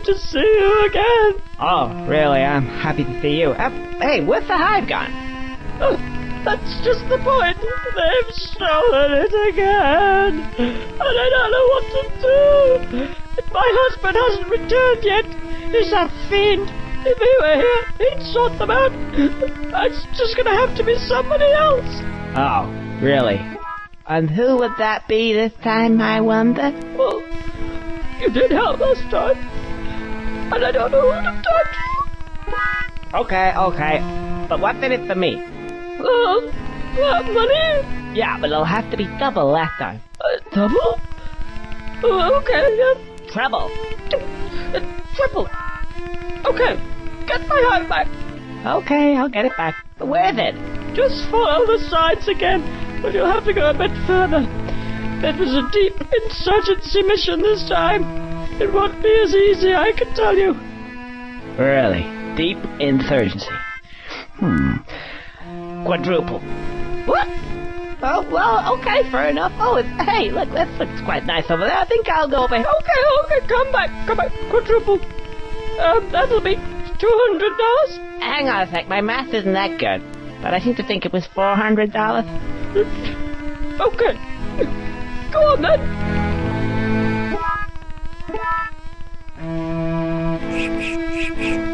So happy to see you again! Oh, really? I'm happy to see you. Uh, hey, where's the hive gone? Oh, that's just the point. They've stolen it again. And I don't know what to do. My husband hasn't returned yet. He's a fiend. If he were here, he'd sort them out. It's just gonna have to be somebody else. Oh, really? And who would that be this time, I wonder? Well, you did help last time. And I don't know who to talk to. Okay, okay. But what's in it for me? Uh, uh, money? Yeah, but it'll have to be double last time. Uh, double? Uh, okay, yeah. Treble. Triple. Okay, get my hive back. Okay, I'll get it back. But where is it? Just follow the signs again, but you'll have to go a bit further. It was a deep insurgency mission this time. It won't be as easy, I can tell you. Really? Deep insurgency. Hmm. Quadruple. What? Oh, well, okay, fair enough. Oh, it's, hey, look, that looks quite nice over there. I think I'll go over here. Okay, okay, come back, come back, quadruple. Um, that'll be $200. Hang on a sec, my math isn't that good. But I seem to think it was $400. Okay. Go on then. Oh, you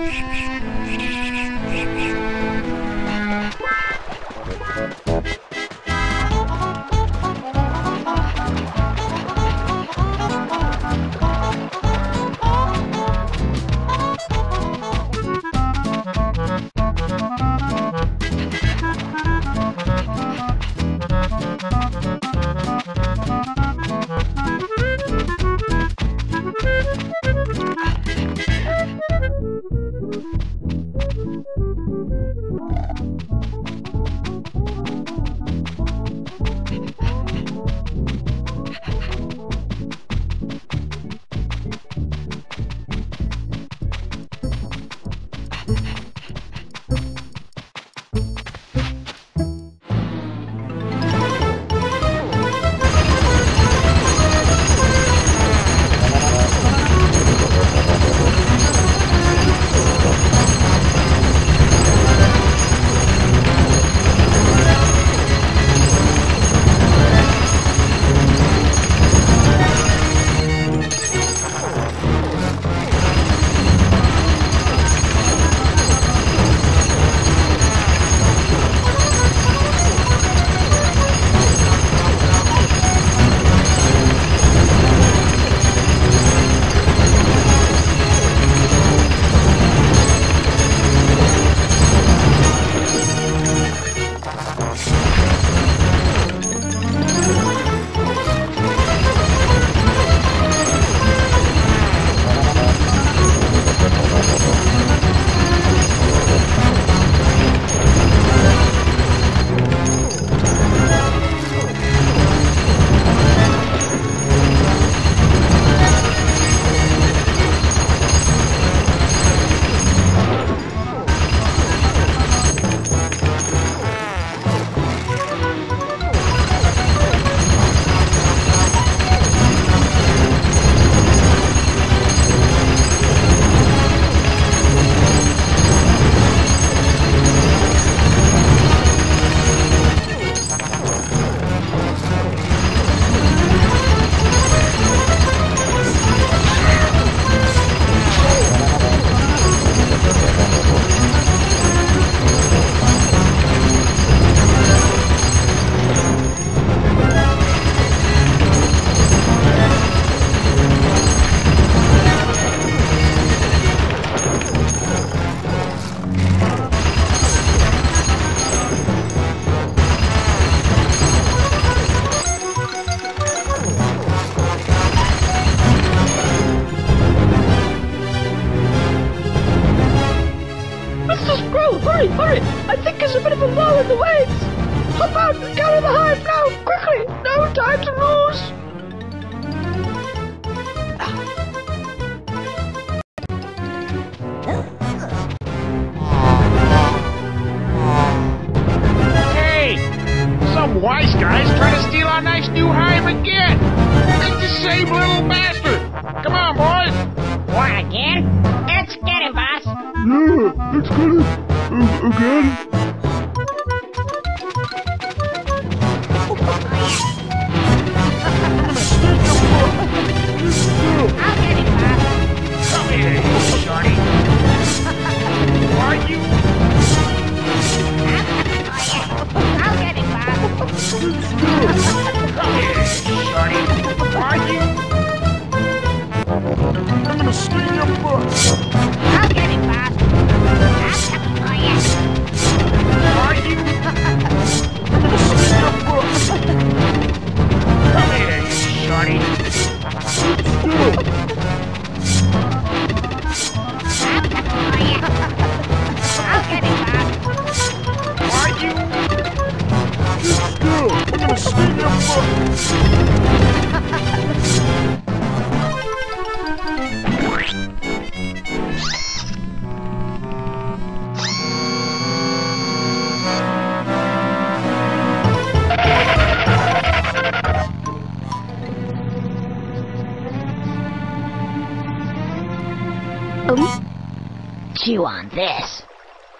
you on this,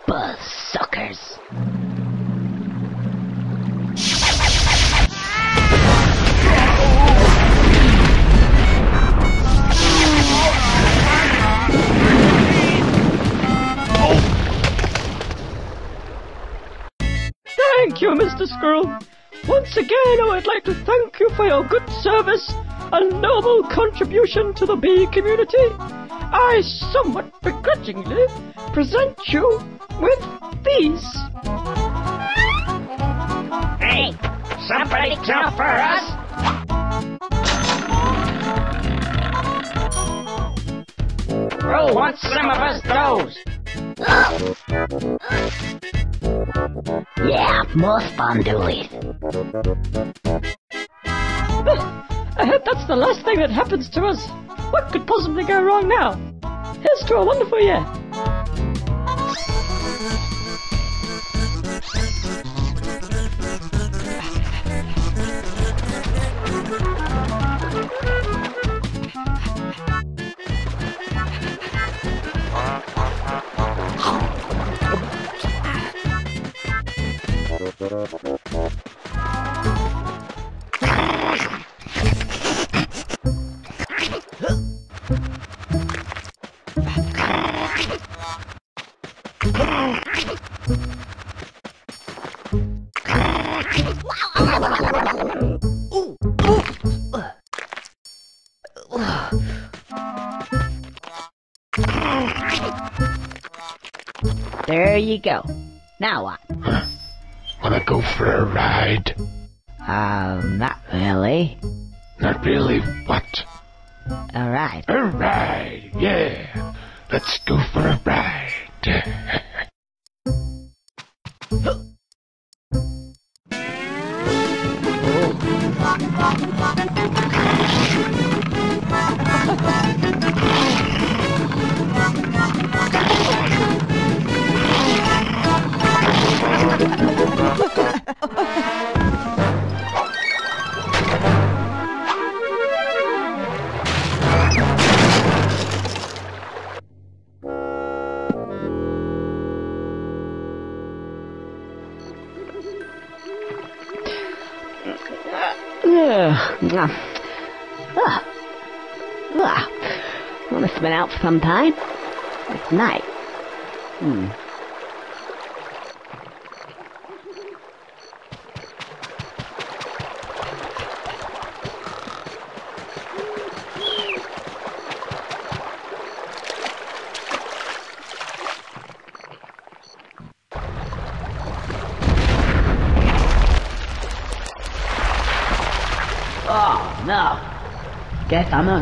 both suckers. Thank you, Mr. Squirrel. Once again, oh, I would like to thank you for your good service and noble contribution to the bee community. I somewhat begrudgingly present you with these. Hey, somebody jump for us! Who wants some of us those? Yeah, more fun doing. I hope that's the last thing that happens to us. What could possibly go wrong now? A wonderful, year. you go.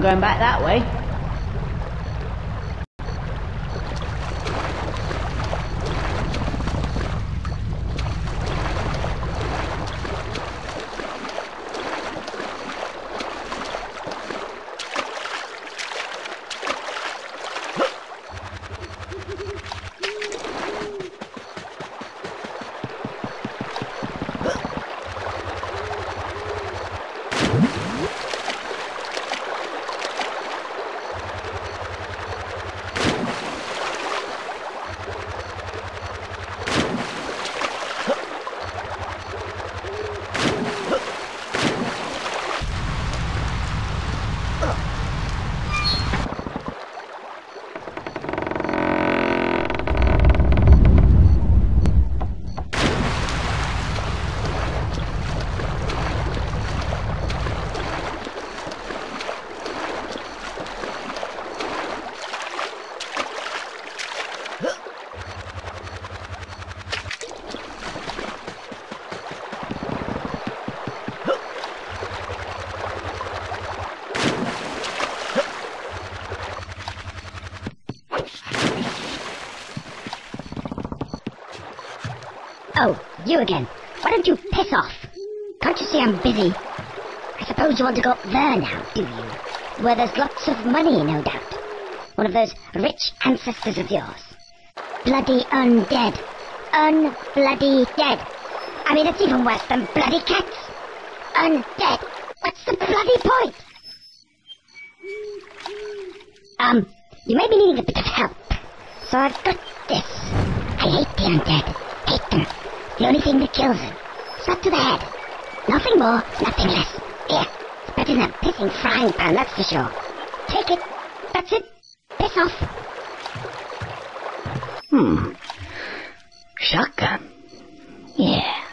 going back that way. Again. Why don't you piss off? Can't you see I'm busy? I suppose you want to go up there now, do you? Where there's lots of money, no doubt. One of those rich ancestors of yours. Bloody undead. Unbloody dead. I mean, it's even worse than bloody cats. Undead. What's the bloody point? Um, you may be needing a bit of help. So I've got this. I hate the undead. Hate them. The only thing that kills him. Shot to the head. Nothing more, nothing less. It's better than a pissing frying pan, that's for sure. Take it. That's it. Piss off. Hmm. Shotgun. Yeah.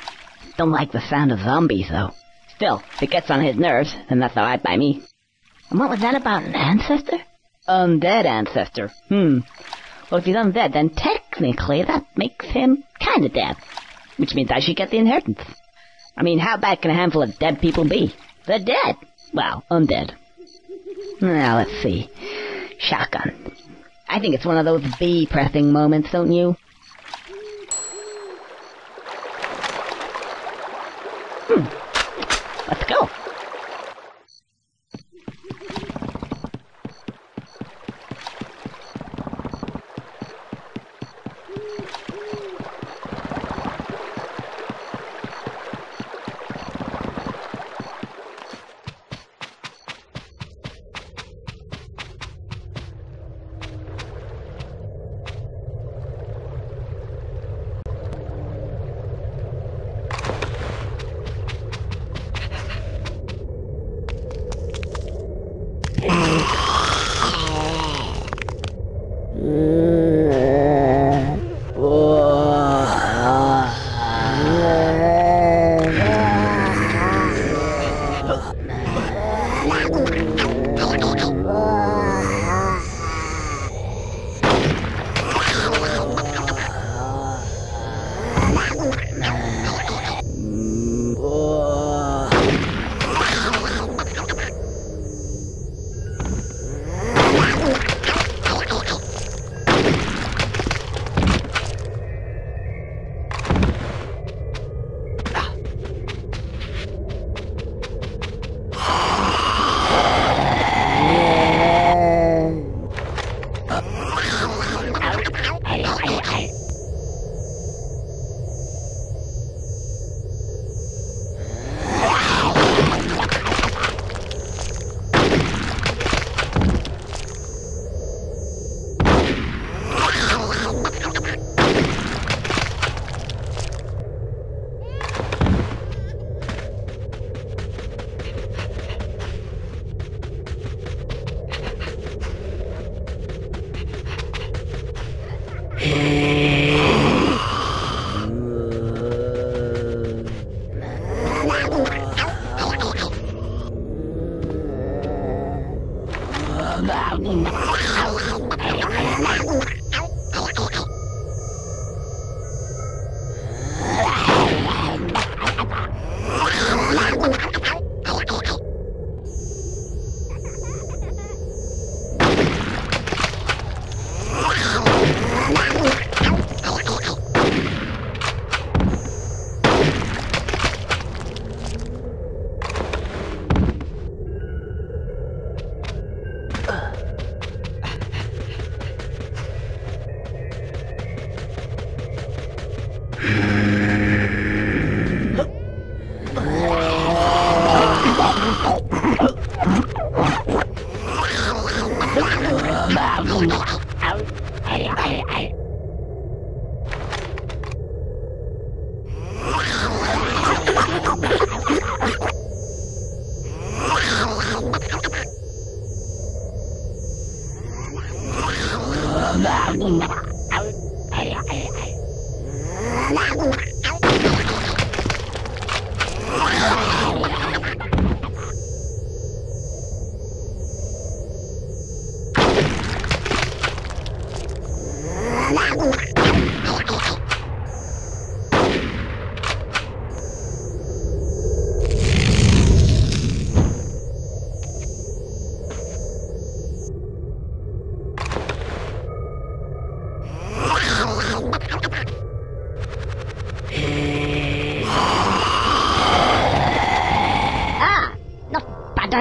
Don't like the sound of zombies, though. Still, if it gets on his nerves, then that's alright by me. And what was that about an ancestor? Undead ancestor. Hmm. Well, if he's undead, then technically that makes him kinda dead. Which means I should get the inheritance. I mean, how bad can a handful of dead people be? They're dead. Well, undead. Now, let's see. Shotgun. I think it's one of those B pressing moments, don't you? Hmm. Let's go.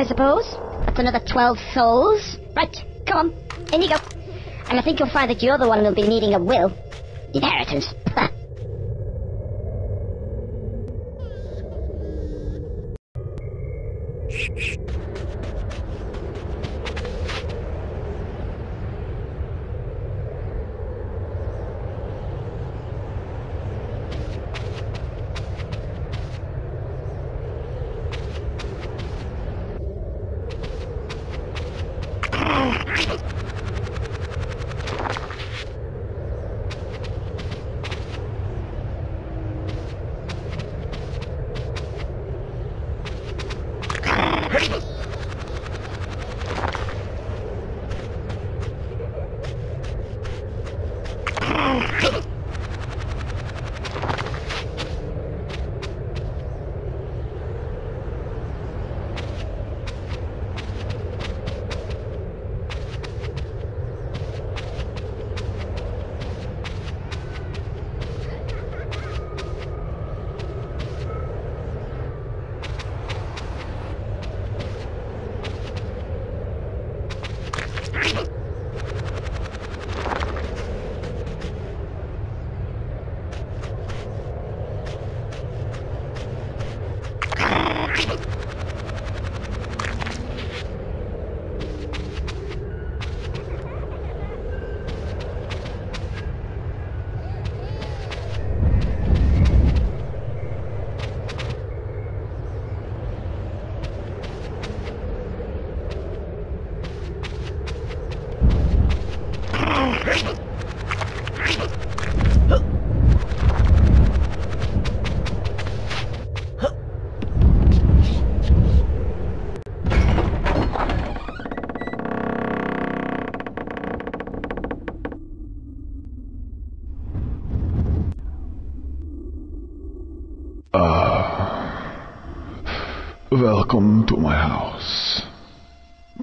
I suppose. That's another 12 souls. Right, come on, in you go. And I think you'll find that you're the one who'll be needing a will.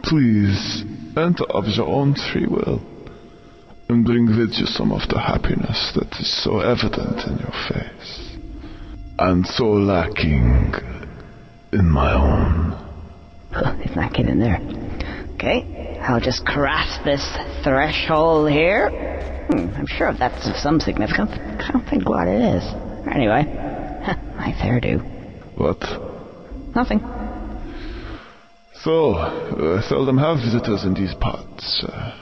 Please enter of your own free will and bring with you some of the happiness that is so evident in your face and so lacking in my own. It's not getting there. Okay, I'll just cross this threshold here. Hmm, I'm sure if that's of some significance. I don't think what it is. Anyway, my hairdo. What? Nothing. So, uh, seldom have visitors in these parts. Uh,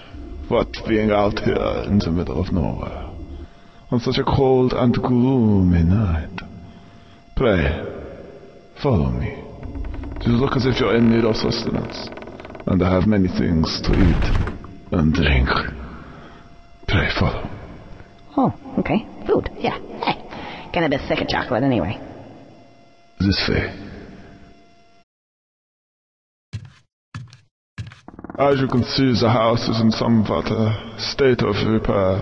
what being out here in the middle of nowhere on such a cold and gloomy night? Pray, follow me. You look as if you're in need of sustenance, and I have many things to eat and drink. Pray, follow. Oh, okay. Food, yeah. Hey, getting a be sick of chocolate anyway. This way. As you can see, the house is in somewhat a state of repair.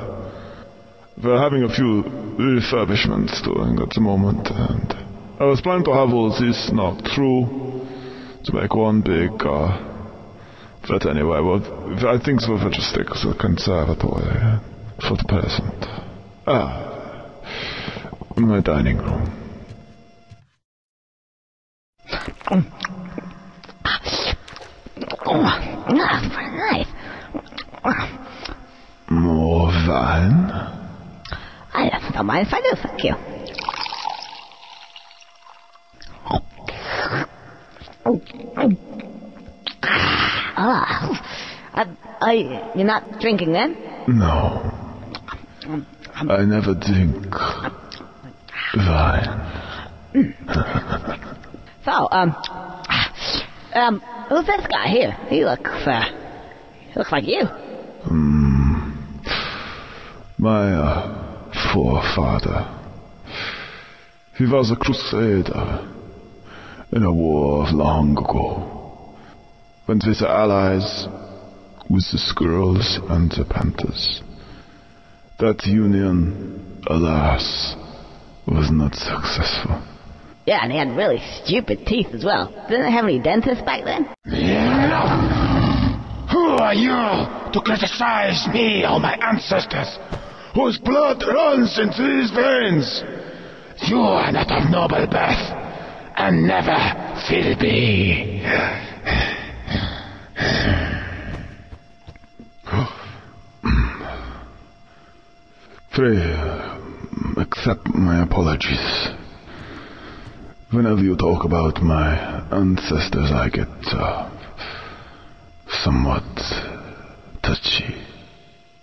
We're having a few refurbishments doing at the moment, and I was planning to have all this knocked through to make one big, uh, but anyway, well, I think we'll just stick to the conservatory for the present. Ah, my dining room. Oh, nice. More wine? I don't mind if I do, thank you. Ah, I, I, you're not drinking then? No. I never drink wine. So, um, um, who's this guy here? He looks, uh, he looks like you. Hmm. My uh, forefather. He was a crusader in a war of long ago. Went with the allies, with the squirrels and the panthers. That union, alas, was not successful. Yeah, and they had really stupid teeth as well. Didn't they have any dentists back then? Yeah. Who are you to criticize me or my ancestors, whose blood runs into his veins. You are not of noble birth, and never will be. Freya, accept my apologies. Whenever you talk about my ancestors, I get uh, somewhat touchy.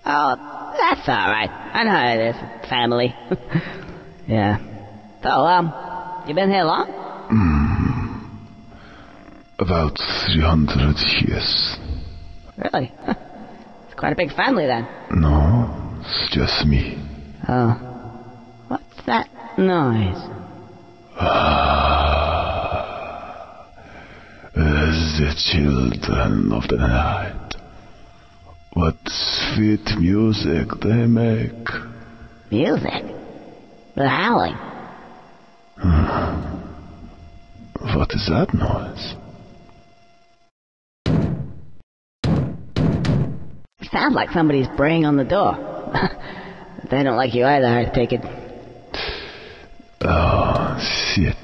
Oh, that's alright. I know how it is. Family. yeah. So, um, you been here long? About 300 years. Really? it's quite a big family then. No, it's just me. Oh. What's that noise? Ah. The children of the night. What sweet music they make. Music? The howling. What is that noise? Sounds like somebody's braying on the door. they don't like you either, I take it. Oh, shit.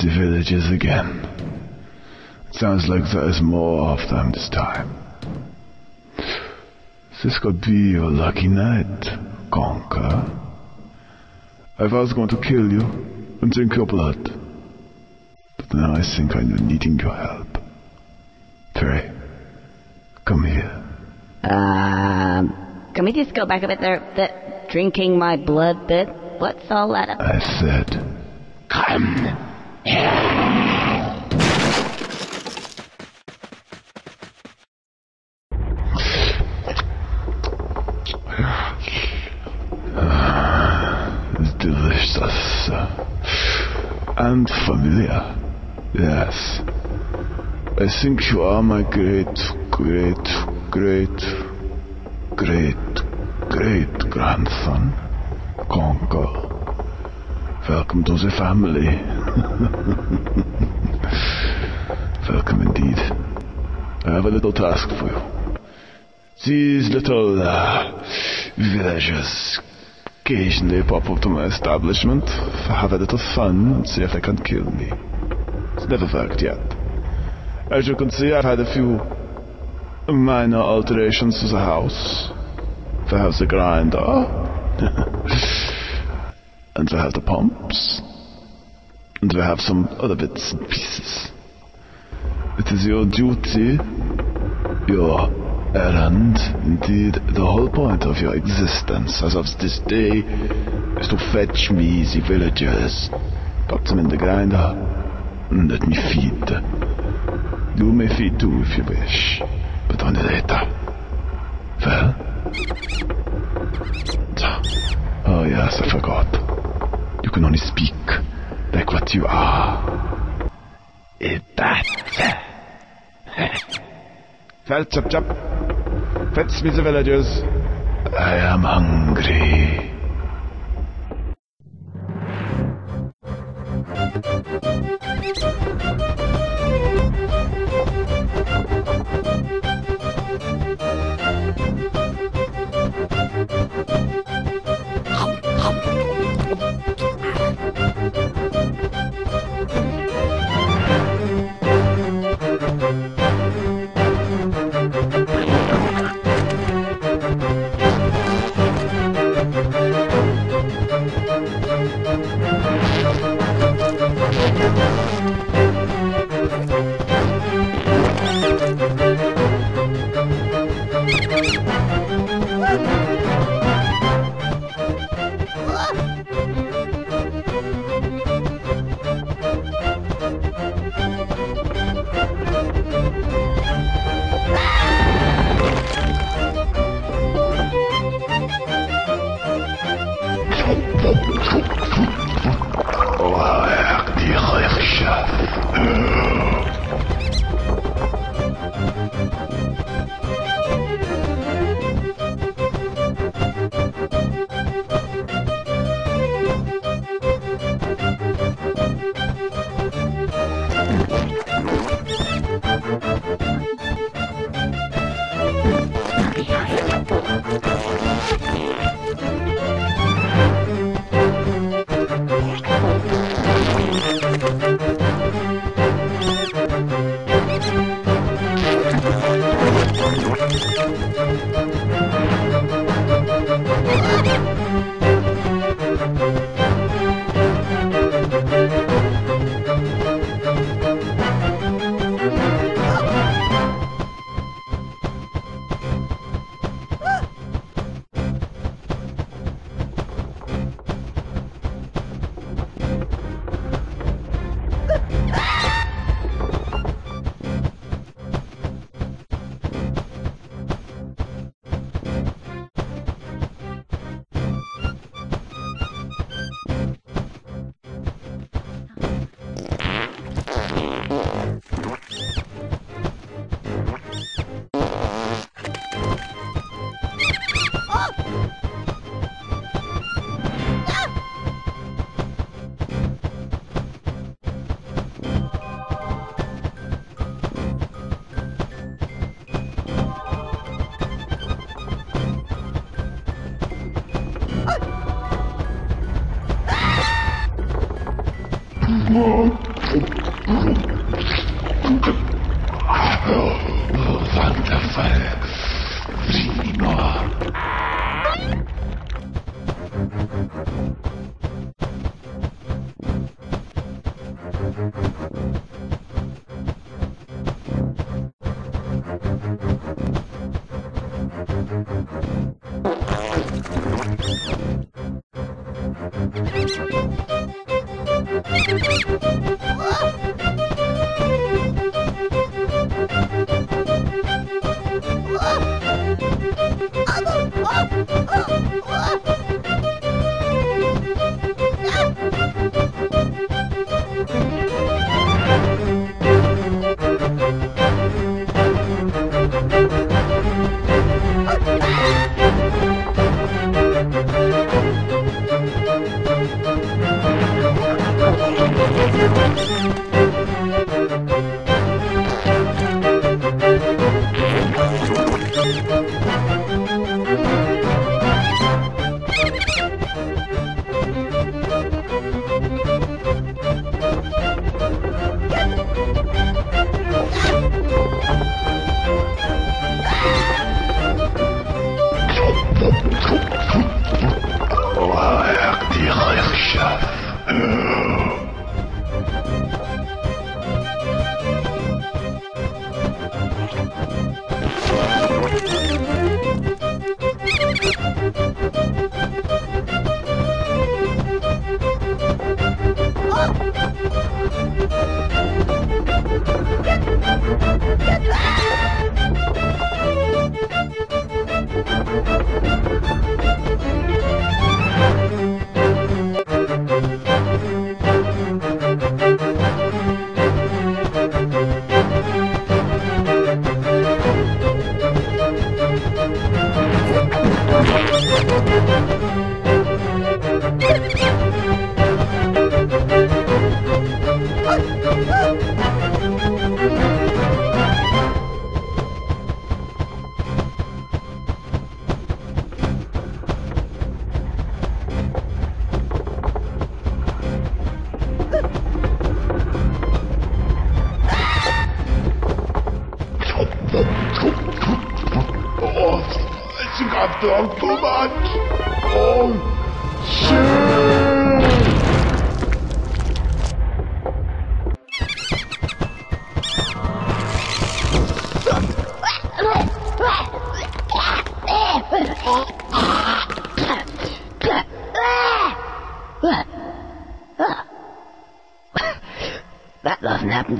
The villagers again. It sounds like there's more of them this time. This could be your lucky night, Conker. I was going to kill you and drink your blood. But now I think I'm needing your help. Trey, come here. Um, can we just go back a bit there? The drinking my blood bit? What's all that about? I said, come It's delicious and familiar. Yes. I think you are my great, great, great, great, great grandson, Conker. Welcome to the family. Welcome indeed. I have a little task for you. These little uh, villagers occasionally pop up to my establishment, have a little fun, and see if they can kill me. It's never worked yet. As you can see, I've had a few minor alterations to the house. I have the grinder, and I have the pumps, and I have some other bits and pieces. It is your duty, your errand, indeed the whole point of your existence as of this day, is to fetch me the villagers, put them in the grinder, and let me feed. You may feed too if you wish, but only later. Well? Oh yes, I forgot. You can only speak like what you are. Is that? Well, chop chop. Fetch me the villagers. I am hungry.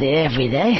Every day.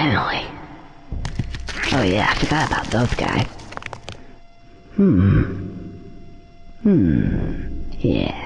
Finally. Oh yeah, I forgot about those guys. Hmm. Hmm. Yeah.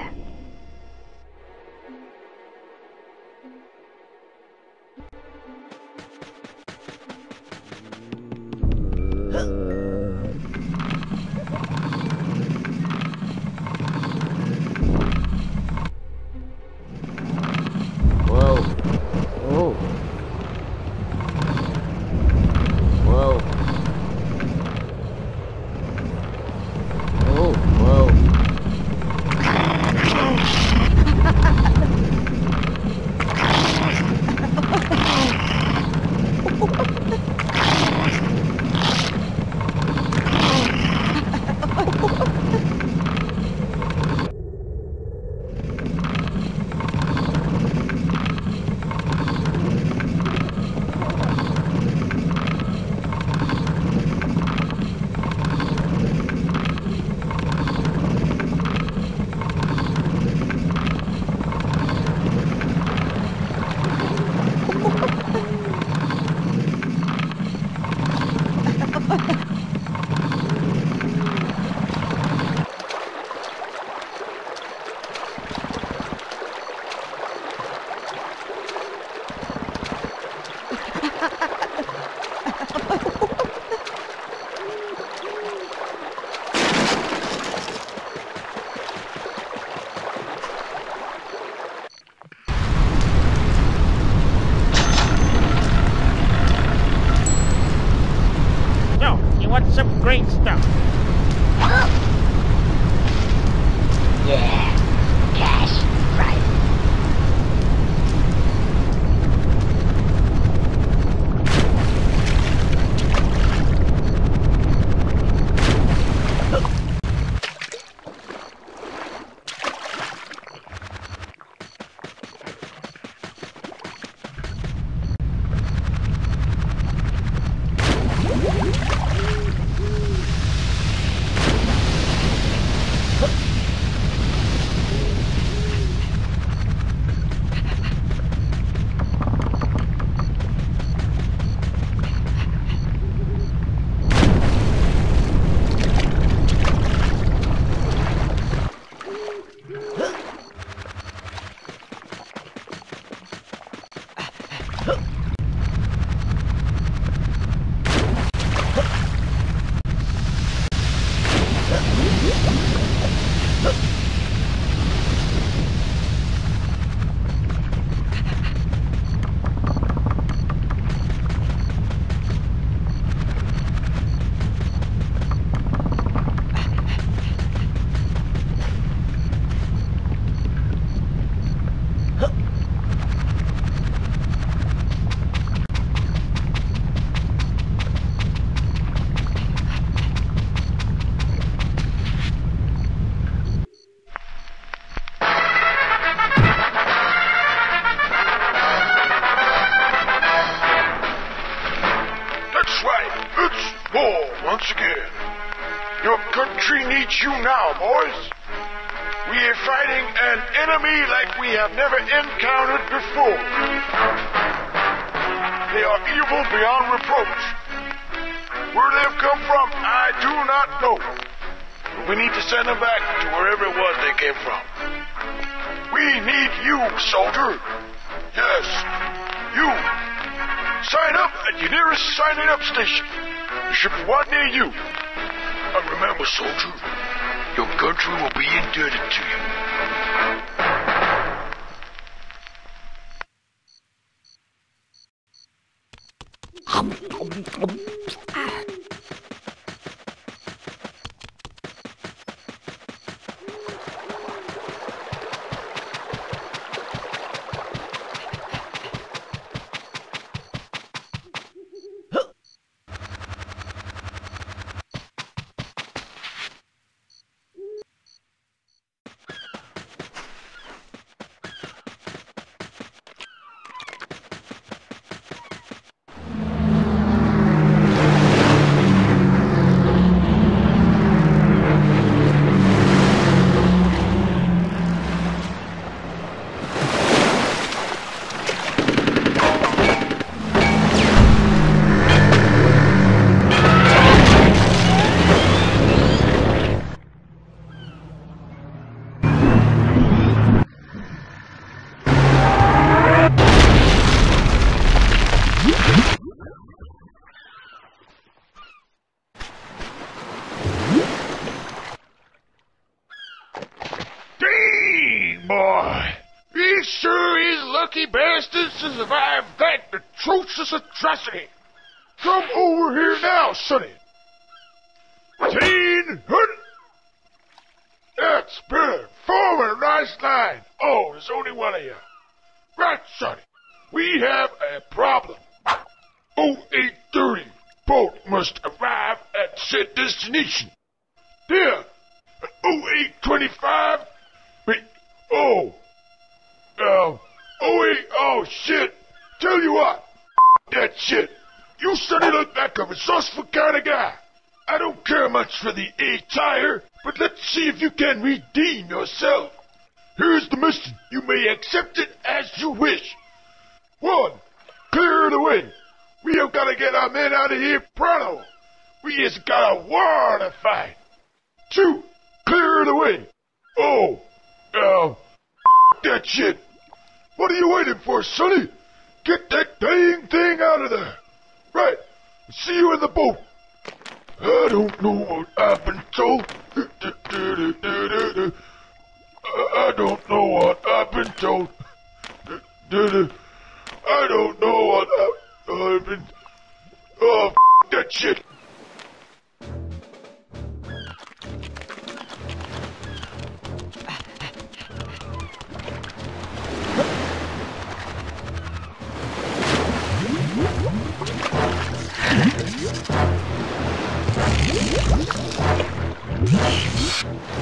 you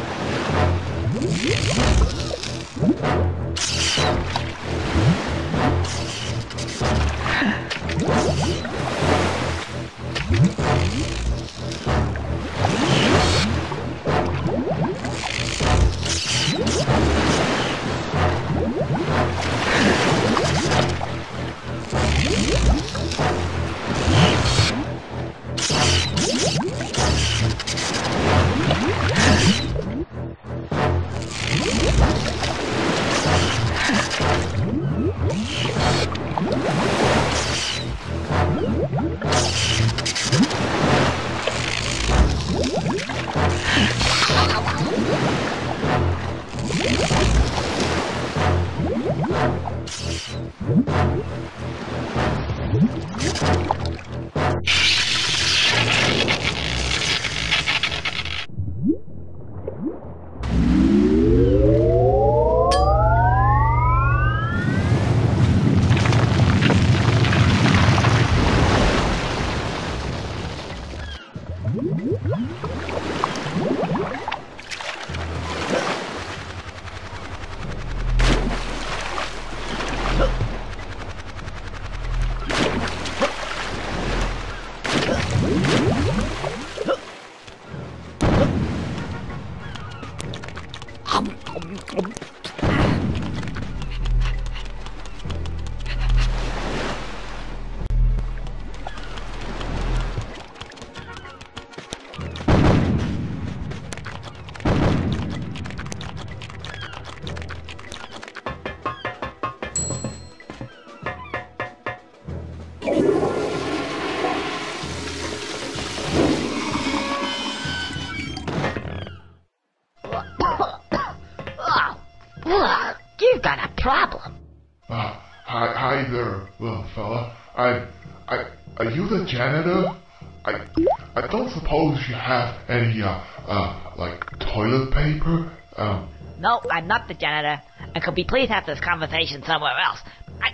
The janitor. And could we please have this conversation somewhere else? I,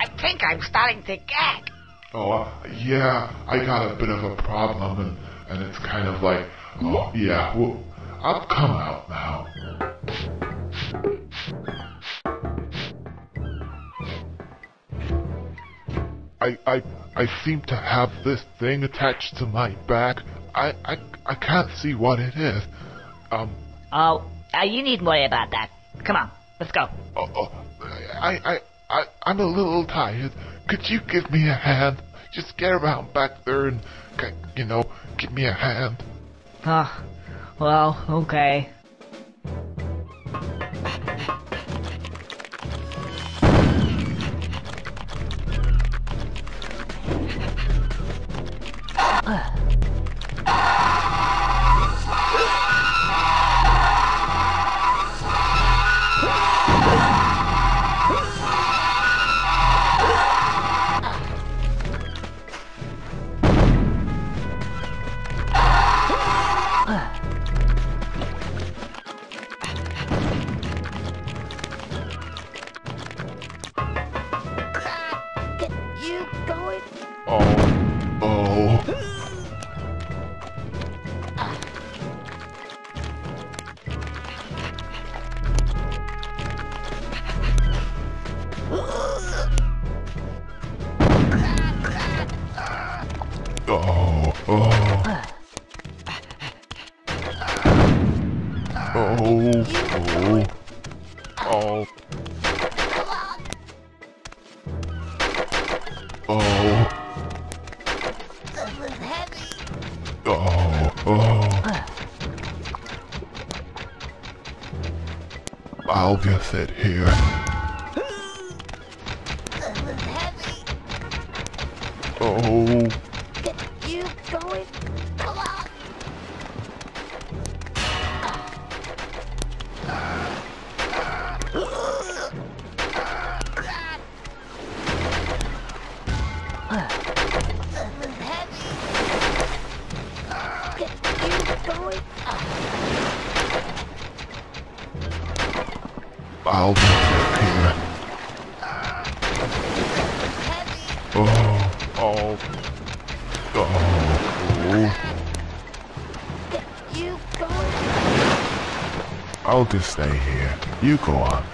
I think I'm starting to gag. oh, uh, yeah, I got a bit of a problem, and, and it's kind of like, oh, yeah, well, I'll come out now. I, I, I seem to have this thing attached to my back. I, I, I can't see what it is. Um, Oh, uh, you needn't worry about that. Come on, let's go. oh, oh, I, I, I, I'm a little tired. Could you give me a hand? Just get around back there and, you know, give me a hand. Oh, well, okay. You I'll stay here. You go on.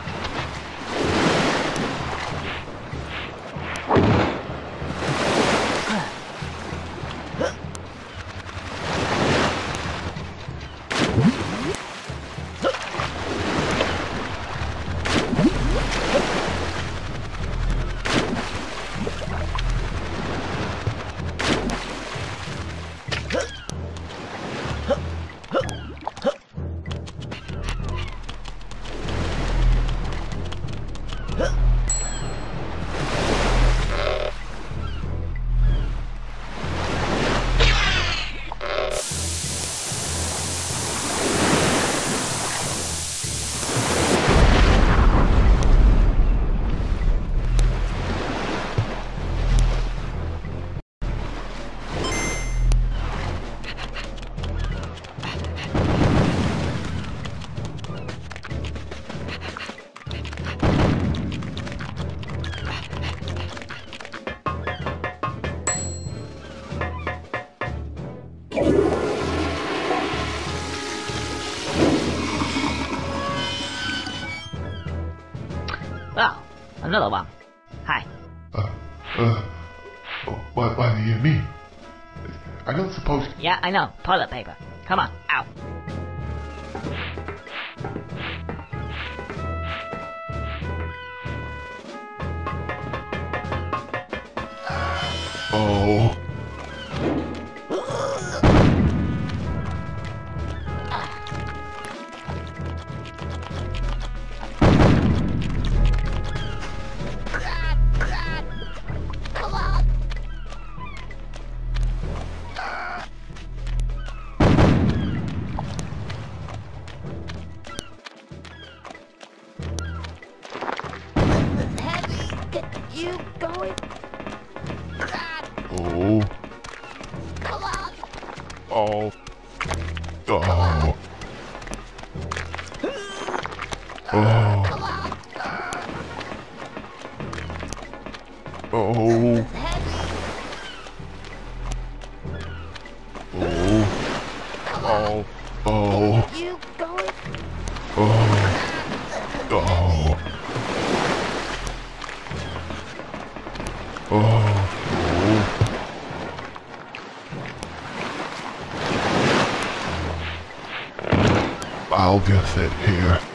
another one. Hi. Uh, what, do you mean? I don't suppose... Yeah, I know. Toilet paper. I'll get it here.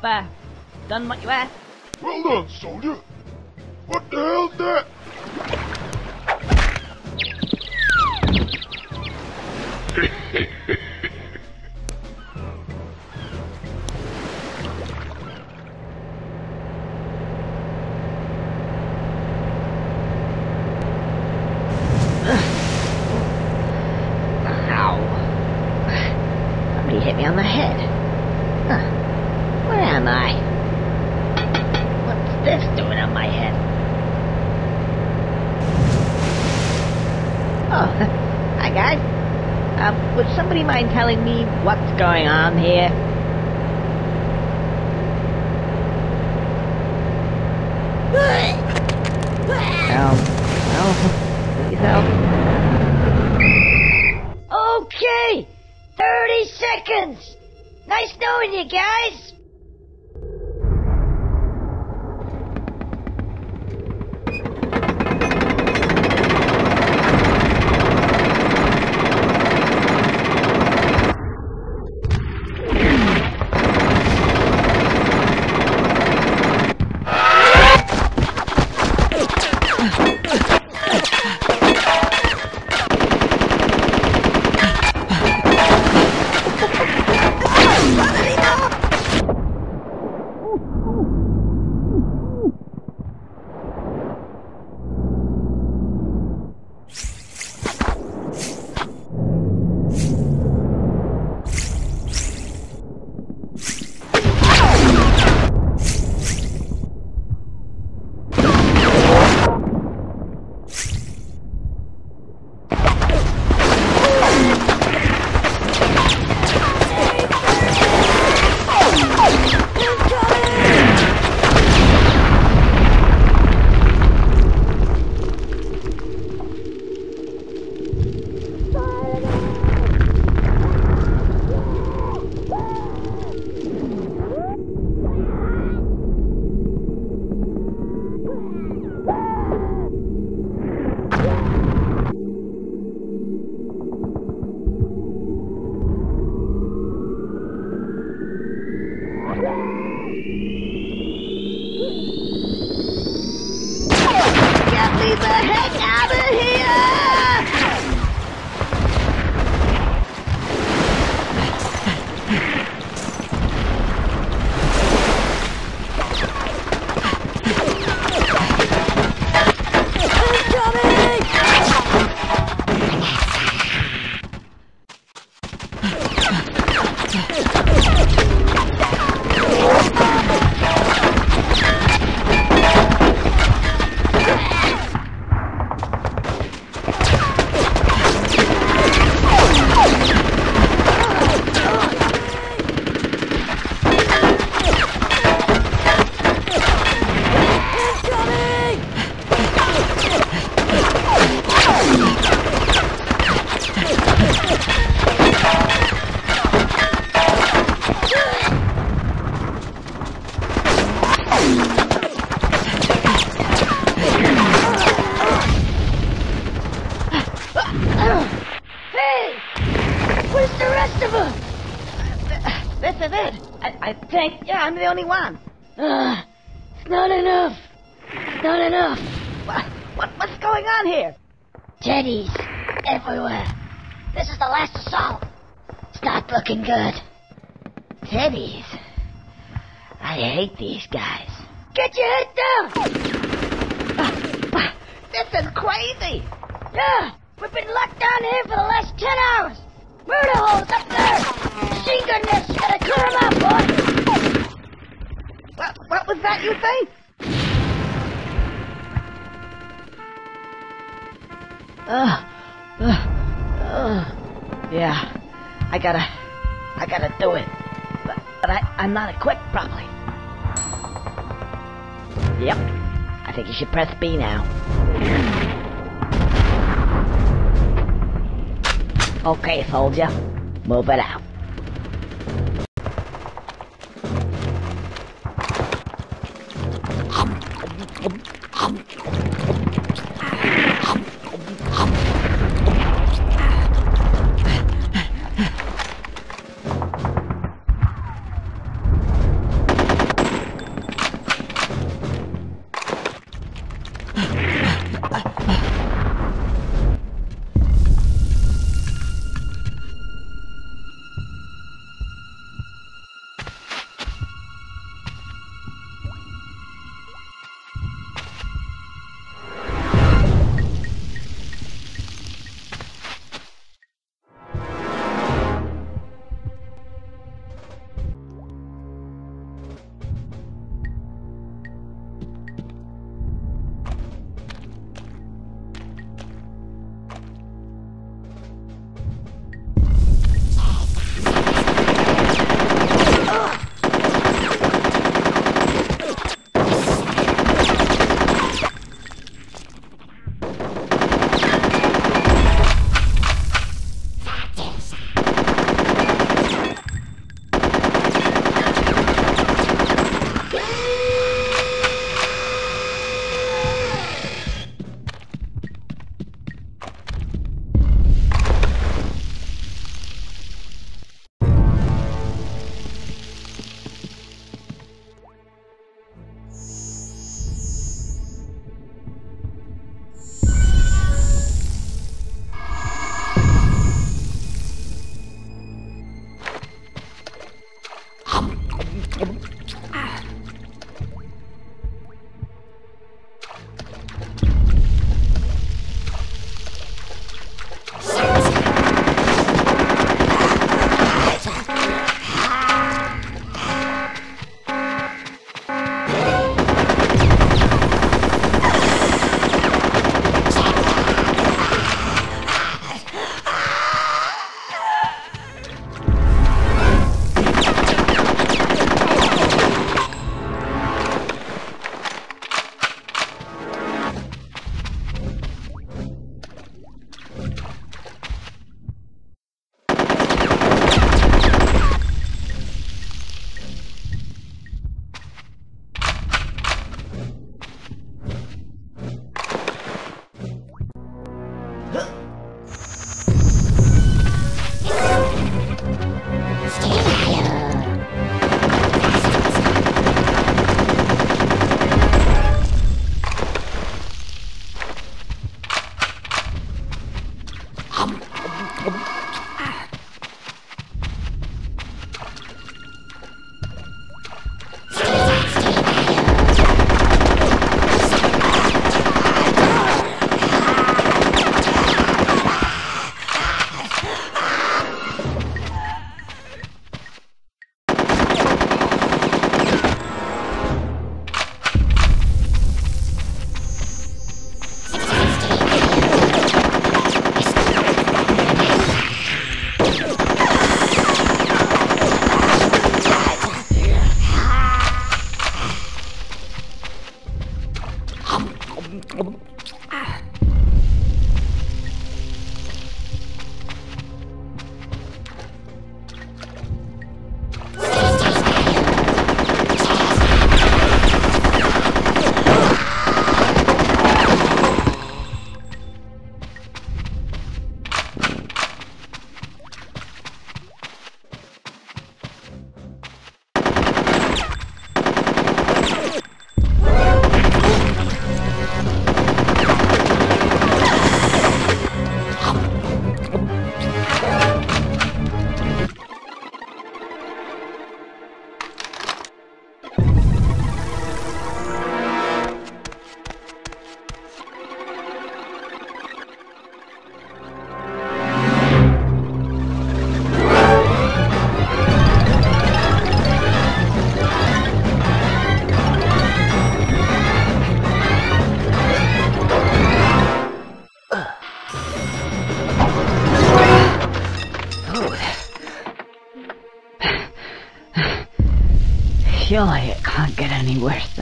back. Done what you asked.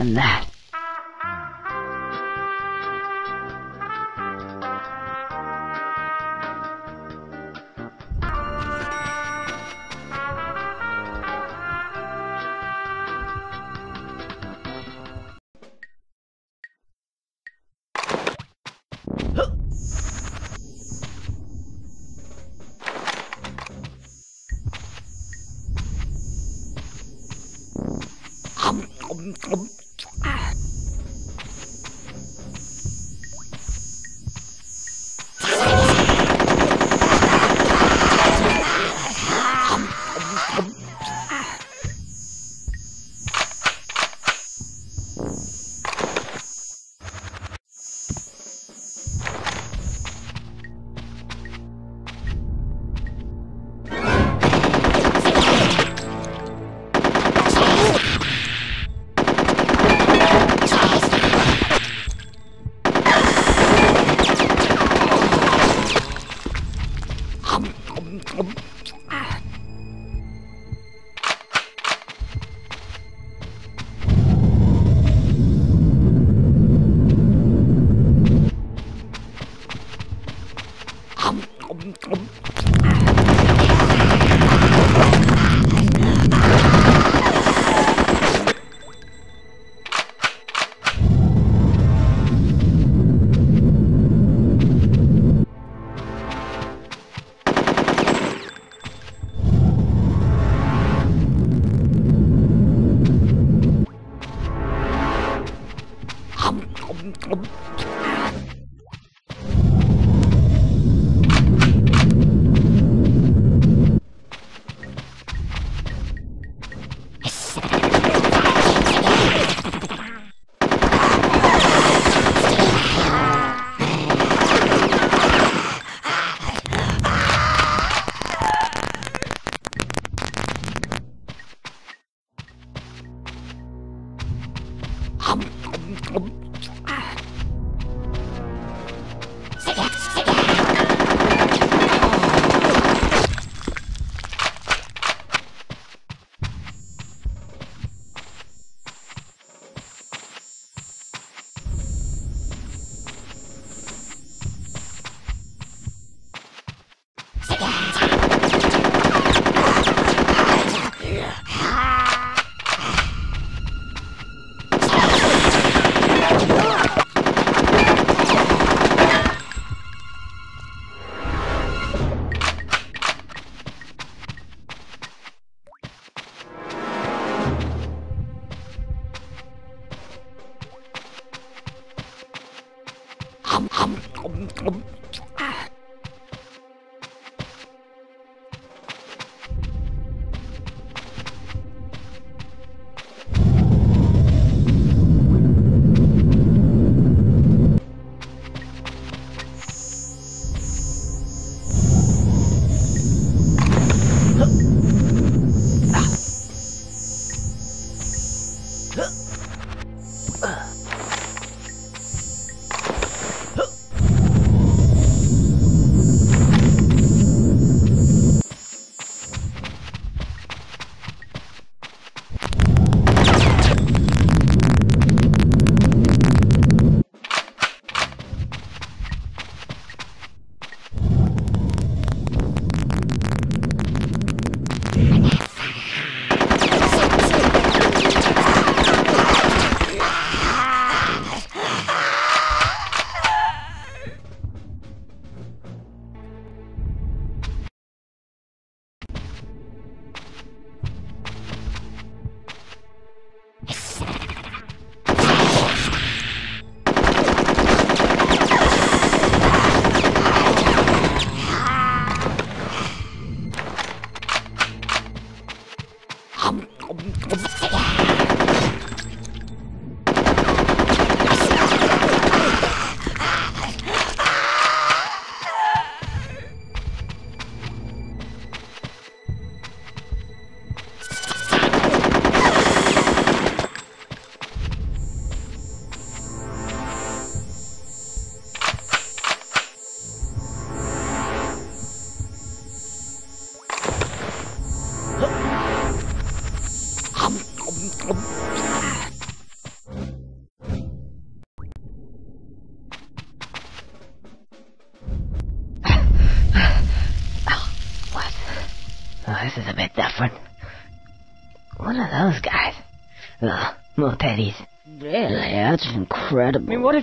Than that.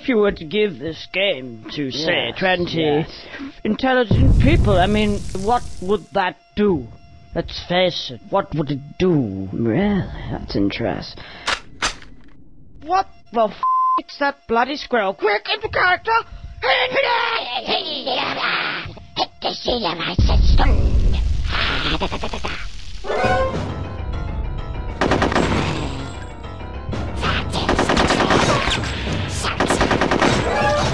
If you were to give this game to, say, Yes, 20 yes. intelligent people? I mean, what would that do? Let's face it, what would it do? Really? That's interesting. What the f*** is that bloody squirrel? Quick, into character! to see them, I said stunned. Oh!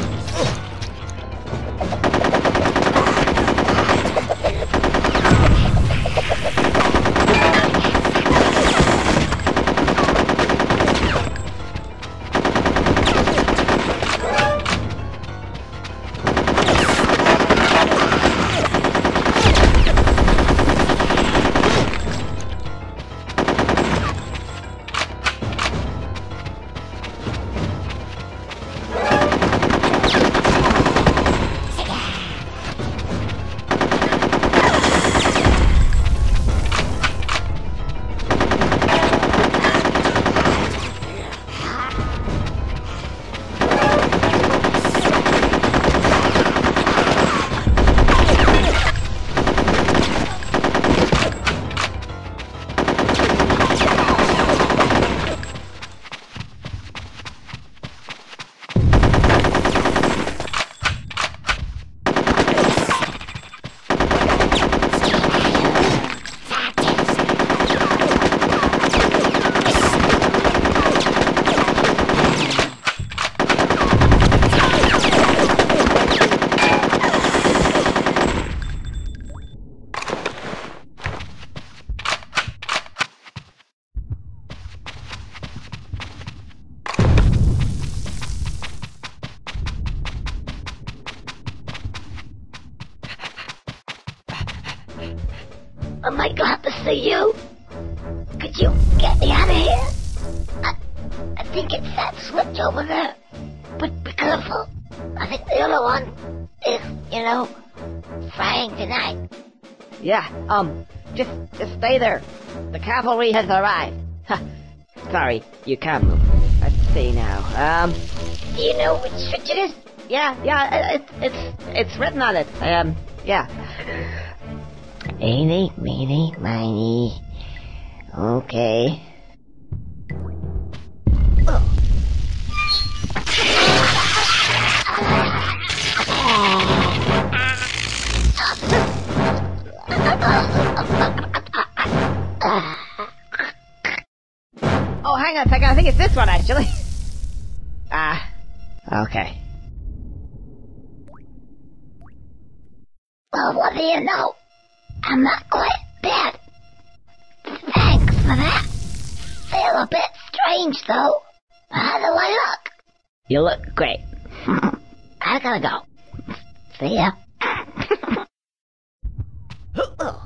Um, just, just stay there. The cavalry has arrived. Ha. Sorry, you can't move. I see now. Um, Do you know which switch it is? yeah, yeah, it, it's, it's written on it. Um, yeah. Eeny, meeny, miny. Okay. Do you know? I'm not quite dead. Thanks for that. Feel a bit strange, though. How do I look? You look great. I gotta go. See ya.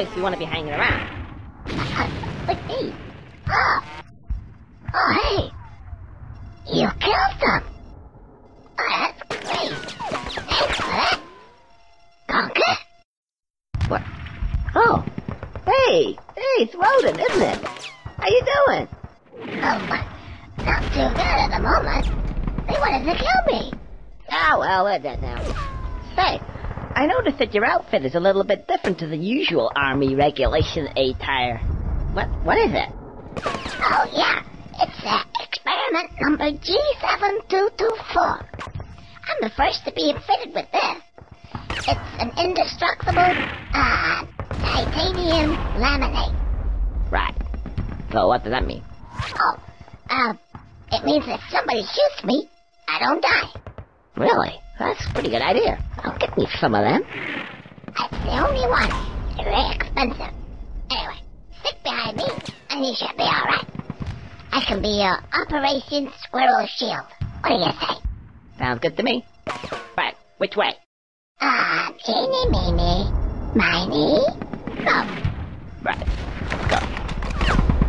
Place you want to be hanging around. Like me. Oh. Oh, hey. You killed them. Oh, that's great. Thanks for that. Conker? What? Oh! Hey! Hey, it's Rodent, isn't it? How you doing? Oh, not too good at the moment. They wanted to kill me. Ah, well, let that now. Say, I noticed that your outfit is a little bit different to the usual Army Regulation attire. What? What is it? Oh, yeah. It's uh, experiment number G7224. I'm the first to be fitted with this. It's an indestructible, uh, titanium laminate. Right. So what does that mean? Oh, uh, it means if somebody shoots me, I don't die. Really? That's a pretty good idea. I'll get me some of them. That's the only one. They're very expensive. Anyway, stick behind me, and you should be alright. I can be your Operation Squirrel Shield. What do you say? Sounds good to me. Right, which way? Ah, teeny meeny, miny, go. Right, go.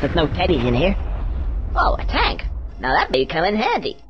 There's no teddies in here. Oh, a tank. Now that'd be come in handy.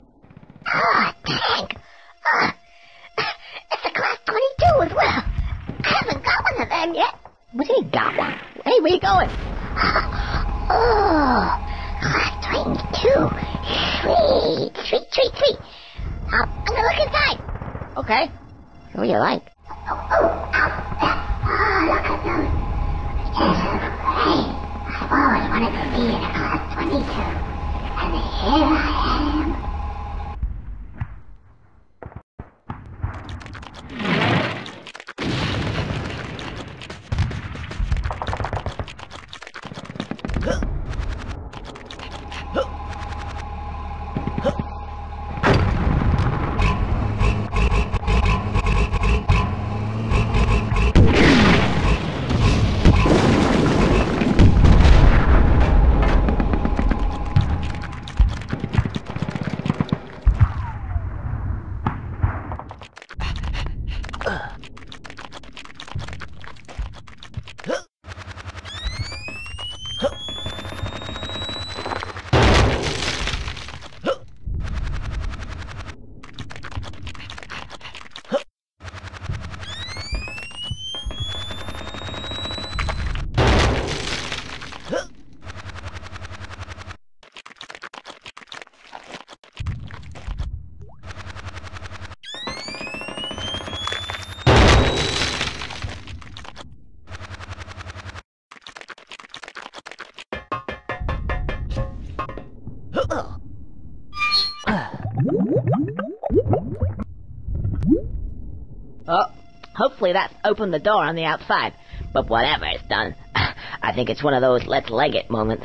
Open the door on the outside. But whatever it's done, I think it's one of those let's leg it moments.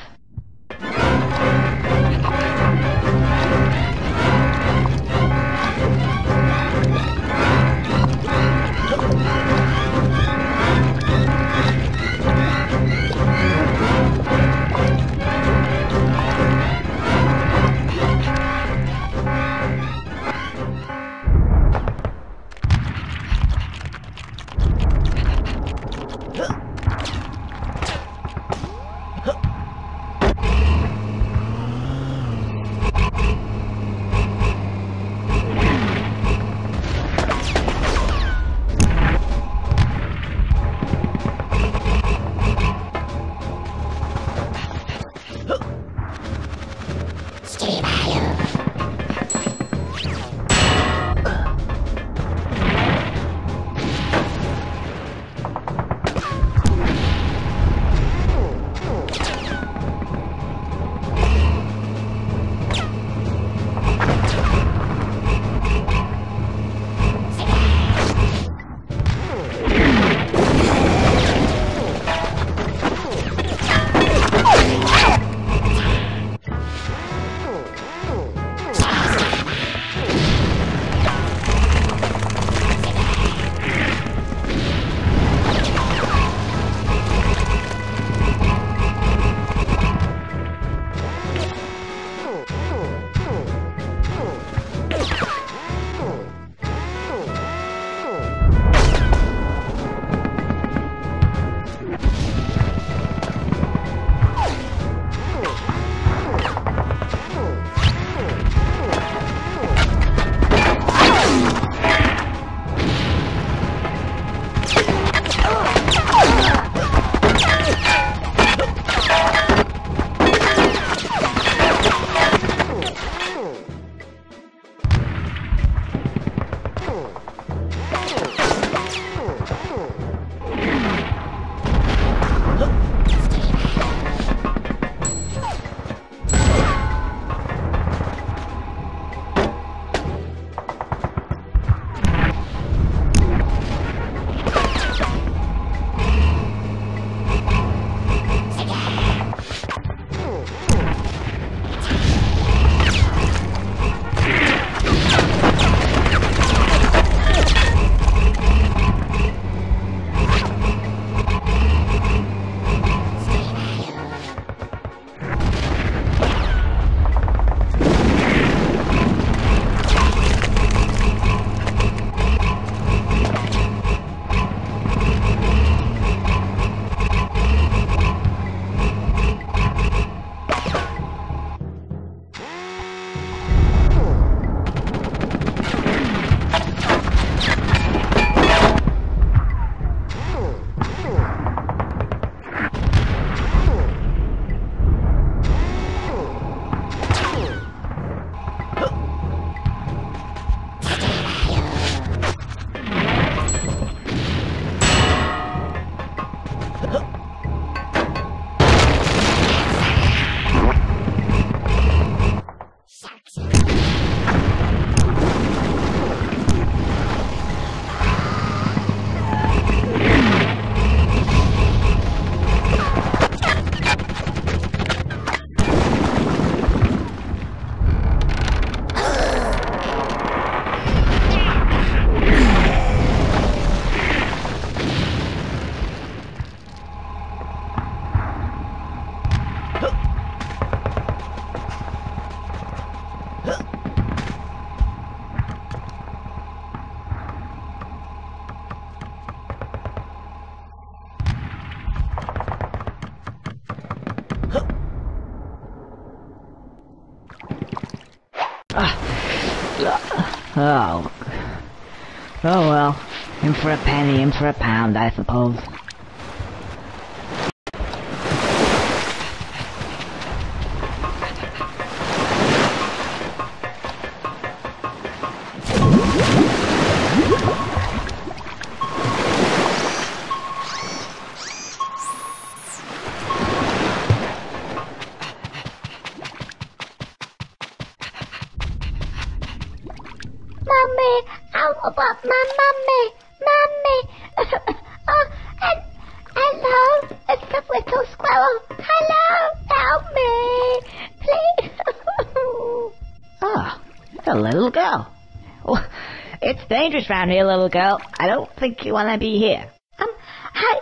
business round here, little girl. I don't think you want to be here. Um, I,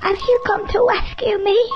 have you come to rescue me?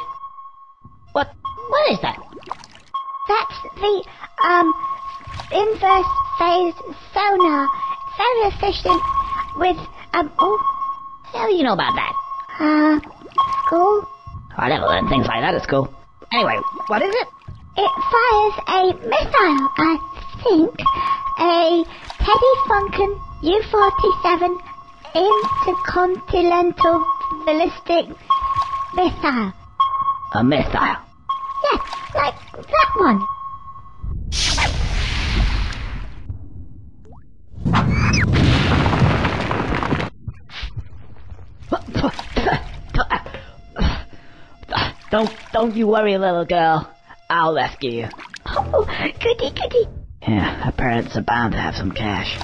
worry, little girl. I'll rescue you. Oh, goody, goody. Yeah, her parents are bound to have some cash.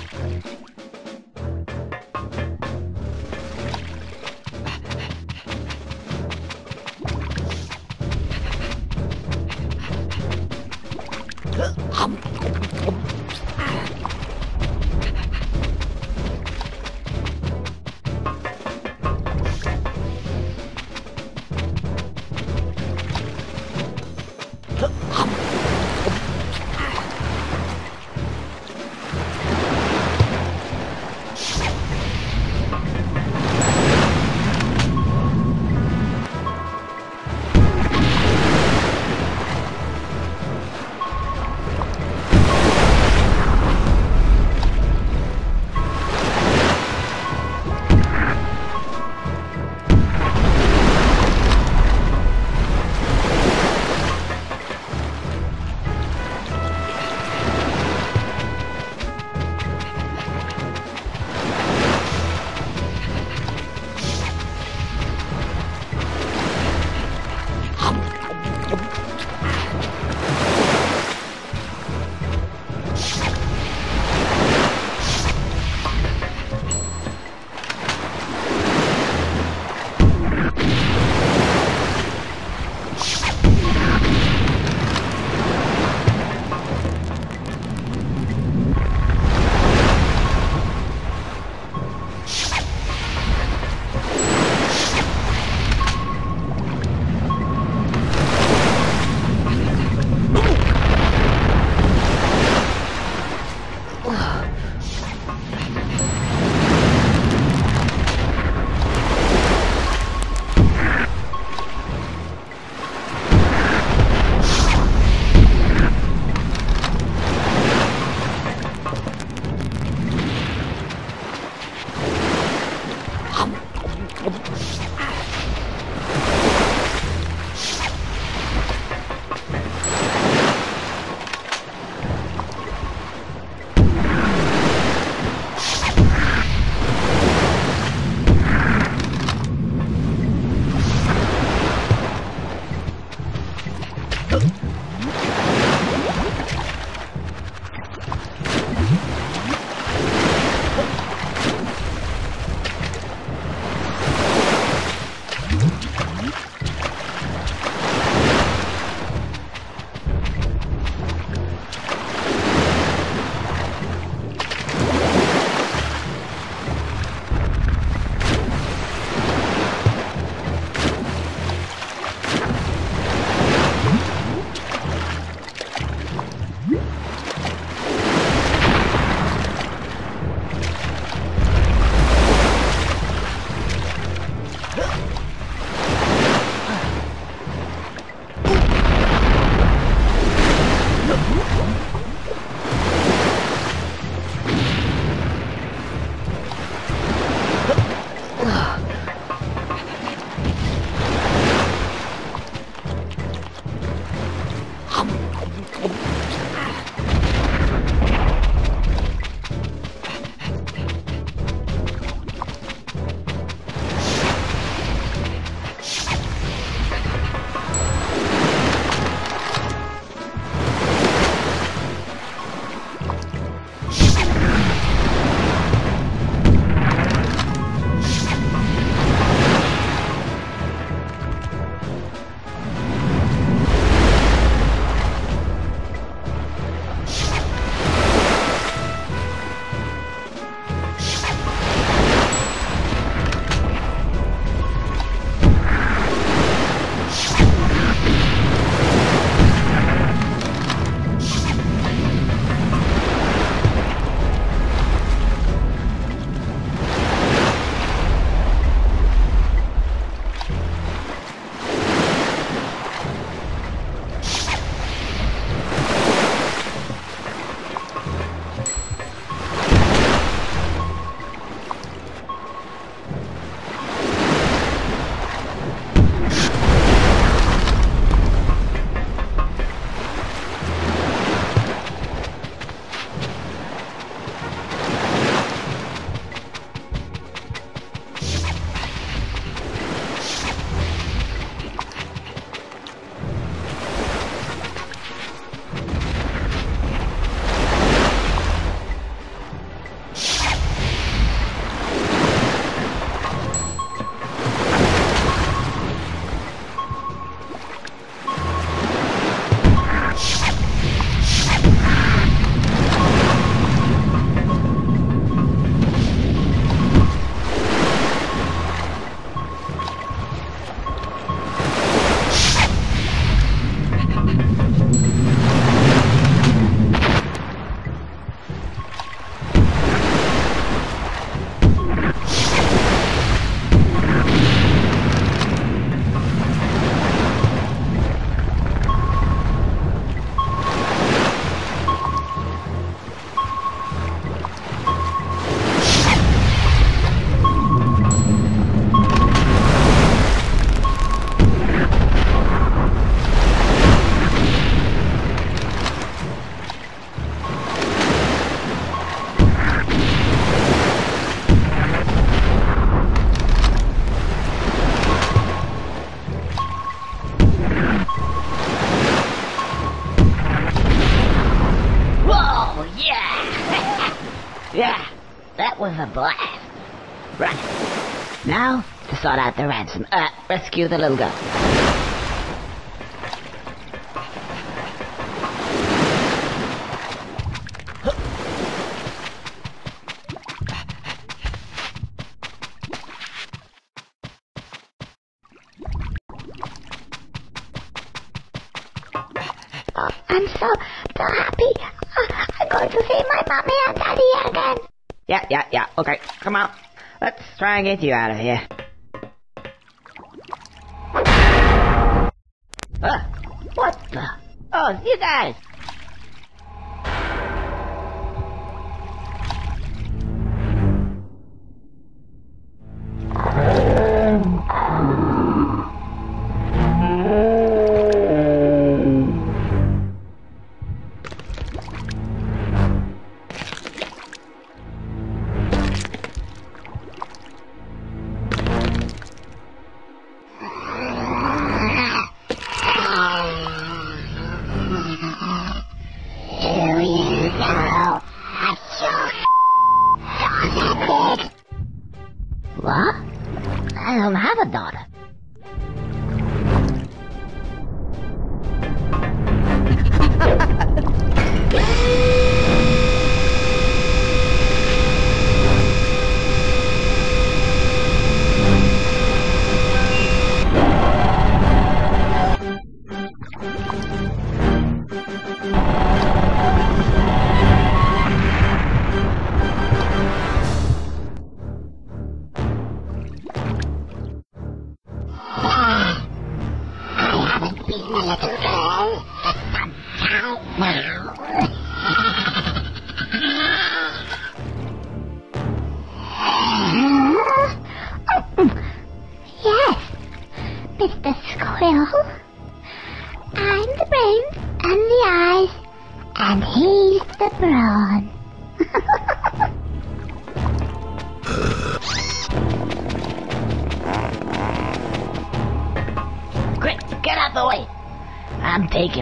sort out the ransom. Uh, rescue the little girl. I'm so, so happy. Uh, I'm going to see my mommy and daddy again. Yeah, yeah, yeah. Okay, come on. Let's try and get you out of here.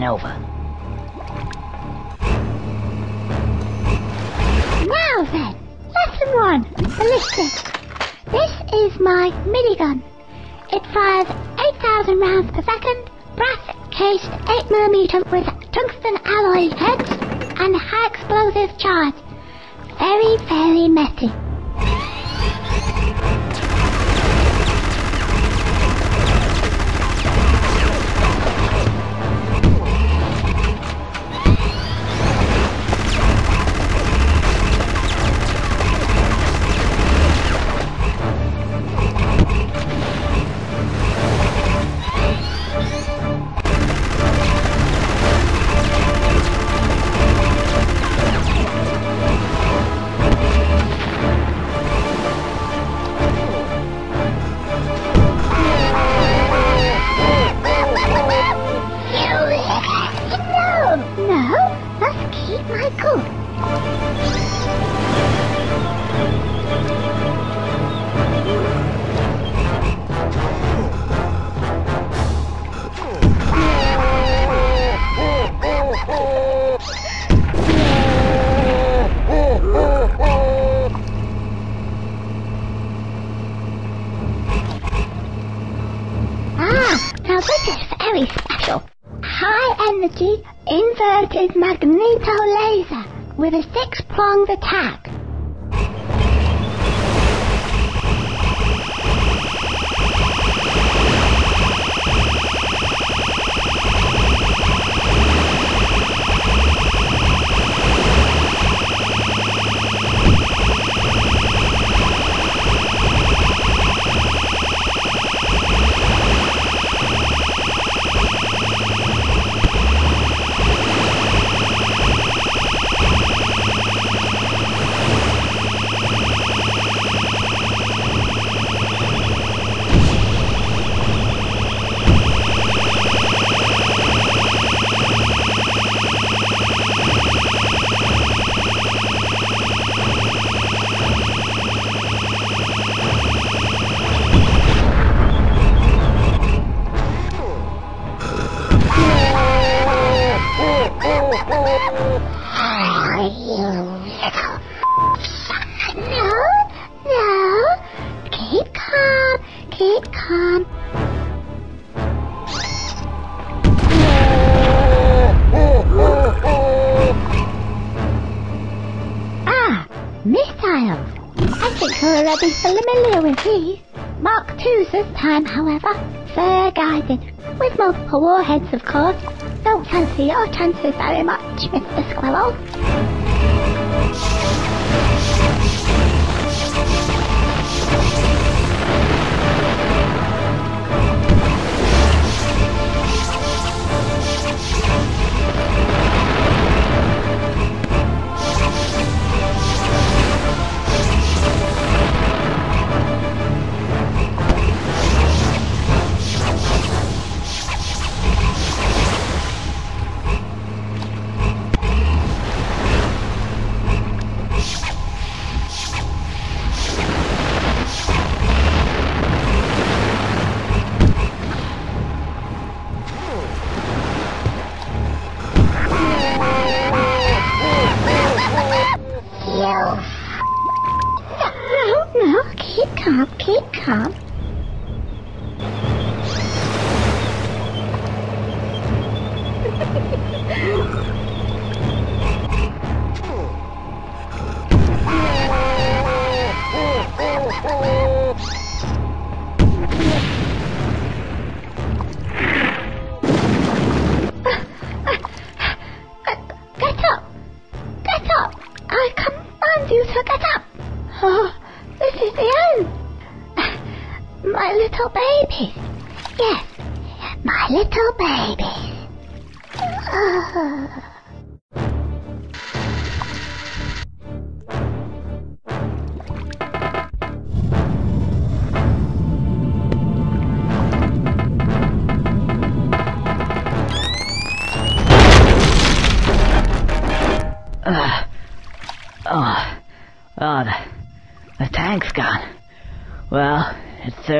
Nova. 看起来打雷吗？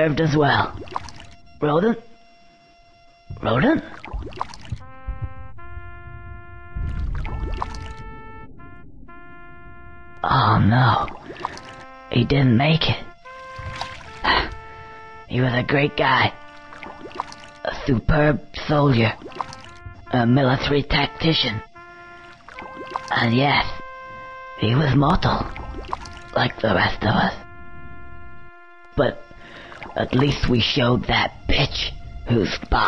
arrived as well. Rodent? Rodent? Oh no. He didn't make it. He was a great guy. A superb soldier. A military tactician. And yes, he was mortal. Like the rest of us at least we showed that bitch who's boss.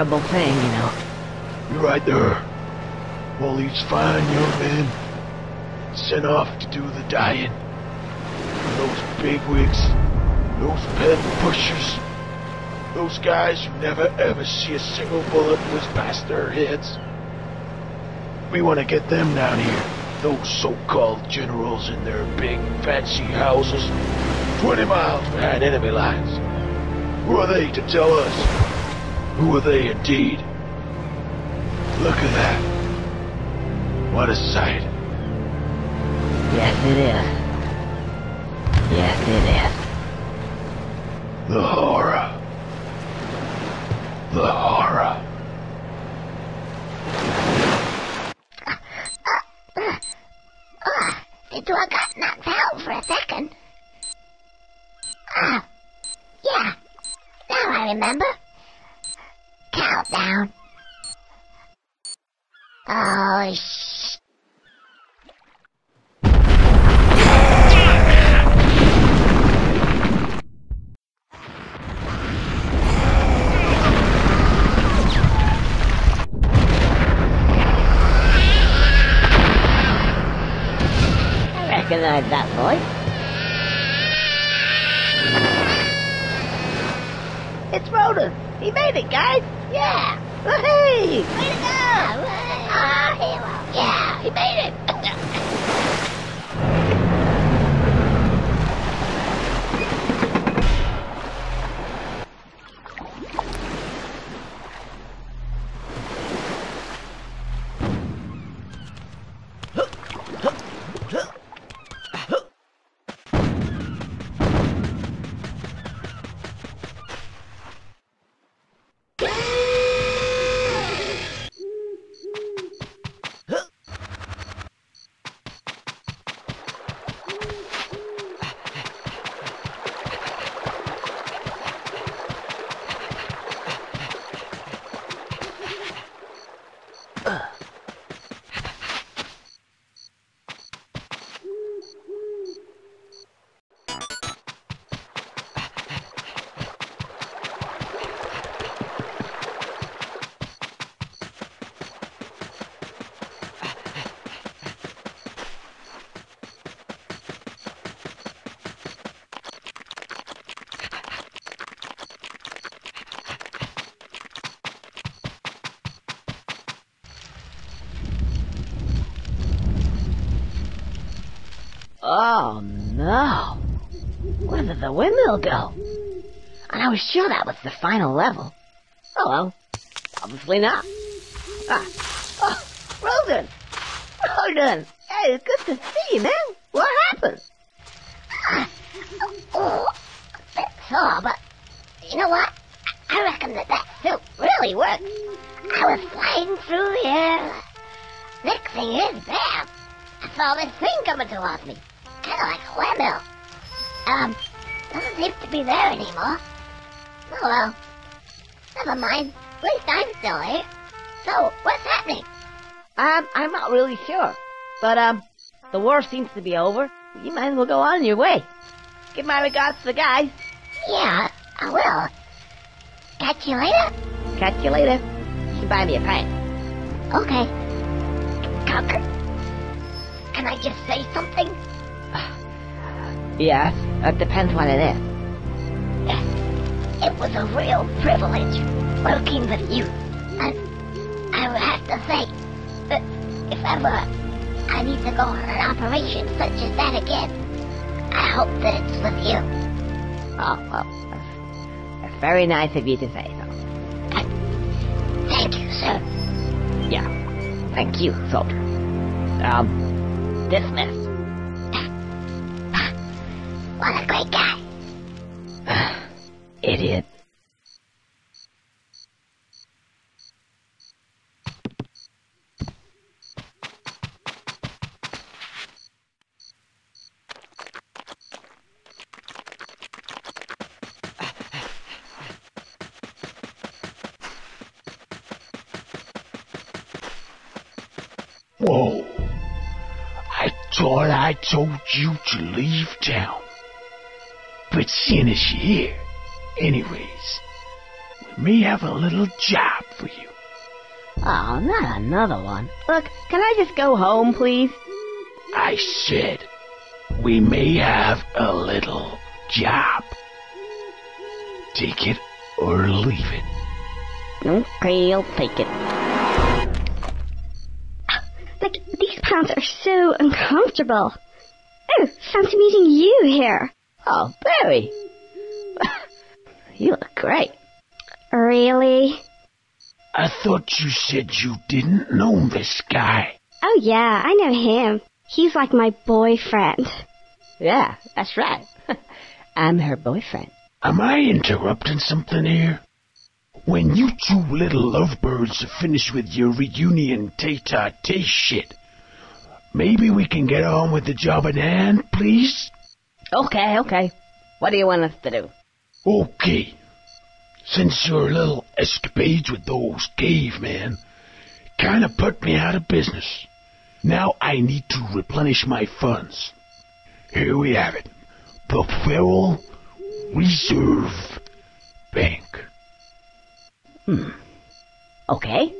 Terrible thing, you know. You're right there. All these fine young men sent off to do the dying. And those bigwigs, those pen pushers, those guys who never ever see a single bullet whiz past their heads. We want to get them down here. Those so-called generals in their big fancy houses, 20 miles behind enemy lines. Who are they to tell us? Who are they indeed? Look at that. What a sight. Yes, it is. Yes, it is. The horror. The horror. Did I got knocked out for a second? Ah, yeah. Now I remember. The windmill go? And I was sure that was the final level. Oh, well. Obviously not. Ah. Oh, Rodent! Rodent! Hey, it's good to see you, man. What happened? Oh, a bit sore, but you know what? I reckon that that suit really worked. I was flying through the air. Next thing is, bam! I saw this thing coming towards me. Be there anymore. Oh well. Never mind. At least I'm still here. So, what's happening? Um, I'm not really sure. But, um, the war seems to be over. You might as well go on your way. Give my regards to the guys. Yeah, I will. Catch you later? Catch you later. You should buy me a pint. Okay. Conker. Can I just say something? Yes, it depends what it is. It was a real privilege. working with you. And I would have to say that if ever I need to go on an operation such as that again, I hope that it's with you. Oh, well, that's, that's very nice of you to say so. Thank you, sir. Yeah. Thank you, soldier. Um, dismiss. You to leave town. But seeing as you're here, anyways, we may have a little job for you. Oh, not another one. Look, can I just go home, please? I said, we may have a little job. Take it or leave it. Okay, I'll take it. Like, these pants are so uncomfortable. Fancy meeting you here. Oh, Berri. you look great. Really? I thought you said you didn't know this guy. Oh yeah, I know him. He's like my boyfriend. Yeah, that's right. I'm her boyfriend. Am I interrupting something here? When you two little lovebirds are finished with your reunion tete-a-tete shit, maybe we can get on with the job at hand, please? Okay, okay. What do you want us to do? Okay. Since your little escapades with those cavemen kind of put me out of business, now I need to replenish my funds. Here we have it. The Federal Reserve Bank. Hmm. Okay.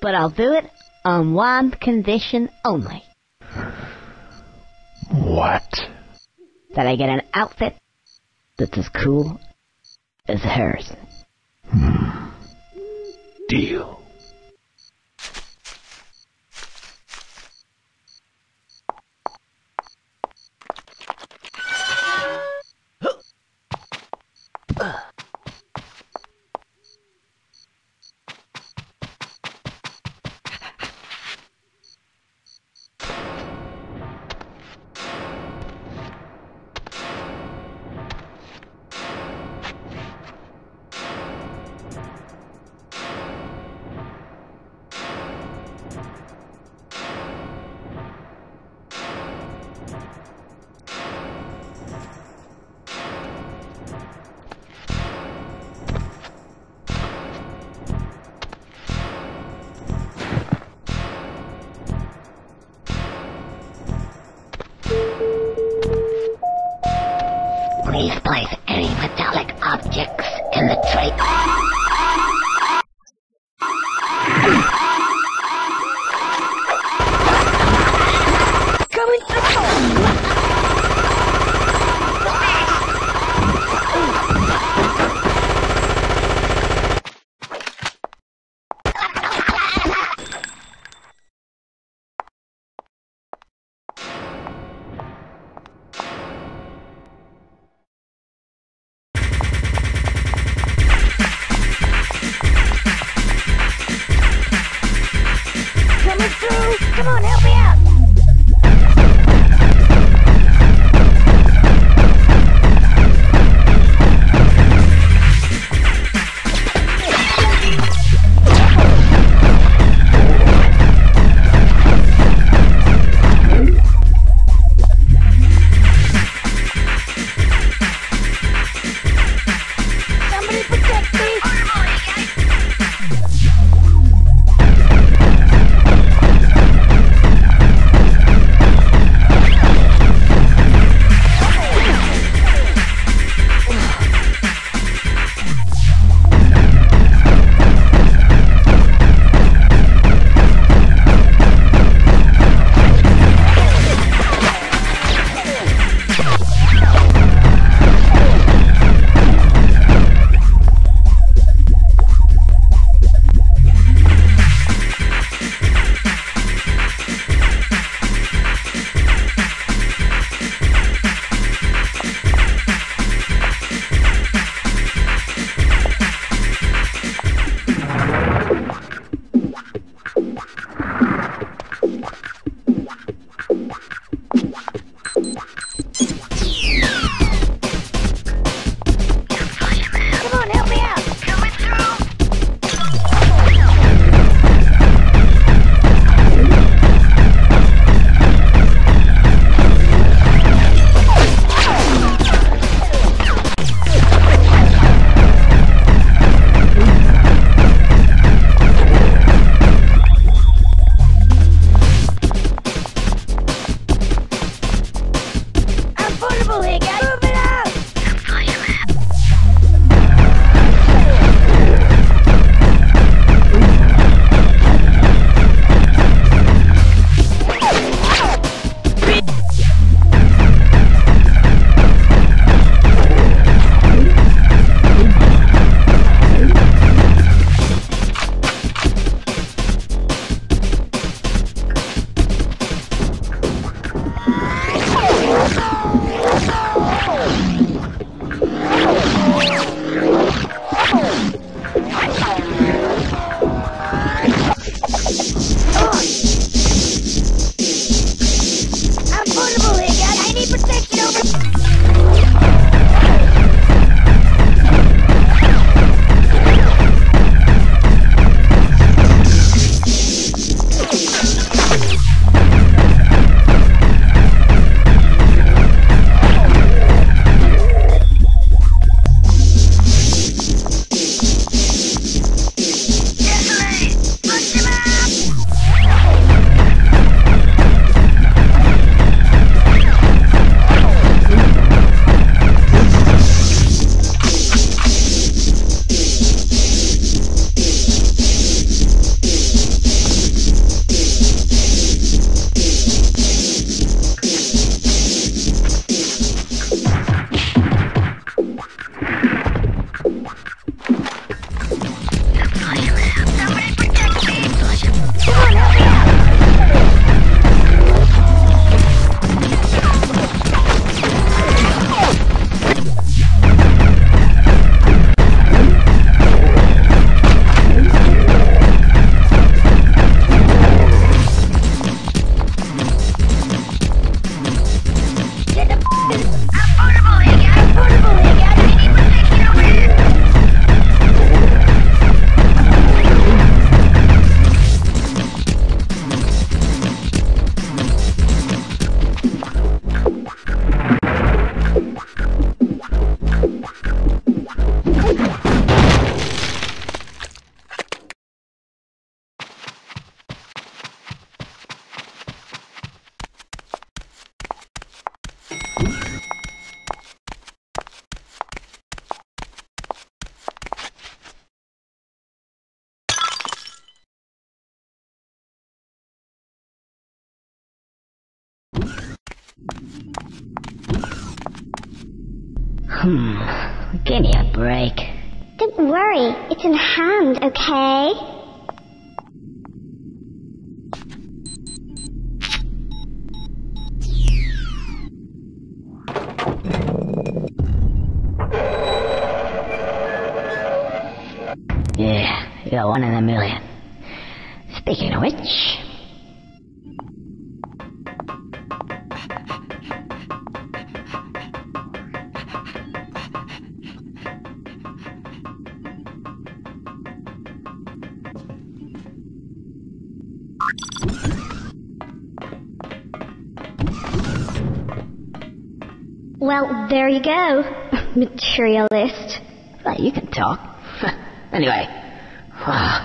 But I'll do it on one condition only. What? That I get an outfit that's as cool as hers. Hmm. Deal. Give me a break. Don't worry, it's in hand, okay? Yeah, you're one in a million. Speaking of which, there you go, materialist. Well, you can talk. anyway.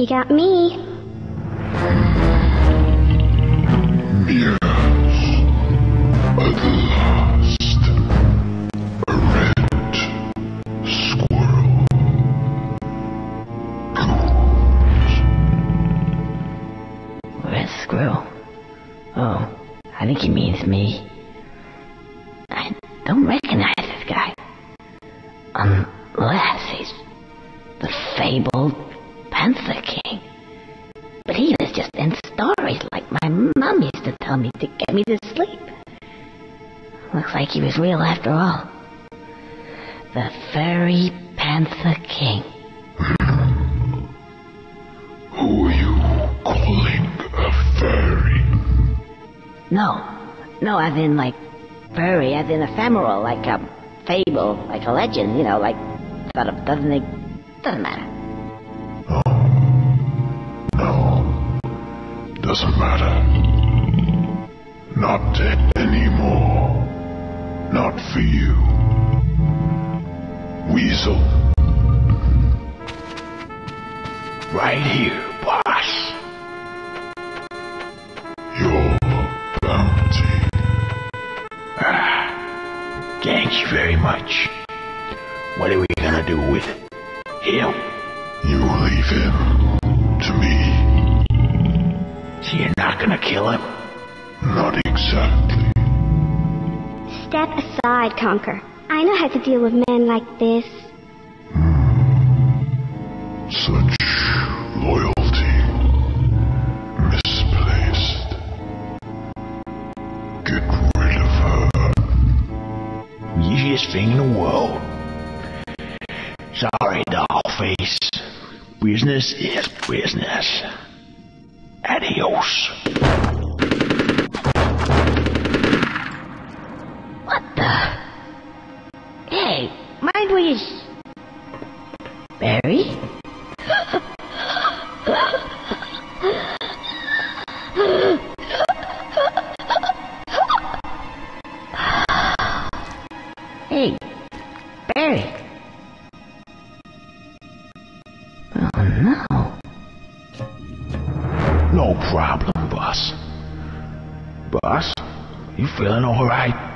You got me? Real after all. The Furry Panther King. Who are you calling a furry? No, no, as in like furry, as in ephemeral, like a fable, like a legend, you know, like sort of doesn't it doesn't matter. No, Doesn't matter. Not anymore. Not for you. Weasel. Right here, boss. Your bounty. Ah, thank you very much. What are we gonna do with him? You leave him to me. So you're not gonna kill him? Not exactly. Step aside, Conker. I know how to deal with men like this. Hmm. Such loyalty. Misplaced. Get rid of her. Easiest thing in the world. Sorry, dollface. Business is business. Adios. Hey, mind where you... Berri? hey, Berri. Oh no. No problem, boss. Boss, you feeling alright? Bit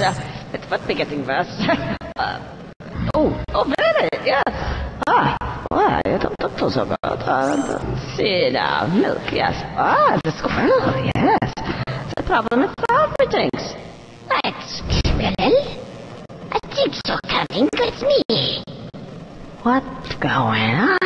right, my It would be getting worse. uh, oh, oh, really? Yes. Ah, why, you don't look so good. Uh, let's see now. Milk, yes. Ah, the squirrel, yes. The problem is solved, methinks. That's squirrel. I think so, coming with me. What's going on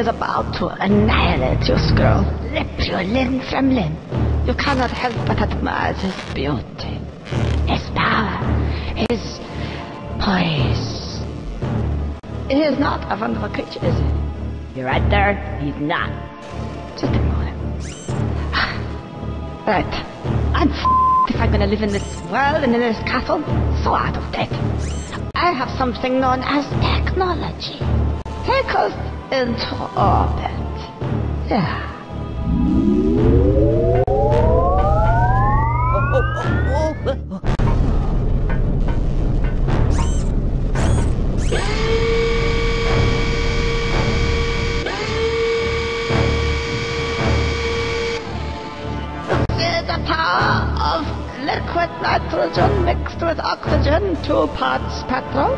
is about to annihilate your skull, Rip your limb from limb. You cannot help but admire his beauty, his power, his poise. He is not a wonderful creature, is he? You're right there, he's not. Just ignore him. right. I'm if I'm gonna live in this world and in this castle, so out of date. I have something known as technology. Take us into orbit. Yeah. The power of liquid nitrogen mixed with oxygen, two parts petrol.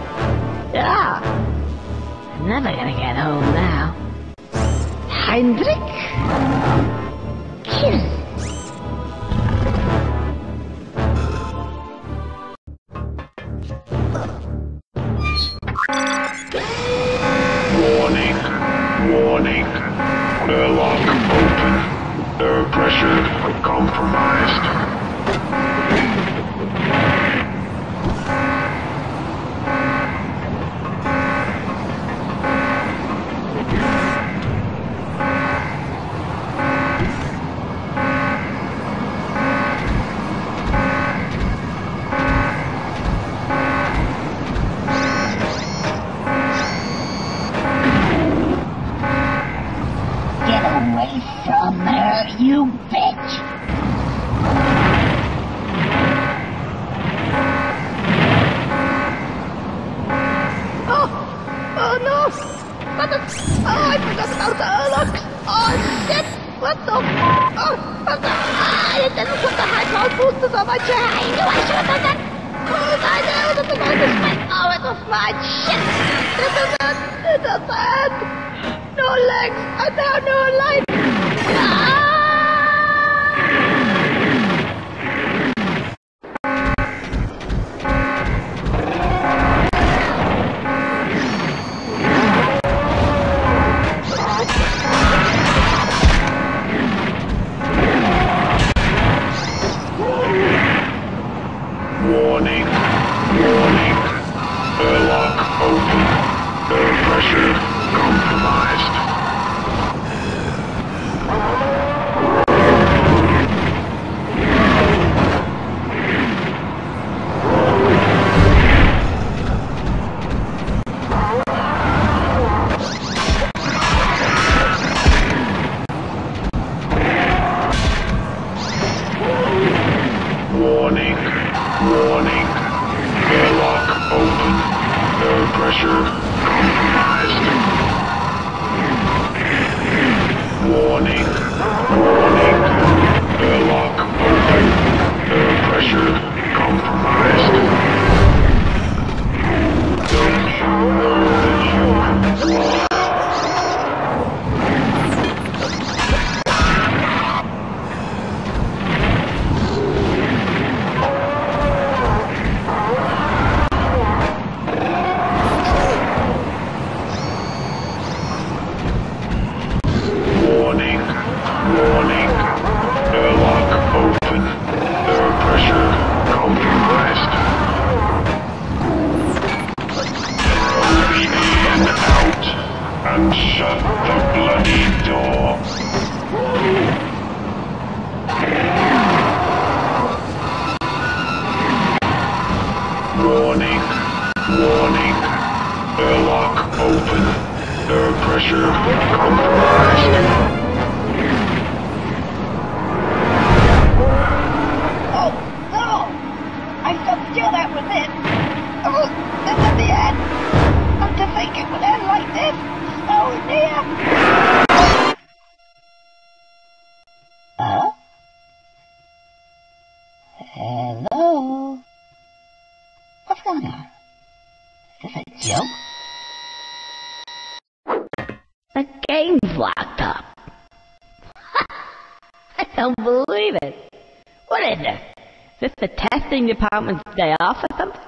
acting department's day off or something?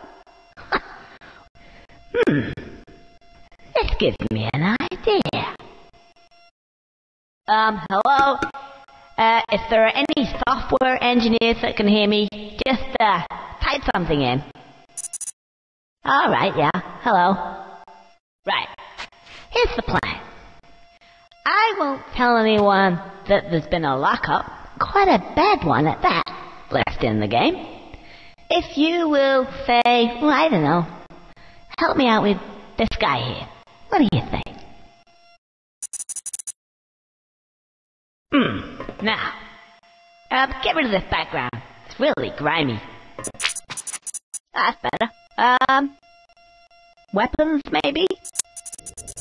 hmm. This gives me an idea. Um, hello? Uh, if there are any software engineers that can hear me, just, uh, type something in. Alright, yeah. Hello. Right. Here's the plan. I won't tell anyone that there's been a lockup, quite a bad one at that, left in the game. If you will say, well, I don't know, help me out with this guy here. What do you think? Hmm. Now, uh, get rid of this background. It's really grimy. That's better. Um, weapons maybe?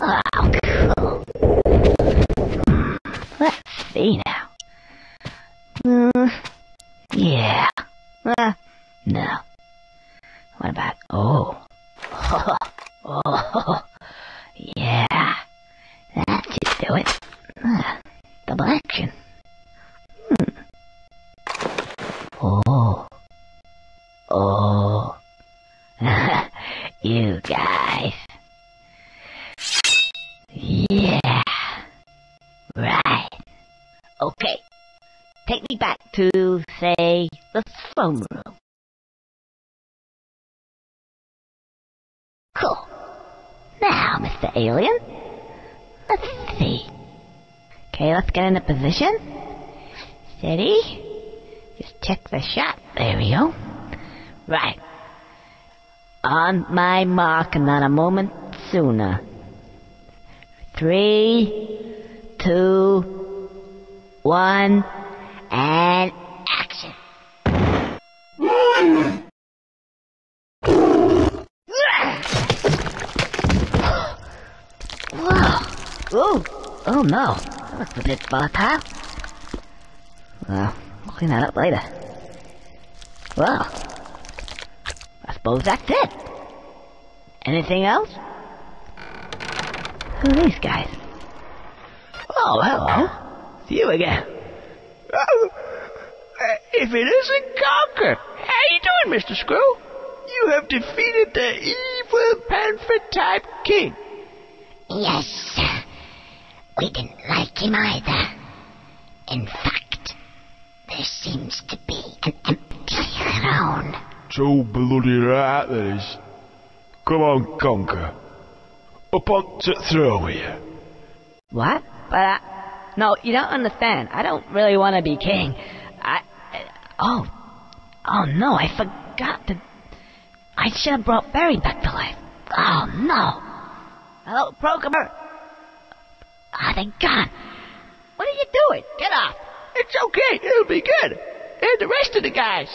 Oh, cool. Let's see now. Uh, yeah. Uh, no. What about, oh. oh, oh. yeah. That should do it. Uh, double action. Hmm. Oh. Oh. you guys. Yeah. Right. Okay. Take me back to, say, the throne room. Cool. Now, Mr. Alien. Let's see. Okay, let's get in a position. Steady. Just check the shot. There we go. Right. On my mark, and not a moment sooner. Three, two, one, and action. Whoa! Oh! Oh no! That looks a bit volatile. Well, clean that up later. Well, I suppose that's it. Anything else? Who are these guys? Oh, hello. It's you again. Uh, if it isn't Conker! How you doing, Mr. Screw? You have defeated the evil panther-type king. Yes. We didn't like him either. In fact, there seems to be an empty throne. So bloody right there is. Come on, Conker. Up onto the throne with you. What? But I... No, you don't understand. I don't really want to be king. I... Oh. Oh no, I forgot to... I should have brought Berri back to life. Oh no. Hello, programmer. Ah, oh, thank God. What are you doing? Get off. It's okay. It'll be good. And the rest of the guys.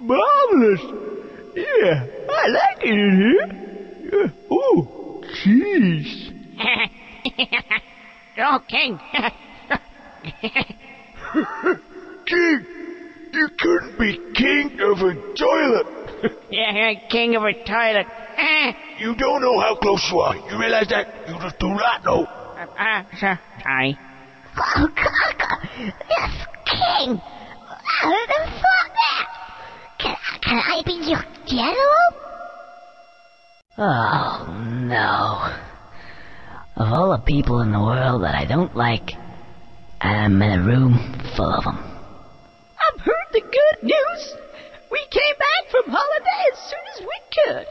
Marvelous. Yeah, I like it in here. Yeah. Ooh, cheese. oh, King. king! You couldn't be king of a toilet. yeah, king of a toilet. you don't know how close you are. You realize that? You just do not know. Uh, uh, sir, sorry. Oh, Conker! Yes, king! I would have thought that! Can, can I be your general? Oh, no. Of all the people in the world that I don't like, I'm in a room full of them. I've heard the good news. We came back from holiday as soon as we could.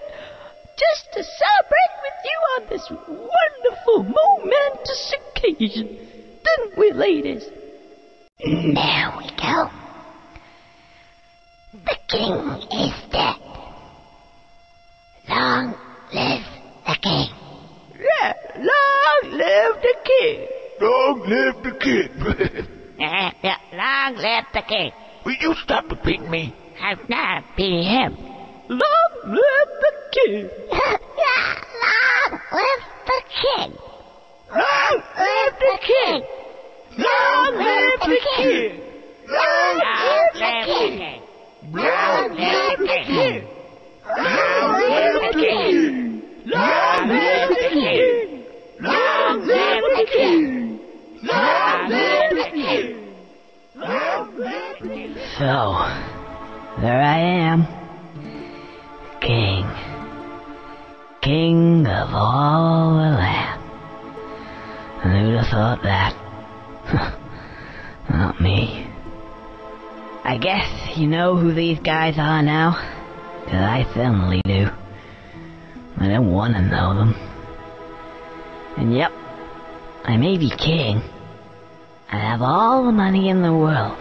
Just to celebrate with you on this wonderful, momentous occasion. Didn't we, ladies? There we go. The king is dead. Long live the king. Yeah, long live the king. Long live the king. yeah, yeah, long live the king. Will you stop repeating me? I'm not beating him. Long live the king. yeah, long live the king. Long live the king. Long live the king. Long live the king. Long live the king. Long live the king. Long live the king. Long live the king. Long live the king. Long live the king. So, there I am. King. King of all the land. And who'd have thought that? Not me. I guess you know who these guys are now? 'Cause I certainly do. I don't want to know them. And yep, I may be king. I have all the money in the world.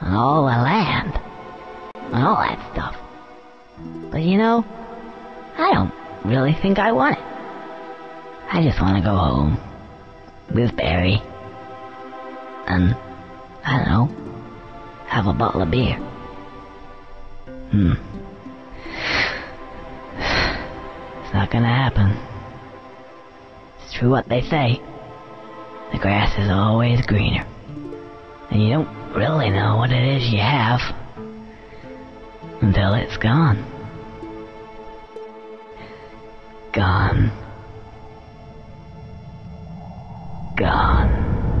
And all the land. And all that stuff. But you know, I don't really think I want it. I just want to go home. With Berri. And, I don't know, have a bottle of beer. Hmm. It's not gonna happen. It's true what they say. The grass is always greener. And you don't really know what it is you have until it's Gone. Gone.